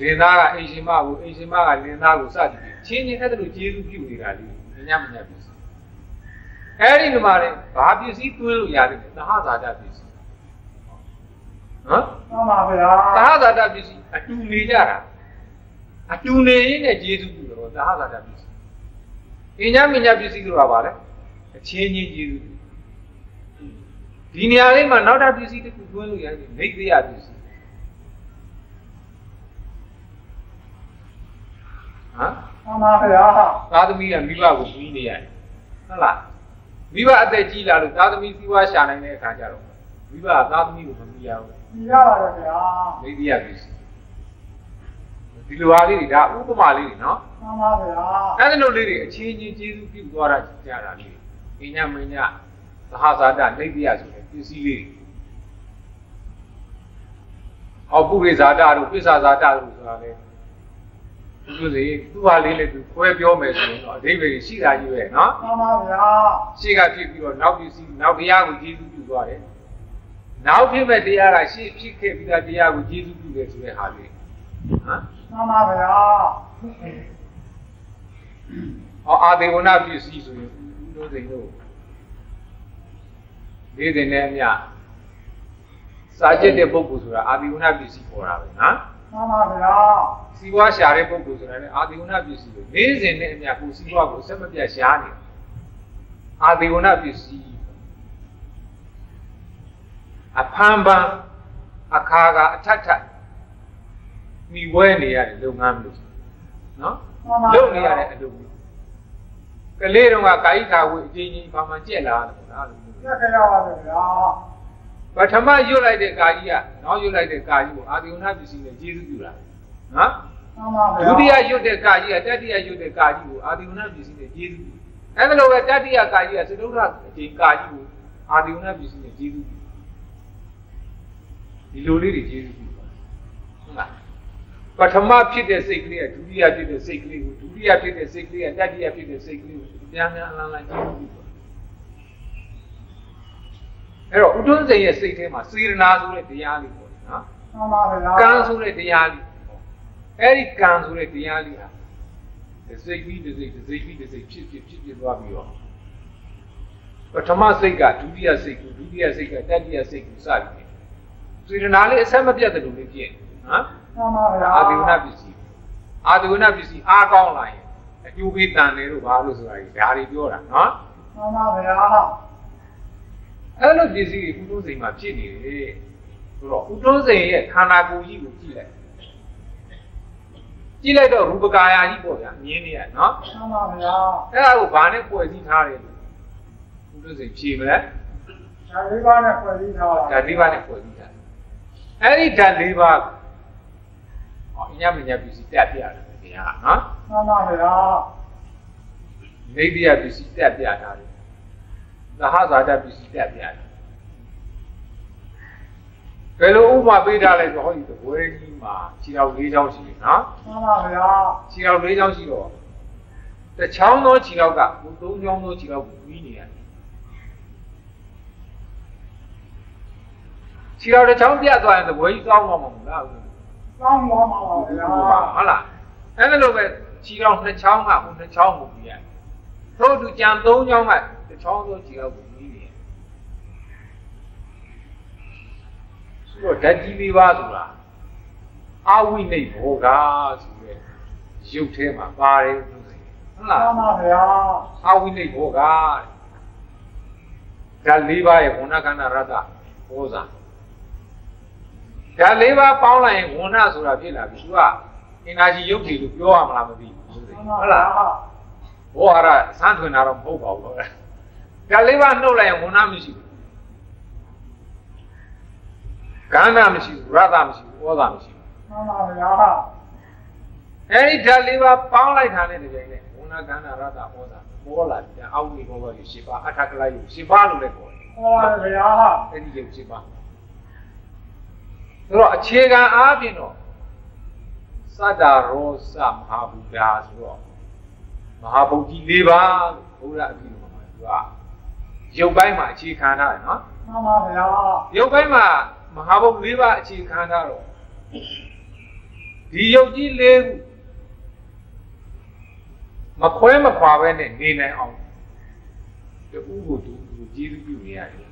လင်သားကအိမ်ရှင်မကိုအိမ်ရှင်မကလင်သားကိုစသည်ဖြင့်ချင်းချင်းအဲ့ဒါလိုကျေးဇူးပြုနေတာလေပညာပညာပြုစီအဲ့ဒီမှာလေဘာပစ္စည်းတွင်းလို့ရတယ်သဟဇာတပစ္စည်းနော်မှန်ပါဗျာသဟဇာတပစ္စည်းအတူနေကြတာအတူနေရင်းနဲ့ကျေးဇူးပြုတော့သဟဇာတပစ္စည်းပညာပညာပစ္စည်းတို့ကပါလေ အချင်းချင်းကျေးဇူးပြုဒီနေရာလေးမှာနောက်တစ်ပစ္စည်းတစ်ခုတွင်းလို့ရတယ်မိတ်တရားပစ္စည်းဟမ်မှန်ပါဗျာသားသမီးကမိဘကိုပြီးနေရတယ်ဟုတ်လားမိဘအသက်ကြီးလာလို့သားသမီးစီးပွားရှာနိုင်တဲ့အခါကျတော့မိဘကသားသမီးကိုမပြီးရဘူးရပါလေဗျာမိသီးရပြီဒီလိုဟာလေးတွေဒါဥပမာလေးတွေနော်မှန်ပါဗျာအဲ့ဒီလိုလေးတွေအချင်းချင်းကျေးဇူးပြုသွားတာကြတာလေး ပညာမညာသဟဇာတမိသီးရဆိုတဲ့ပစ္စည်းလေးတွေဟောပုရိဇာတတို့ပိစ္ဆာဇာတတို့ဆိုတာလေသူတို့စီသူ့ဟာလေးလေးသူခွဲပြောမယ်ဆိုရင်တော့အဓိပ္ပာယ်ရှိတာကြီးပဲနော်မှန်ပါဗျာရှေ့ကဖြစ်ပြီးတော့နောက်ပစ္စည်းနောက်တရားကိုကျေးဇူးပြုသွားတယ်နောက်ဖြစ်မဲ့တရားကရှေ့ဖြစ်ခဲ့ပြီးသားတရားကိုကျေးဇူးပြုတယ်ဆိုတဲ့ဟာလေးဟမ်မှန်ပါဗျာဟောအာဒေဝနာပစ္စည်းဆိုရင် တို့စိန်တို့ဒီတဲ့နဲ့အမြစာကျက်တဲ့ပုဂ္ဂိုလ်ဆိုတာအာဒေဝနာပစ္စည်းခေါ်တာပဲနော်မှန်ပါဗျာစီဝါရှာတဲ့ပုဂ္ဂိုလ်ဆိုတာလည်းအာဒေဝနာပစ္စည်းကိုနေ့စဉ်နဲ့အမြကိုစီဝါကိုဆက်မပြတ်ရှားနေတာအာဒေဝနာပစ္စည်းအဖန်ပန်အခါကအထက်ထက်မိဝဲနေရတဲ့လုပ်ငန်းမျိုးနော်မှန်ပါလုပ်နေရတဲ့အလုပ်မျိုး ကလေးတုန်းကကာယိထာဝေအချင်းချင်းဘာမှကြက်လာတယ်လားလို့ရခဲ့ရပါလေဗျာပထမရွတ်လိုက်တဲ့ကာကြီးကနောက်ရွတ်လိုက်တဲ့ကာကြီးကိုအာဒီဝနာပစ္စည်းနဲ့ကျေးဇူးပြုလာနော်မှန်ပါဗျာဒုတိယရွတ်တဲ့ကာကြီးကတတိယရွတ်တဲ့ကာကြီးကိုအာဒီဝနာပစ္စည်းနဲ့ကျေးဇူးပြုအဲ့ဒါလိုပဲတတိယကာကြီးကသဒုရအချိန်ကာကြီးကိုအာဒီဝနာပစ္စည်းနဲ့ကျေးဇူးပြုဒီလိုလေးတွေကျေးဇူးပြုပါဟုတ်လား ပထမဖြစ်တဲ့စိတ်ကလေးကဒုတိယဖြစ်တဲ့စိတ်ကလေးကိုဒုတိယဖြစ်တဲ့စိတ်ကလေးကတတိယဖြစ်တဲ့စိတ်ကလေးကိုပြန်ပြန်အလန်းလန်းကျေးဇူးပြုပါအဲ့တော့ဥဒ္ဒဇေရဲ့စိတ်ထဲမှာစေရနာဆိုတဲ့တရားလေးပေါ့နော်မှန်ပါဗျာကံဆိုတဲ့တရားလေးအဲ့ဒီကံဆိုတဲ့တရားလေးဟာတစ်စိတ်ပြီးတစ်စိတ်တစ်စိတ်ပြီးတစ်စိတ်ဖြစ်ဖြစ်ဖြစ်ဖြစ်သွားပြီးတော့ပထမစိတ်ကဒုတိယစိတ်ကိုဒုတိယစိတ်ကတတိယစိတ်ကိုစပြီးစေရနာလေးအဆက်မပြတ်တဲ့လူလေးဖြစ်နော် မှန်ပါဗျာအာဒီဝနပစ္စည်းအာဒီဝနပစ္စည်းအားကောင်းလာရင်အကျိုးပေးတန်တယ်လို့ဘာလို့ဆိုတာကြီးဒါတွေပြောတာနော်မှန်ပါဗျာအဲ့လိုပစ္စည်းတွေဥတုစိန်မှာဖြစ်နေတယ်ဆိုတော့ဥတုစိန်ရဲ့ခန္ဓာကိုယ်ကြီးကိုကြည့်လိုက်ကြည့်လိုက်တော့ရူပကာယကြီးပေါ့ဗျာမြင်နေရနော်မှန်ပါဗျာအဲ့ဒါကိုဘာနဲ့ပွဲစည်းထားတယ်လို့ဥတုစိန်ဖြေမလဲဓာတ်လေးပါးနဲ့ဖွဲ့စည်းထားတာဓာတ်လေးပါးနဲ့ပွဲစည်းထားတယ်အဲ့ဒီဓာတ်လေးပါး ဟောအညမညပစ္စည်းတက်ပြရတယ်ခင်ဗျာနော်မှန်ပါဗျာနေတိယပစ္စည်းတက်ပြထားတယ်သဟဇာတပစ္စည်းတက်ပြတယ်ဘယ်လိုဥပမာပေးထားလဲဆိုဟောဒီသဘွဲကြီးမှာခြေတော်၄ချောင်းရှိတယ်နော်မှန်ပါဗျာခြေတော်၄ချောင်းရှိတော့တစ်ချောင်းသောခြေတော်ကဘုသုံးချောင်းသောခြေတော်ကိုပြီးနေရတယ်ခြေတော်တစ်ချောင်းပြတ်သွားရင်သဘွဲကြီးကောင်းမှာမဟုတ်လား စောင်းသွားမှာပါဗျာဟုတ်လားအဲ့ဒါလိုပဲခြေထောက်နှစ်ချောင်းကဟိုနှစ်ချောင်းကိုပြီးရထို့သူကြံသုံးချောင်းကတစ်ချောင်းသောခြေထောက်ကိုပြီးတယ်ဆိုတော့ဓာတ်ကြီးလေးပါဆိုတာအာဝိနိဘောကဆိုရဲရုပ်ထဲမှာပါတယ်ဟုတ်လားမှန်ပါဗျာအာဝိနိဘောကဓာတ်လေးပါးရဲ့ဘုဏခန္ဓာရတ္တဘောဇာ ဓာတ်လေးပါပေါင်းလိုက်ရင်ဝဏဆိုတာဖြစ်လာပြီသူကအင်နာဂျီရုပ်တွေလို့ပြောရမလားမသိဘူးဟုတ်မှန်လားပါဗျာဘောဟာရစမ်းထွင်တာတော့မဟုတ်ပါဘူးလေဓာတ်လေးပါနှုတ်လိုက်ရင်ဝဏမရှိဘူးကန္နာမရှိဘူးရတ္တမရှိဘူးဩဇာမရှိဘူးမှန်ပါဗျာအဲဒီဓာတ်လေးပါပေါင်းလိုက်တာနဲ့တကယ်နဲ့ဝဏကန္နာရတ္တဩဇာပေါ်လာပြန်အောက်ဝိဘောဂရေရှိပါအထကလယုရှိပါလို့လည်းခေါ်တယ်မှန်ပါဗျာအဲ့ဒီရုပ်ရှိပါ ဆိုတော့အခြေခံအားဖြင့်တော့စတ္တရောစမဟာဗုဒ္ဓဆိုတော့မဟာဗုဒ္ဓကြီး၄ပါးဘုရားအပြီးမှာသူကရုပ်ပိုင်းမှာအခြေခံထားတယ်နော်မှန်ပါဗျာရုပ်ပိုင်းမှာမဟာဗုဒ္ဓ၄ပါးအခြေခံထားတော့ဒီရုပ်ကြီး၄ခုမခွဲမခွာပဲနဲ့နေနိုင်အောင်တူကိုတူကိုကြည့်ပြုနေရတယ်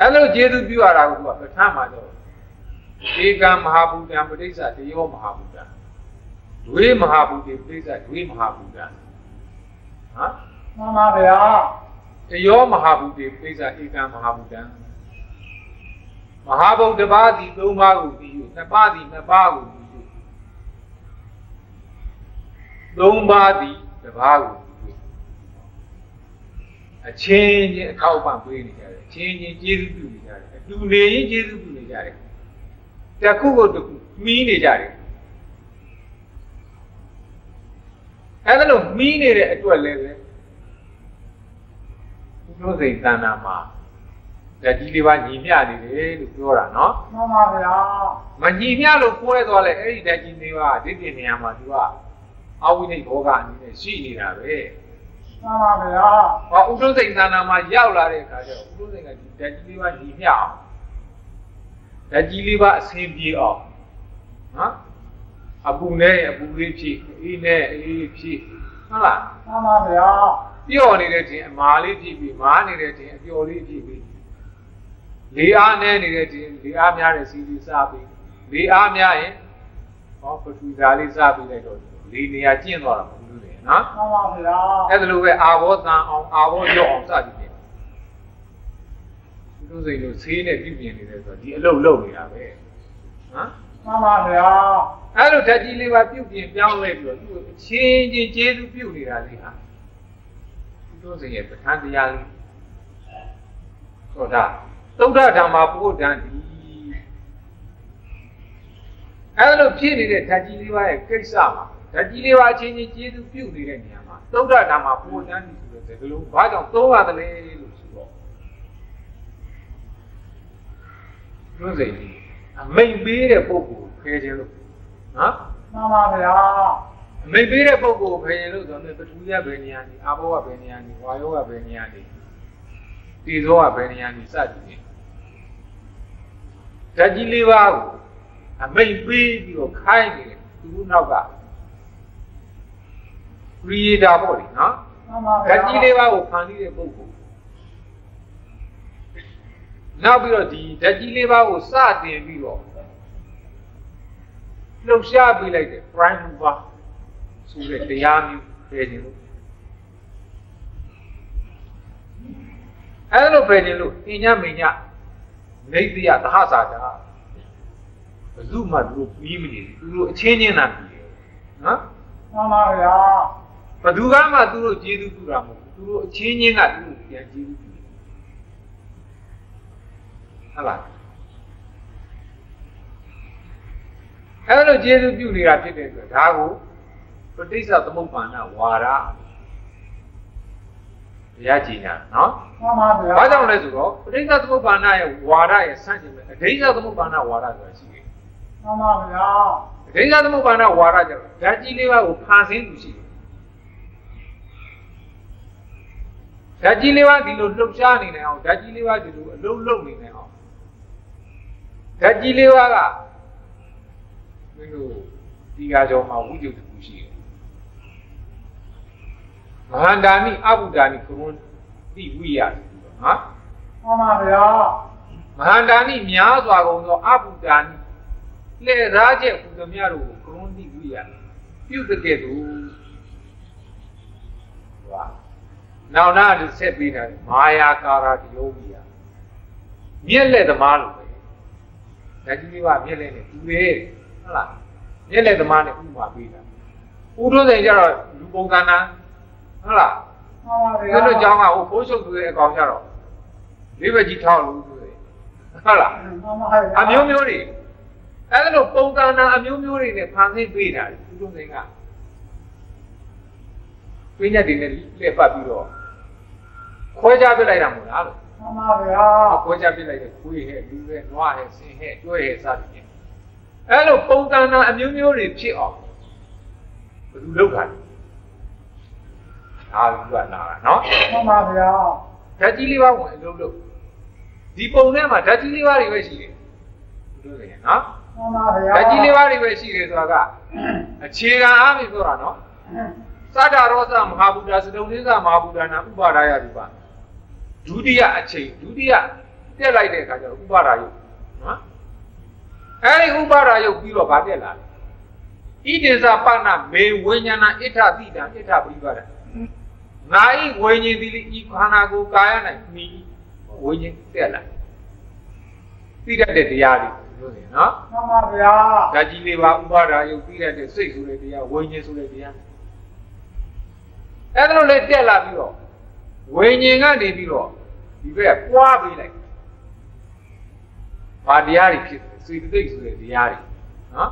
အဲ့လိုကျေသူပြုရတာကပဋ္ဌာန်းမှာတော့ဧကံမဟာဘူတံပဋိစ္စတယောမဟာဘူတံဒွေမဟာဘူတေပဋိစ္စဒွေမဟာဘူတံဟမ်မှန်ပါဗျာတယောမဟာဘူတေပဋိစ္စဧကံမဟာဘူတံမဟာဘုဒ္ဓဘာတိ၃ပါးကိုပြီးယူနှစ်ပါးသည်နှစ်ပါးကိုပြီးယူသုံးပါးသည်တစ်ပါးကိုပြီးယူအချင်းချင်းအထောက်ပံ့ပေးနေကြတယ်အ ချင်းချင်းကျေးဇူးပြုနေကြတယ်အတူနေရင်ကျေးဇူးပြုနေကြတယ်တခုကိုတခုမှီးနေကြတယ်အဲ့ဒါလို့မှီးနေတဲ့အတွက်လည်းပဲဘုရားစိတ်တဏ္ဍာမှာဓာတ်ကြီးလေးပါညီမျှနေတယ်လို့ပြောတာနော်မှန်ပါဗျာမညီမျှလို့ကိုယ်ရသွားလဲအဲ့ဒီဓာတ်ကြီးလေးပါဒီတင်နေရာမှာသူကအဝိနိဘောဂအနေနဲ့ရှိနေတာပဲ မှန်ပါဗျာဟောဥဒ္ဓစိတ်တဏ္ဍာမှာရောက်လာတဲ့အခါကျတော့ဥဒ္ဓစိတ်ကဒီဓာတ်ကြီးလေးပါညီမျှအောင်ဓာတ်ကြီးလေးပါအဆင်ပြေအောင်နော်အပူနဲ့အပူလေးဖြစ်အေးနဲ့အေးဖြစ်ဟုတ်လားမှန်ပါဗျာပျော့နေတဲ့ခြင်းအမာလေးဖြစ်ပြီးမားနေတဲ့ခြင်းအပျော်လေးဖြစ်ပြီးလေအားနဲ့နေတဲ့ခြင်းလေအားများတဲ့စီးစီးစားပြီးလေအားများရင်ဟောပထဝီဓာတ်လေးစားပြီးလိုက်တော့လေနေရာကျင့်သွားတာမဟုတ်ဘူးလေ နော်မှန်ပါဗျာအဲ့ဒါလိုပဲအာဘောတန်အောင်အာဘောရော့အောင်စသည်ဖြင့်သူတို့စိတ်လို့ဆေးနဲ့ပြုပြင်နေတယ်ဆိုတော့ဒီအလုပ်လုပ်နေတာပဲနော်မှန်ပါဗျာအဲ့လိုဓာတ်ကြီးလေးပါပြုပြင်ပြောင်းလဲပြီးတော့သူ့အချင်းချင်းကျေးဇူးပြုနေတာလေးဟာသူတို့စိတ်ရဲ့ပဋ္ဌာန်းတရားလေးဆိုတော့သုဒ္ဓဓမ္မာပုဂ္ဂံဒီအဲ့လိုဖြစ်နေတဲ့ဓာတ်ကြီးလေးပါရဲ့ကိစ္စမှာ ဓာတ်ကြီးလေးပါအချင်းချင်းကျေးဇူးပြုနေတဲ့နေရာမှာသုဒ္ဓဓမ္မာပုဂ္ဂံဒီဆိုတဲ့ဒီလိုဘာကြောင့်သုံးရတယ်လဲလို့ဆိုတော့သူတို့စိတ်ကြီးအမိန်ပေးတဲ့ပုဂ္ဂိုလ်ဖယ်ခြင်းလို့နော်မှန်ပါဗျာအမိတ်ပေးတဲ့ပုဂ္ဂိုလ်ဖယ်ရင်လို့ဆိုတော့ပထဝီကဘယ်နေရာနေအာဘောကဘယ်နေရာနေဝါယောကဘယ်နေရာနေတီဇောကဘယ်နေရာနေစသည်ဖြင့်ဓာတ်ကြီးလေးပါးကိုအမိတ်ပေးပြီးတော့ခိုင်းနေတယ်သူတို့နောက်က ခရီအေတာပေါ့လေနော်မှန်ပါဓာဗျာတ်ကြီးလေးပါးကိုဖန်တီးတဲ့ပုဂ္ဂိုလ်နောက်ပြီးတော့ဒီဓာတ်ကြီးလေးပါးကိုစတင်ပြီးတော့လှုပ်ရှားပေးလိုက်တဲ့ prime mover ဆိုတဲ့တရားမျိုးဖယ်ခြင်းလို့အဲလိုဖယ်ခြင်းလို့အညမညနေတယသဟစာတာဘယ်သူမှသူတို့ပြီးမနေဘူးသူတို့အချင်းချင်းသာပြီးတယ်နော်မှန်ပါဗျာ ဘသူကမှသူတို့ကျေးဇူးပြုတာမဟုတ်ဘူးသူတို့အချင်းချင်းကသူတို့ပြန်ကျေးဇူးပြုတယ်ဟုတ်လားအဲလိုကျေးဇူးပြုနေတာဖြစ်တဲ့အတွက်ဒါကိုပဋိစ္စသမုပ္ပါဏဝါဒတရားကြည်ညာနော်မှန်ပါဗျာဘာကြောင့်လဲဆိုတော့ပဋိစ္စသမုပ္ပါဏရဲ့ဝါဒရဲ့ဆန့်ကျင်မဲ့အဓိစ္စသမုပ္ပါဏဝါဒဆိုတာရှိတယ်မှန်ပါဗျာအဓိစ္စသမုပ္ပါဏဝါဒကျတော့ဓာတ်ကြီးလေးပါးကိုဖန်ဆင်းသူရှိတယ် ဓာတ်ကြီးလေးပါးဒီလိုလှုပ်ရှားနေနိုင်အောင်ဓာတ်ကြီးလေးပါးဒီလိုအလုံးလုံးနေနိုင်အောင်ဓာတ်ကြီးလေးပါးကမင်းတို့ဒီကားကြောမှာဝိဇ္ဇုတခုရှိတယ်မဟာန္တာနိအဘုဒ္ဓာနိကရုံတိဝိယဆိုတော့နော်မှန်ပါဗျာမဟာန္တာနိများစွာကုန်သောအဘုဒ္ဓာနိလေရာချက်ဘုဒ္ဓမြတ်တို့ကိုကရုဏိဝိယပြုတကဲ့သို့ဟွာ နောက်နာတစ်ဆက်ပြီးတာမာယာကာရာတယောဂီယမြက်လက်သမားလို့ပဲဓာတ်ကြီးလေးကမြက်လက်နဲ့တူတယ်ဟုတ်လားမြက်လက်သမားနဲ့ဥပမာပေးတာဥဒုစိန်ကျတော့လူပုံကဏ္ဍဟုတ်လားမှန်ပါဗျာကျွတ်တို့ကြောင်းကဟိုဖိုးချုပ်သူရဲ့အကောင်ကြတော့လေးဘက်ကြီးထောက်လို့ဆိုတယ်ဟုတ်လားမှန်ပါဗျာအမျိုးမျိုးတွေအဲ့ဒါလို့ပုံကဏ္ဍအမျိုးမျိုးတွေနဲ့ဖန်ဆင်းပေးတာဥဒုစိန်က ပြည့်ညက်တွေနဲ့လက်ပတ်ပြီးတော့ခွဲခြားပြလိုက်တာမဟုတ်လားလို့မှန်ပါဗျာခွဲခြားပြလိုက်တဲ့ခွေးဟဲ့လူဟဲ့နွားဟဲ့ဆင်ဟဲ့ကျွဲဟဲ့စသဖြင့်အဲ့လိုပုံကဏ္ဍအမျိုးမျိုးတွေဖြစ်အောင်ဘယ်သူလုပ်တာလဲဒါကလာတာနော်မှန်ပါဗျာဓာတ်ကြီးလေးပါဝင်အလုပ်လုပ်ဒီပုံထဲမှာဓာတ်ကြီးလေးပါတွေပဲရှိတယ်တို့တယ်နော်မှန်ပါဗျာဓာတ်ကြီးလေးပါတွေပဲရှိတယ်ဆိုတာကအခြေခံအားဖြင့်ပြောတာနော် သတ္တရောသမဟာဗုဒ္ဓစတုံသစ္စာမဟာဗုဒ္ဓနာဥပါဒါယရူပဒုတိယအချိန်ဒုတိယတက်လိုက်တဲ့အခါကျတော့ဥပါဒါယုတ်နော်အဲဒီဥပါဒါယုတ်ပြီးတော့ဗာတက်လာတယ်ဣတိဇပနမေဝိညာဏဣဋ္ဌတိတံဣဋ္ဌပရိပါဒငါဤဝိညာဉ်တိဤခန္ဓာကိုယ်ကာယ၌မိဝိညာဉ်တက်လာသိတတ်တဲ့တရားတွေလို့ဆိုရင်နော်မှန်ပါဗျာဓာတ်ကြီးလေးပါဥပါဒါယုတ်သိတတ်တဲ့စိတ်ဆိုတဲ့တရားဝိညာဉ်ဆိုတဲ့တရား အဲ့ဒါလို့လေတက်လာပြီးတော့ဝိညာဉ်ကနေပြီးတော့ဒီဘက်ပွားပေးလိုက်ဘာတရားတွေဖြစ်တယ်စေတသိက်ဆိုတဲ့တရားတွေနော်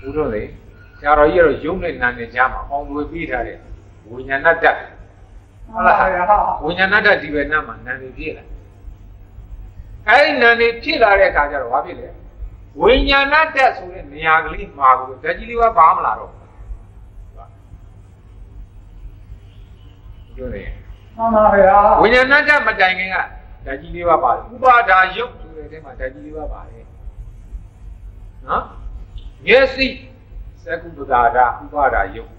ဘုရားလေဆရာတော်ကြီးကတော့ယုံနဲ့နာနဲ့ကြားမှာအောင်သွေပြီးထားတဲ့ဝိညာဏတ္တမှန်ပါဗျာဝိညာဏတ္တဒီဘက်နားမှာနာနေဖြစ်လာအဲ့ဒီနာနေဖြစ်လာတဲ့အခါကျတော့ဘာဖြစ်လဲဝိညာဏတ္တဆိုတဲ့နေရာကလေးမှာကိုဓာတ်ကြီးလေးပါဘာမလာတော့ ပြောတယ်မှန်ပါဗျာဝိညာဏတ္တမတိုင်ခင်ကဓာတ်ကြီးလေးပါပါတယ်ဥပါဒါယုတ်ဆိုတဲ့အဲမှာဓာတ်ကြီးလေးပါပါတယ်နော်မျက်စိသက္ကုပဒါရဥပါဒါယုတ်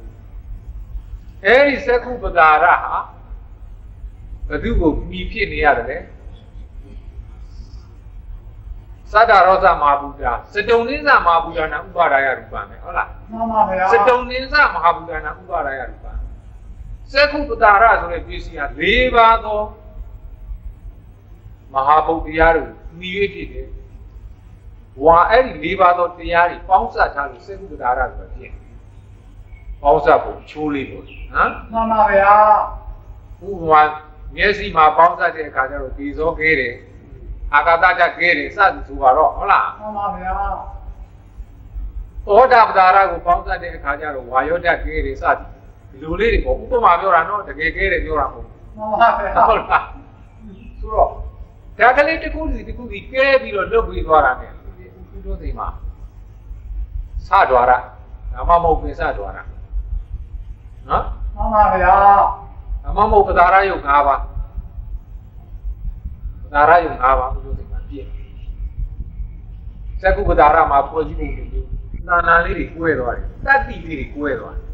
အဲဒီသက္ကုပဒါရဟာဘသူကိုမှီဖြစ်နေရတယ်လေသတ္တရောသမဟာဗုဒ္ဓစတုံနိစ္စမဟာဗုဒ္ဓနာဥပါဒါယရူပမယ်ဟုတ်လားမှန်ပါဗျာစတုံနိစ္စမဟာဗုဒ္ဓနာဥပါဒါယရူပ သက္ကုပဒါရဆိုတဲ့ပစ္စည်းဟာ၄ပါးသောမဟာဗုဒ္ဓတရားတို့မှီ၍ဖြစ်တယ်ဝါအဲ့ဒီ၄ပါးသောတရားတွေပေါင်းစပ်ထားလို့သက္ကုပဒါရဆိုဖြစ်တယ်ပေါင်းစပ်ဖို့ချိုးလေးဖို့နော်မှန်ပါဗျာဥပမာမျက်စိမှာပေါင်းစပ်တဲ့အခါကျတော့ဒီဇောကဲတယ်အာကာသကြကဲတယ်စသည်ဆိုပါတော့ဟုတ်လားမှန်ပါဗျာသောတာပဒါရကိုပေါင်းစပ်တဲ့အခါကျတော့ဝါယောဓာတ်ကဲတယ်စသည် ဒီလိုလေးတွေပေါ့ဥပမာပြောတာနော်တကယ်ကဲတယ်ပြောတာမဟုတ်မှန်ပါဗျာဟုတ်လားဆိုတော့ဒါကလေးတစ်ခုစီတစ်ခုစီကဲပြီးတော့လွတ်ပြီးသွားတာ ਨੇ ဥဒ္ဒသိမှာစဒွာရဒါမှမဟုတ်ပင်စဒွာရနော်မှန်ပါဗျာဒါမှမဟုတ်ပဒါရယုတ်၅ပါးပဒါရယုတ်၅ပါးဥဒ္ဒသိမှာပြည့်သက္ကုပဒါရမှာပေါ်ကြီးပုံတွေမျိုးနာနာလေးတွေကွဲသွားတယ်တတ္တိလေးတွေကွဲသွားတယ်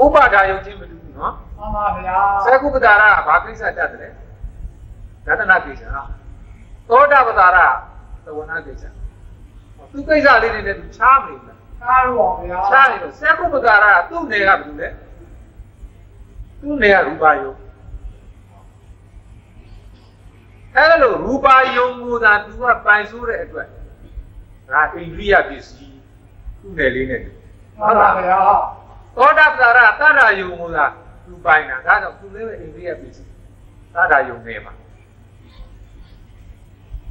ဥပါဒါယုတ်ချင်းမတူဘူးနော်မှန်ပါဗျာသက္ကုပဒါရကဘာကိစ္စတတ်တယ်ဒသနာကိစ္စသောတာပဒါရသဝနာကိစ္စသူကိစ္စလေးတွေနဲ့သူချားမနေဘူးကားရောဗျာချားနေတော့သက္ကုပဒါရကသူ့နယ်ကဘယ်လိုလဲသူ့နယ်ကရူပါယုံအဲ့လိုရူပါယုံကိုသာသူကပိုင်ဆိုးတဲ့အတွက်ဒါအိန္ဒိယပစ္စည်းသူ့နယ်လေးနဲ့မှန်ပါဗျာ သောတာပဒါရသတ္တယုံကိုသာသူပိုင်တာဒါကြောင့်သူလည်းပဲအိန္ဒိယပစ္စည်းသတ္တယုံနေမှာ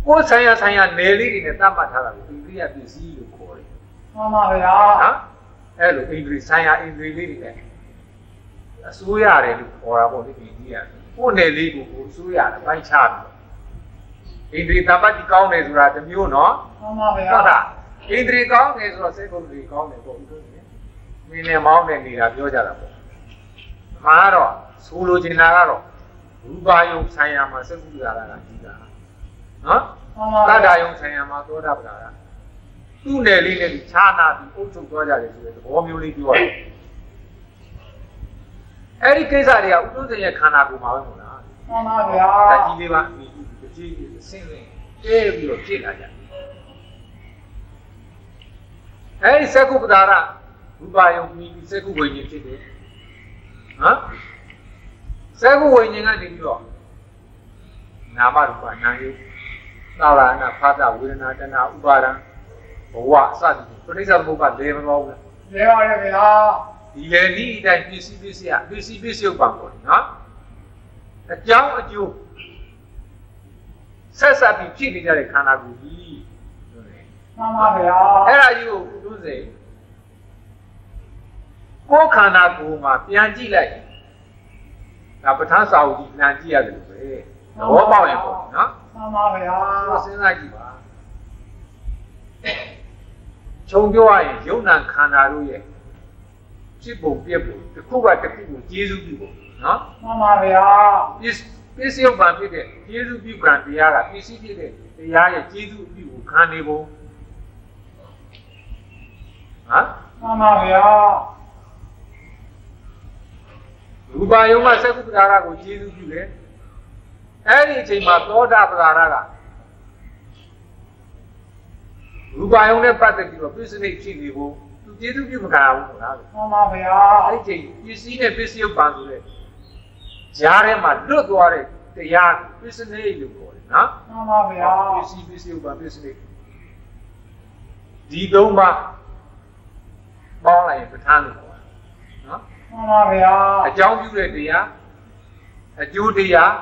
ကိုယ်ဆိုင်ရာဆိုင်ရာနယ်လေးတွေနဲ့သတ်မှတ်ထားတာကိုအိန္ဒိယပစ္စည်းလို့ခေါ်တယ်မှန်ပါဗျာနော်အဲ့လိုအိန္ဒြေဆိုင်ရာအိန္ဒြေလေးတွေနဲ့အစိုးရတယ်လို့ခေါ်တာပေါ့ဒီအိန္ဒိယကိုယ်နယ်လေးကိုကိုအစိုးရတယ်ပိုင်းခြားပြီးအိန္ဒြေတပတ်တိကောင်းတယ်ဆိုတာတစ်မျိုးနော်မှန်ပါဗျာဟုတ်လားအိန္ဒြေကောင်းတယ်ဆိုတော့စိတ်ကုန်တွေကောင်းတယ်ပေါ့ဥဒ္ဒနေ မင်းနဲ့မောင်းနဲ့နေတာပြောကြတာပေါ့မှာတော့ဆိုလိုချင်တာကတော့ရူပါယုံဆိုင်ရာမှာစိတ်ကူရတာကကြီးတာနော်မှန်ပါတတ္တဗျာယုံဆိုင်ရာမှာသောတာပတာကသူ့နယ်လေးနဲ့ခြားနာပြီးအုပ်ချုပ်သွားကြတယ်ဆိုတဲ့သဘောမျိုးလေးပြောရတယ်အဲ့ဒီကိစ္စတွေကဥဒ္ဒဇင်ရဲ့ခန္ဓာကိုယ်မှာပဲမို့လားမှမှန်ပါဗျာဓာတ်ကြီးလေးပါဒီကြီးအစင်းစင်းတဲပြီးတော့ဖြစ်လာကြအဲဒီစကုပ္ပဒါရ ရူပါယုံပြီးစကုဝိညာဉ်ဖြစ်တယ်ဟမ်စကုဝိညာဉ်ကနေပြီးတော့နာမရူပနာယုသာရဏဖာသဝေဒနာတဏဥပါဒံဘဝအစသည်ပဋိစ္စသမုပ္ပါလဲမလို့ဘူးလဲပါရဲ့ဗျာဒီလေဒီအတိုင်းပစ္စည်းပစ္စည်းကပစ္စည်းပစ္စည်းဥပ္ပါပေါ့နော်အကြောင်းအကျိုးဆက်ဆက်ပြီးဖြစ်နေကြတဲ့ခန္ဓာကိုယ်ကြီးဟုတ်တယ်မှန်ပါဗျာအဲ့ဒါကြီးကိုသူစိ ကိုယ်ခန္ဓာကိုယ်မှာပြန်ကြည့်လိုက်ဒါပဋ္ဌာန်းစာအုပ်ကြီးပြန်ကြည့်ရတယ်လို့ပဲသဘောပေါက်ရင်ပေါ့နော်မှန်ပါဗျာဆိုစဉ်းစားကြည့်ပါခြုံပြောရရင်ယုံနာခန္ဓာတို့ရဲ့ဖြစ်ပုံပြက်ပုံတစ်ခုကတစ်ခုကိုကျေးဇူးပြုပုံနော်မှန်ပါဗျာပစ္စပစ္စယုတ်ပံဖြစ်တဲ့ကျေးဇူးပြုကံတရားကပစ္စည်းဖြစ်တဲ့တရားရဲ့ကျေးဇူးပြုကိုခံနေပုံဟမ်မှန်ပါဗျာ ရူပါယုံကသက္ကုပ္ပဒါရကိုကျေးဇူးပြုတယ်အဲ့ဒီအချိန်မှာသောတာပဒါရကရူပါယုံနဲ့ပတ်သက်ပြီးတော့ပြစ္ဆနိဖြစ်နေဖို့သူကျေးဇူးပြုမခံရဘူးလားမှန်ပါဗျာအဲ့ဒီချိန်ပစ္စည်းနဲ့ပစ္စည်းယုတ်ပံဆိုတဲ့ဂျားထဲမှာလွတ်သွားတဲ့တရားကိုပစ္စနိလို့ခေါ်တယ်နော်မှန်ပါဗျာပစ္စည်းပစ္စည်းဥပ္ပါပစ္စည်းဒီသုံးပါပေါင်းလိုက်ရင်ပဋ္ဌာန်းလို့ခေါ်တယ်နော် မှန်ပါဗျာအကြောင်းပြုတဲ့တရားအကျိုးတရား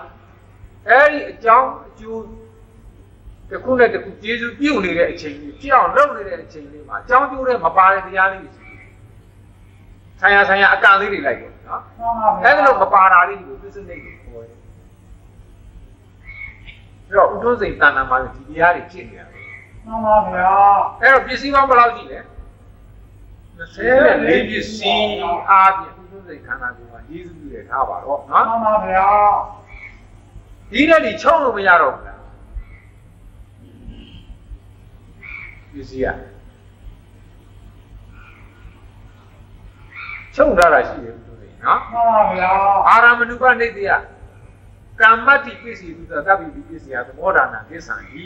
အဲ့ဒီအကြောင်းအကျိုးတစ်ခုနဲ့တစ်ခုကျေစုပြုတ်နေတဲ့အချိန်ကြီးဖြစ်အောင်လုပ်နေတဲ့အချိန်လေးမှာအကြောင်းကျိုးတဲ့မပါတဲ့တရားလေးတွေရှိတယ်။ဆိုင်ရာဆိုင်ရာအကန့်လေးတွေလိုက်တယ်နော်မှန်ပါဗျာ။အဲ့ဒါလို့မပါတာလေးကိုသစ္စာနေကိုခေါ်တယ်။အဲ့တော့ဥဒ္ဓစိန်တဏ္ဍာမှာဒီတရားတွေဖြစ်နေတာပဲမှန်ပါဗျာ။အဲ့တော့ပစ္စည်းပေါင်းဘယ်လောက်ရှိလဲ။24ပစ္စည်းအားဖြင့် ဥဒ္ဓစိန်ခန္ဓာကိုယ်မှာရည်စူးပြရထားပါတော့နော်မှန်ပါဗျာ။ဒီနဲ့ဒီချုပ်လို့မရတော့ဘူးလား။ပစ္စည်းကချုပ်ထားတာရှိတယ်ဥဒ္ဓစိန်နော်မှန်ပါဗျာအာရမဏုပနိတ္တိယကမ္မတိပစ္စည်းသူသတ္တိပိပစ္စယသမောဒါနာကိစ္ဆံဤ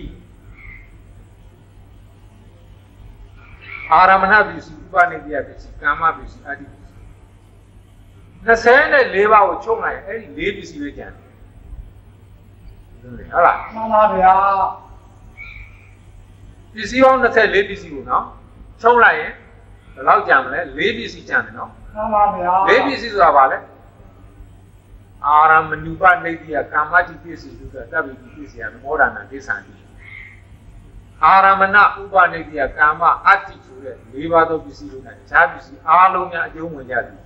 အာရမဏပစ္စည်းဥပနိတ္တိယပစ္စည်းကာမပစ္စည်းအတ္တိပစ္စည်း 24ပါးကိုချုပ်လိုက်အဲ့ဒီ၄ပစ္စည်းပဲကျန်တယ်ဟုတ်လားမှန်ပါဗျာပစ္စည်းပေါင်း24ပစ္စည်းကိုနော်ချုပ်လိုက်ရင်ဘယ်လောက်ကျန်မလဲ၄ပစ္စည်းကျန်တယ်နော်မှန်ပါဗျာ၄ပစ္စည်းဆိုတာဘာလဲအာရမဏုပနိတ္တိယကာမတိပစ္စည်းသူကတပ္ပိပစ္စယမောဒနာဒိသံတိအာရမဏဥပနိတ္တိယကာမအတ္တိဆိုတဲ့၄ပါးသောပစ္စည်းတို့နဲ့တခြားပစ္စည်းအားလုံးများအကျုံးဝင်ကြသည်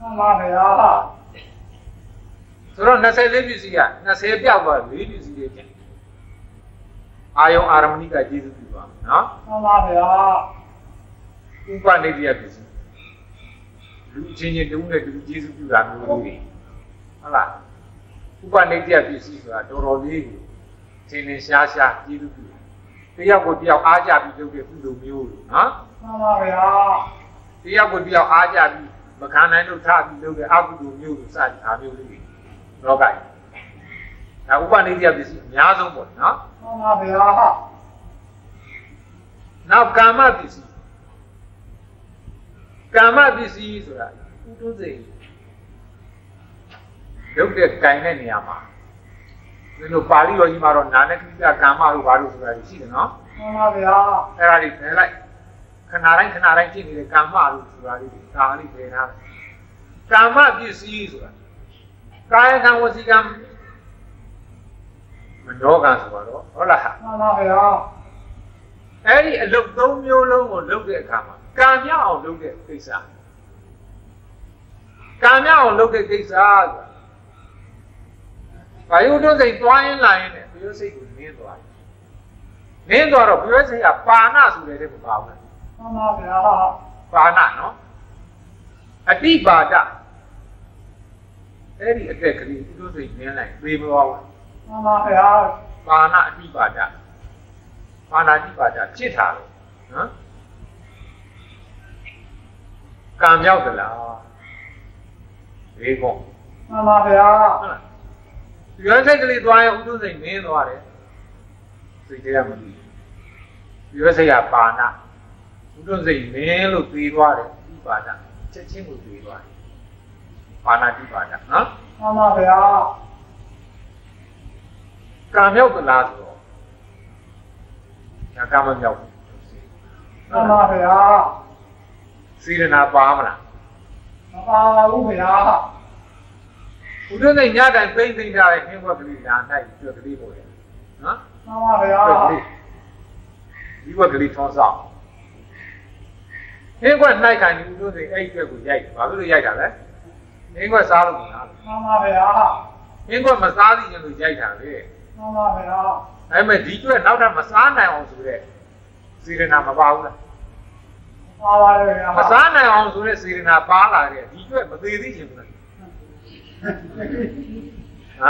မှန်ပါဗျာဆိုတော့24ပစ္စည်းက20ပြောက်သွား၄ပစ္စည်းတွေကျန်အာယုံအာရမဏိကကျေစုပြုပါမယ်နော်မှန်ပါဗျာဥပနိတ္တိယပစ္စည်းလူချင်းချင်းတူနဲ့တူကျေစုပြုတာမျိုးလေးတွေဟုတ်လားဥပနိတ္တိယပစ္စည်းဆိုတာတော်တော်လေးကိုသင်္နေရှားရှားကျေစုပြုတယောက်ကိုတယောက်အားကြပြီးလုပ်တဲ့ကုသိုလ်မျိုးလို့နော်မှန်ပါဗျာတယောက်ကိုတယောက်အားကြပြီး မခံနိုင်လို့ထားပြီးလုပ်တဲ့အကုသိုလ်မျိုးလို့စသည်အားမျိုးလေးတွေလောကကြီးဒါဥပနိတ္တိယပစ္စည်းအများဆုံးပေါ့နော်မှန်ပါဗျာနောက်ကာမပစ္စည်းကာမပစ္စည်းဆိုတာဥဒုစိတ်ရုပ်တဲ့ကင်တဲ့နေရာမှာဒီလိုပါဠိတော်ကြီးမှာတော့နာနကိစ္စကာမလို့ဘာလို့ဆိုတာရှိတယ်နော်မှန်ပါဗျာအဲ့ဒါတွေဖယ်လိုက် ခဏတိုင်းခဏတိုင်းဖြစ်နေတဲ့ကာမလို့ဆိုတာလေးဒါလေးဖယ်ထားတယ်ကာမပစ္စည်းဆိုတာကာယကံဝစီကံမနောကံဆိုတော့ဟုတ်လားမှန်ပါဗျာအဲ့ဒီအလုပ်သုံးမျိုးလုံးကိုလုပ်တဲ့အခါမှာကံမြောက်အောင်လုပ်တဲ့ကိစ္စကံမြောက်အောင်လုပ်တဲ့ကိစ္စဆိုတာဘာယုဒ္ဓစိတ်သွားရင်လာရင်လည်းဘုရားစိတ်ကိုနင်းသွားတယ်နင်းသွားတော့ဘုရားစိတ်ကပါဏဆိုတဲ့တဲ့မပါဘူး မှန်ပါဗျာပါဏနော်အတိပါဒအဲ့ဒီအတက်ကလေးဘုရားစိတ်နင်းလိုက်ပြေမသွားဘူးမှန်ပါဗျာပါဏအတိပါဒပါဏအတိပါဒဖြစ်တာလို့နော်ကံမြောက်သလားဘေးကောမှန်ပါဗျာဟုတ်လားကရွှေစိတ်ကလေးသွားရင်ဥဒုစိတ်နင်းသွားတယ်စိတ်တွေကမပြီးရွှေစိတ်ကပါဏ ဥဒုစိတ်နင်းလို့ပြီးသွားတယ်ဒီပါဏချက်ချင်းကိုပြီးသွားတယ်ပါဏတိပါဏနော်မှန်ပါဗျာကံမြောက်သလားဆိုတော့ဒါကံမမြောက်ဘူးမှန်ပါဗျာစေရနာပါမလားမပါဘူးဗျာဥဒုစိတ်ညတိုင်းသိမ့်သိမ့်ထားတဲ့ခင်းဘက်ကလေးဒါနိုင်ပြကလေးပေါ်တယ်နော်မှန်ပါဗျာဒီဘက်ကလေးထွန်းဆောင် ဟင်းကွက်နှိုက်ခံဒီလိုစိအဲ့ဒီအတွက်ကိုရိုက်တယ်ဘာလို့လဲရိုက်တာလဲဟင်းကွက်စားလို့မလားမှန်ပါဗျာဟင်းကွက်မစားသေးရင်လို့ရိုက်တာလေမှန်ပါဗျာအဲ့မဲ့ဒီအတွက်နောက်ထပ်မစားနိုင်အောင်ဆိုတဲ့စေရနာမပါဘူးလားပါပါလေဗျာမစားနိုင်အောင်ဆိုတဲ့စေရနာပါလာတဲ့ဒီအတွက်မသေးသေးချင်ဘူးလားဟ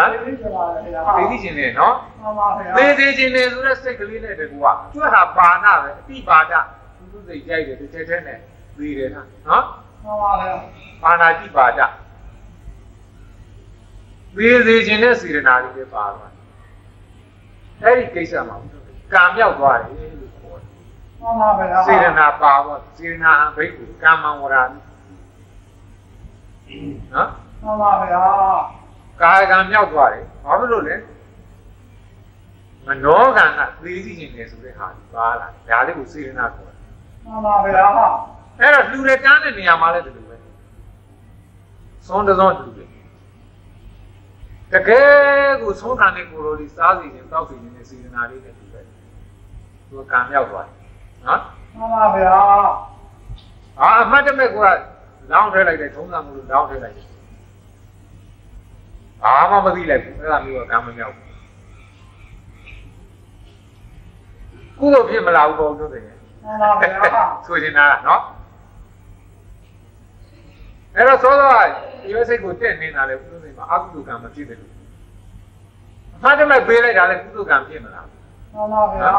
မ်ဒီကပါလေဗျာသေးသေးချင်တယ်နော်မှန်ပါဗျာသေးသေးချင်တယ်ဆိုတဲ့စိတ်ကလေးနဲ့တကူကကျွတ်ဟာပါဏပဲအတိပါဒ သူသူစိတ်ကြိုက်တယ်တစ်ချက်တည်းနဲ့သေးတယ်နော်မှန်ပါဗျာပါဏာတိပါဒသေးသေးချင်တဲ့စေရနာလေးပဲပါသွားအဲ့ဒီကိစ္စမှာကံမြောက်သွားတယ်လို့ခေါ်တယ်မှန်ပါဗျာစေရနာပါတော့စေရနာအဘိက္ခုကမ္မံဝရာမိနော်မှန်ပါဗျာကာယကံမြောက်သွားတယ်ဘာဖြစ်လို့လဲမနောကံကသိသိချင်းနေဆိုတဲ့ဟာဒီပါလာဒါလေးကိုစေရနာခေါ်တယ် မှန်ပါဗျာအဲ့တော့လှူတဲ့ကမ်းတဲ့နေရာမှာလည်းဒီလိုပဲသွန်းတစ်သွန်းတူတယ်တကယ်ကိုသုံးခံတဲ့ကိုယ်တော်လေးစားစီခြင်းတောက်စီခြင်းနဲ့စေရနာလေးနဲ့တူတယ်သူကကံမြောက်သွားတယ်နော်မှန်ပါဗျာအာအမှတ်တမဲ့ကလောင်းထဲလိုက်တယ်ထုံးစံမှုလို့လောင်းထဲလိုက်တယ်ဘာမှမသိလိုက်ဘူးအဲ့ဒါမျိုးကကံမမြောက်ဘူးကုသိုလ်ဖြစ်မလာဘူးပေါ့တို့တယ် မှန်ပါဗျာဆိုချင်တာကနော်အဲ့တော့သောသောဒီလိုစိတ်ကိုတက်နေတာလေဘုရားစိတ်မှာအကုသိုလ်ကံမဖြစ်တယ်လို့အမှတ်တမဲ့ပေးလိုက်တာလေကုသိုလ်ကံဖြစ်မလားမှန်ပါဗျာ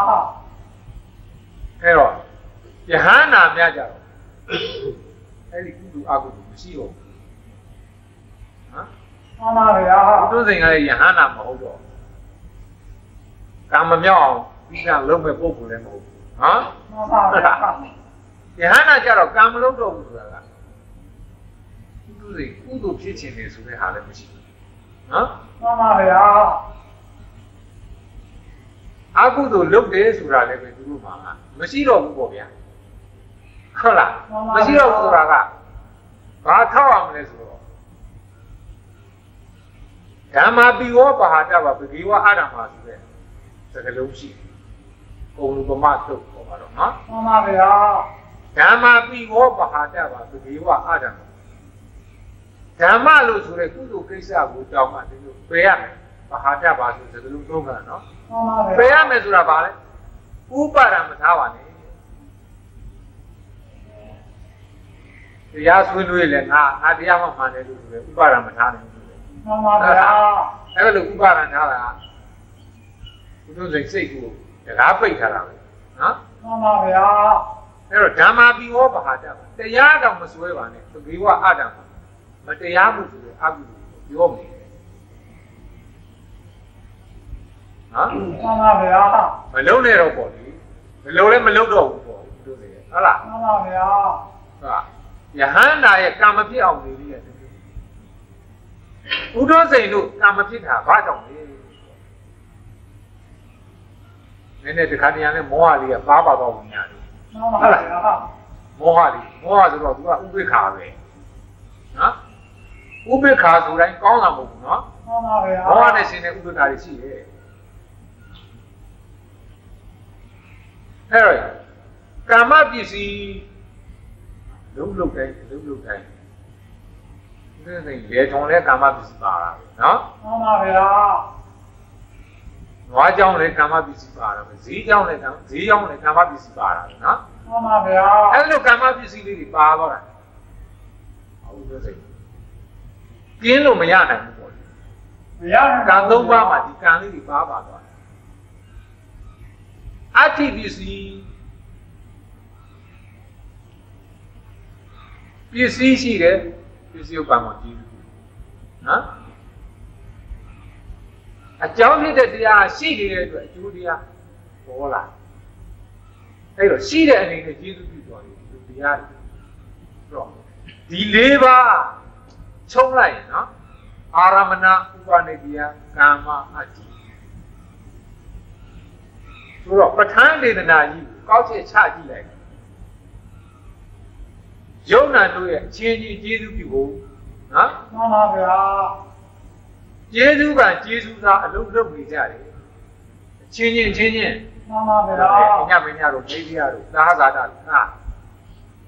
အဲ့တော့ယဟန္တာများကြတော့အဲ့ဒီကုသိုလ်အကုသိုလ်မရှိတော့ဘူးနော်မှန်ပါဗျာဘုရားစိတ်ကလည်းယဟန္တာမဟုတ်တော့ကံမမြောက်အောင်ပြီးကလုံးမဲ့ပုံကူလည်းမဟုတ် ဘူးနော်မှန်ပါဗျာယဟန္တာကြတော့ကံမလုံးတော့ဘူးဆိုတာကကုသိုလ်စိတ်ကုသိုလ်ဖြစ်ခြင်းနေဆိုတဲ့ဟာလည်းမရှိဘူးနော်မှန်ပါဗျာအကုသိုလ်လုပ်တယ်ဆိုတာလည်းပဲသူတို့မှာမရှိတော့ဘူးပေါ့ဗျာဟုတ်လားမရှိတော့ဘူးဆိုတာကဘာထောက်ရမလဲဆိုတော့ဓမ္မာပိဝောပါဟတဗပတိဝအာရမဆိုတဲ့စကားလုံးရှိပုံလူ ပမတုတ်ပေါ်ပါတော့နော်မှန်ပါဗျာဓမ္မာပိဝောပါဟတဗပတိဝအာရမဓမ္မလို့ဆိုတဲ့ကုသိုလ်ကိစ္စကိုတောင်းမှဒီလိုပယ်ရမယ်ပါဟတဗဆိုတဲ့စကားလုံးသုံးခါနော်မှန်ပါဗျာပယ်ရမယ်ဆိုတာဘာလဲဥပါဒံမထားပါနဲ့တရားဆွေးနွေးလဲငါငါတရားမှမှန်တယ်လို့ဆိုတယ်ဥပါဒံမထားနဲ့လို့ဆိုတယ်မှန်ပါဗျာအဲ့လိုဥပါဒံထားတာဘုသူစိတ်စိတ်ကို တကားပိတ်ထားတာပဲနော်မှန်ပါဗျာအဲ့တော့ဓမ္မာပိဝောဘာတပါတရားတော့မစွဲပါနဲ့သကေဝအတ္တမတရားမှုဆိုတဲ့အကုသိုလ်ကိုပြောမယ်နော်မှန်ပါဗျာမလုံးနဲ့တော့ပေါ့လေမလုံးလည်းမလုံးတော့ဘူးပေါ့ဘုသူစိတ်ဟုတ်လားမှန်ပါဗျာဟုတ်ယဟန္တာရဲ့ကာမဖြစ်အောင်နေရတဲ့ဥဒ္ဓစိန်တို့ကာမဖြစ်တာဘာကြောင့်လဲ နည်းနည်းတခါတည်းရနဲ့မောဟလေးကပါပါတော့ဝင်ရတယ်မှန်ပါဗျာမောဟလေးမောဟဆိုတော့သူကဥပိ္ပခာပဲနော်ဥပိ္ပခာဆိုတိုင်းကောင်းတာမဟုတ်ဘူးနော်မှန်ပါဗျာမောဟနဲ့ရှင်တဲ့ဥပိ္ပခာတွေရှိတယ်အဲ့တော့ကာမပစ္စည်းလုံးလုံးတိုင်းလုံးလုံးတိုင်းဒီနေ့လေထုံလဲကာမပစ္စည်းပါတာပဲနော်မှန်ပါဗျာ နွားကြောင်းလဲကာမပစ္စည်းပါတာပဲဈေးကြောင်းလဲဈေးကြောင်းလဲကာမပစ္စည်းပါတာပဲနော်မှန်ပါဗျာအဲ့လိုကာမပစ္စည်းလေးတွေပါသွားတာဟုတ်လို့စိတ်ကျင်းလို့မရနိုင်ဘူးပေါ့လေမရနိုင်ကံသုံးပါးမှာဒီကံလေးတွေပါပါသွားတယ်အတ္တိပစ္စည်းပစ္စည်းရှိတယ်ပစ္စည်းဥပ္ပါမကြည့်ဘူးနော် အကြောင်းဖြစ်တဲ့တရားရှိနေတဲ့အတွက်အကျိုးတရားပေါ်လာအဲ့တော့ရှိတဲ့အနေနဲ့ကျေးဇူးပြုတော်တယ်ဒီတရားတွေဆိုတော့ဒီ၄ပါးချုံလိုက်ရင်နော်အာရမဏဥပနိတိယကာမအတ္တိဆိုတော့ပဋ္ဌာန်းဒေသနာကြီးကိုကောက်ချက်ချကြည့်လိုက်ယုံနာတို့ရဲ့အချင်းချင်းကျေးဇူးပြုဖို့နော်မှန်ပါဗျာ ကျေးဇူးကကျေးဇူးသားအလုံးလုံးနေကြတယ်အချင်းချင်းချင်းချင်းမှန်ပါဗျာညမင်းညတို့မေးပြရတို့သာဟာသာတာဟာ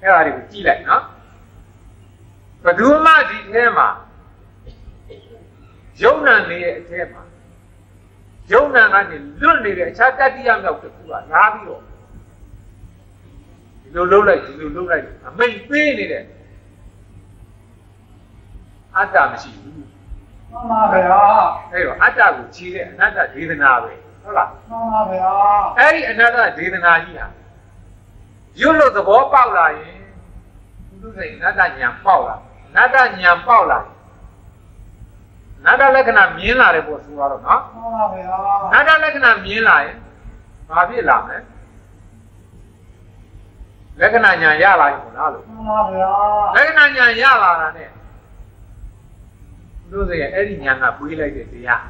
အဲ့ဒါတွေကိုကြည့်လိုက်နော်ဘယ်သူမှဒီထဲမှာယုံနာနေရဲ့အထဲမှာယုံနာကနေလွတ်နေတဲ့အခြားတတိယမြောက်တစ်ခုကလာပြီးတော့ဒီလိုလုံးလိုက်ဒီလိုလုံးလိုက်အမိတ်ပေးနေတဲ့အတ္တမရှိဘူး မှန်ပါဗျာအဲ့တော့အတ္တကိုခြေတဲ့အနတ္တဒေသနာပဲဟုတ်လားမှန်ပါဗျာအဲ့ဒီအနတ္တဒေသနာကြီးဟာရွတ်လို့သဘောပေါက်လာရင်သူတို့စိတ်အနတ္တညာပေါက်လာအနတ္တညာပေါက်လာရင်အနတ္တလက္ခဏာမြင်လာတယ်ပေါ့ဆိုတော့နော်မှန်ပါဗျာအနတ္တလက္ခဏာမြင်လာရင်ဘာဖြစ်လာမလဲလက္ခဏာညာရလာပြီပေါ့လားလို့မှန်ပါဗျာလက္ခဏာညာရလာတာနဲ့ သူတို့စိတ်ရဲ့အဲ့ဒီညာကပွေးလိုက်တဲ့တရား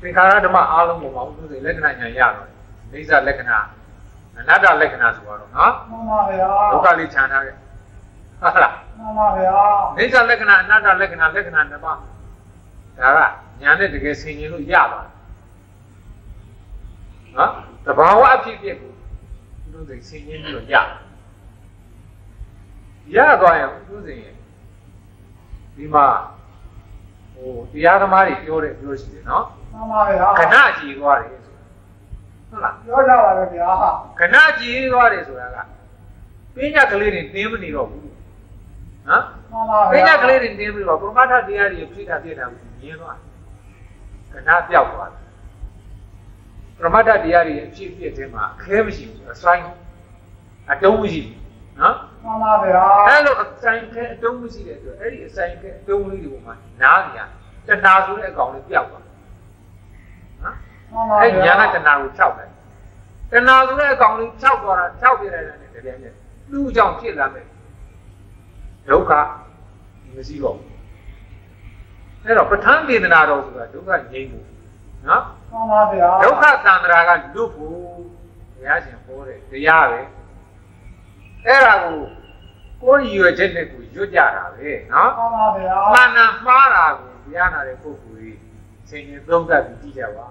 သင်္ခါရဓမ္မအားလုံးပေါ်မှာသူတို့စိတ်လက္ခဏာညာရတော့အိဋ္ဌလက္ခဏာအနတ္တလက္ခဏာဆိုတော့နော်မှန်ပါဗျာဒုက္ခလေးခြံထားခဲ့ဟုတ်လားမှန်ပါဗျာအိဋ္ဌလက္ခဏာအနတ္တလက္ခဏာလက္ခဏာတစ်ပါးဒါကညာနဲ့တကယ်ဆင်ခြင်လို့ရပါတယ်နော်တဘာဝအဖြစ်အပျက်ကိုသူတို့စိတ်ဆင်ခြင်ပြီးတော့ရတယ်ရသွားရင်သူစိတ်ရင် ဒီမှာဟိုတရားသမားတွေပြောတယ်ပြောရှိတယ်နော်မှန်ပါဗျာခဏကြည်သွားတယ်ဆိုဟုတ်လားပြောကြပါလေဗျာခဏကြည်သွားတယ်ဆိုတာကပညာကလေးတွေတင်းမနေတော့ဘူးနော်မှန်ပါပဗျာညာကလေးတွေတင်းပြီးတော့ပရမတ္ထတရားတွေဖြစ်တာဖြစ်တာကိုမြင်သွားခဏပြောက်သွားတယ်ပရမတ္ထတရားတွေအဖြစ်အပျက်ထဲမှာအခဲမရှိဘူးအဆိုင်အတုံးမရှိဘူးနော် မှန်ပါဗျာအဲ့လိုအဆိုင်ခဲအတုံးမရှိတဲ့အတွက်အဲ့ဒီအဆိုင်ခဲအတုံးလေးတွေပေါ်မှာနားကြတဏှာဆိုတဲ့အကောင်လေးပြောက်သွားနော်မှန်ပါအဲ့ဗျာညာကတဏှာကိုဖြောက်တယ်တဏှာဆိုတဲ့အကောင်လေးဖြောက်သွားတာဖြောက်ပြလိုက်တယ်တကယ်နဲ့သူ့ကြောင့်ဖြစ်လာမယ်ဒုက္ခမရှိတော့ဘူးအဲ့တော့ပဋ္ဌာန်းဒေသနာတော်ဆိုတာဒုက္ခငြိမ်းဖို့နော်မှန်ပါဗျာဒုက္ခသံဃာကလွတ်ဖို့ဘုရားရှင်ဟောတဲ့တရားပဲအဲ့ဒါကို ကိုယ်ရည်ရွယ်ချက်နဲ့ကိုရွတ်ကြတာပဲနော်မှန်ပါဗျာမှန်တာမှားတာကိုဘုရားနာတဲ့ပုဂ္ဂိုလ်ကြီးဆင်ញင်သုံးသပ်ပြီးကြည့်ကြပါ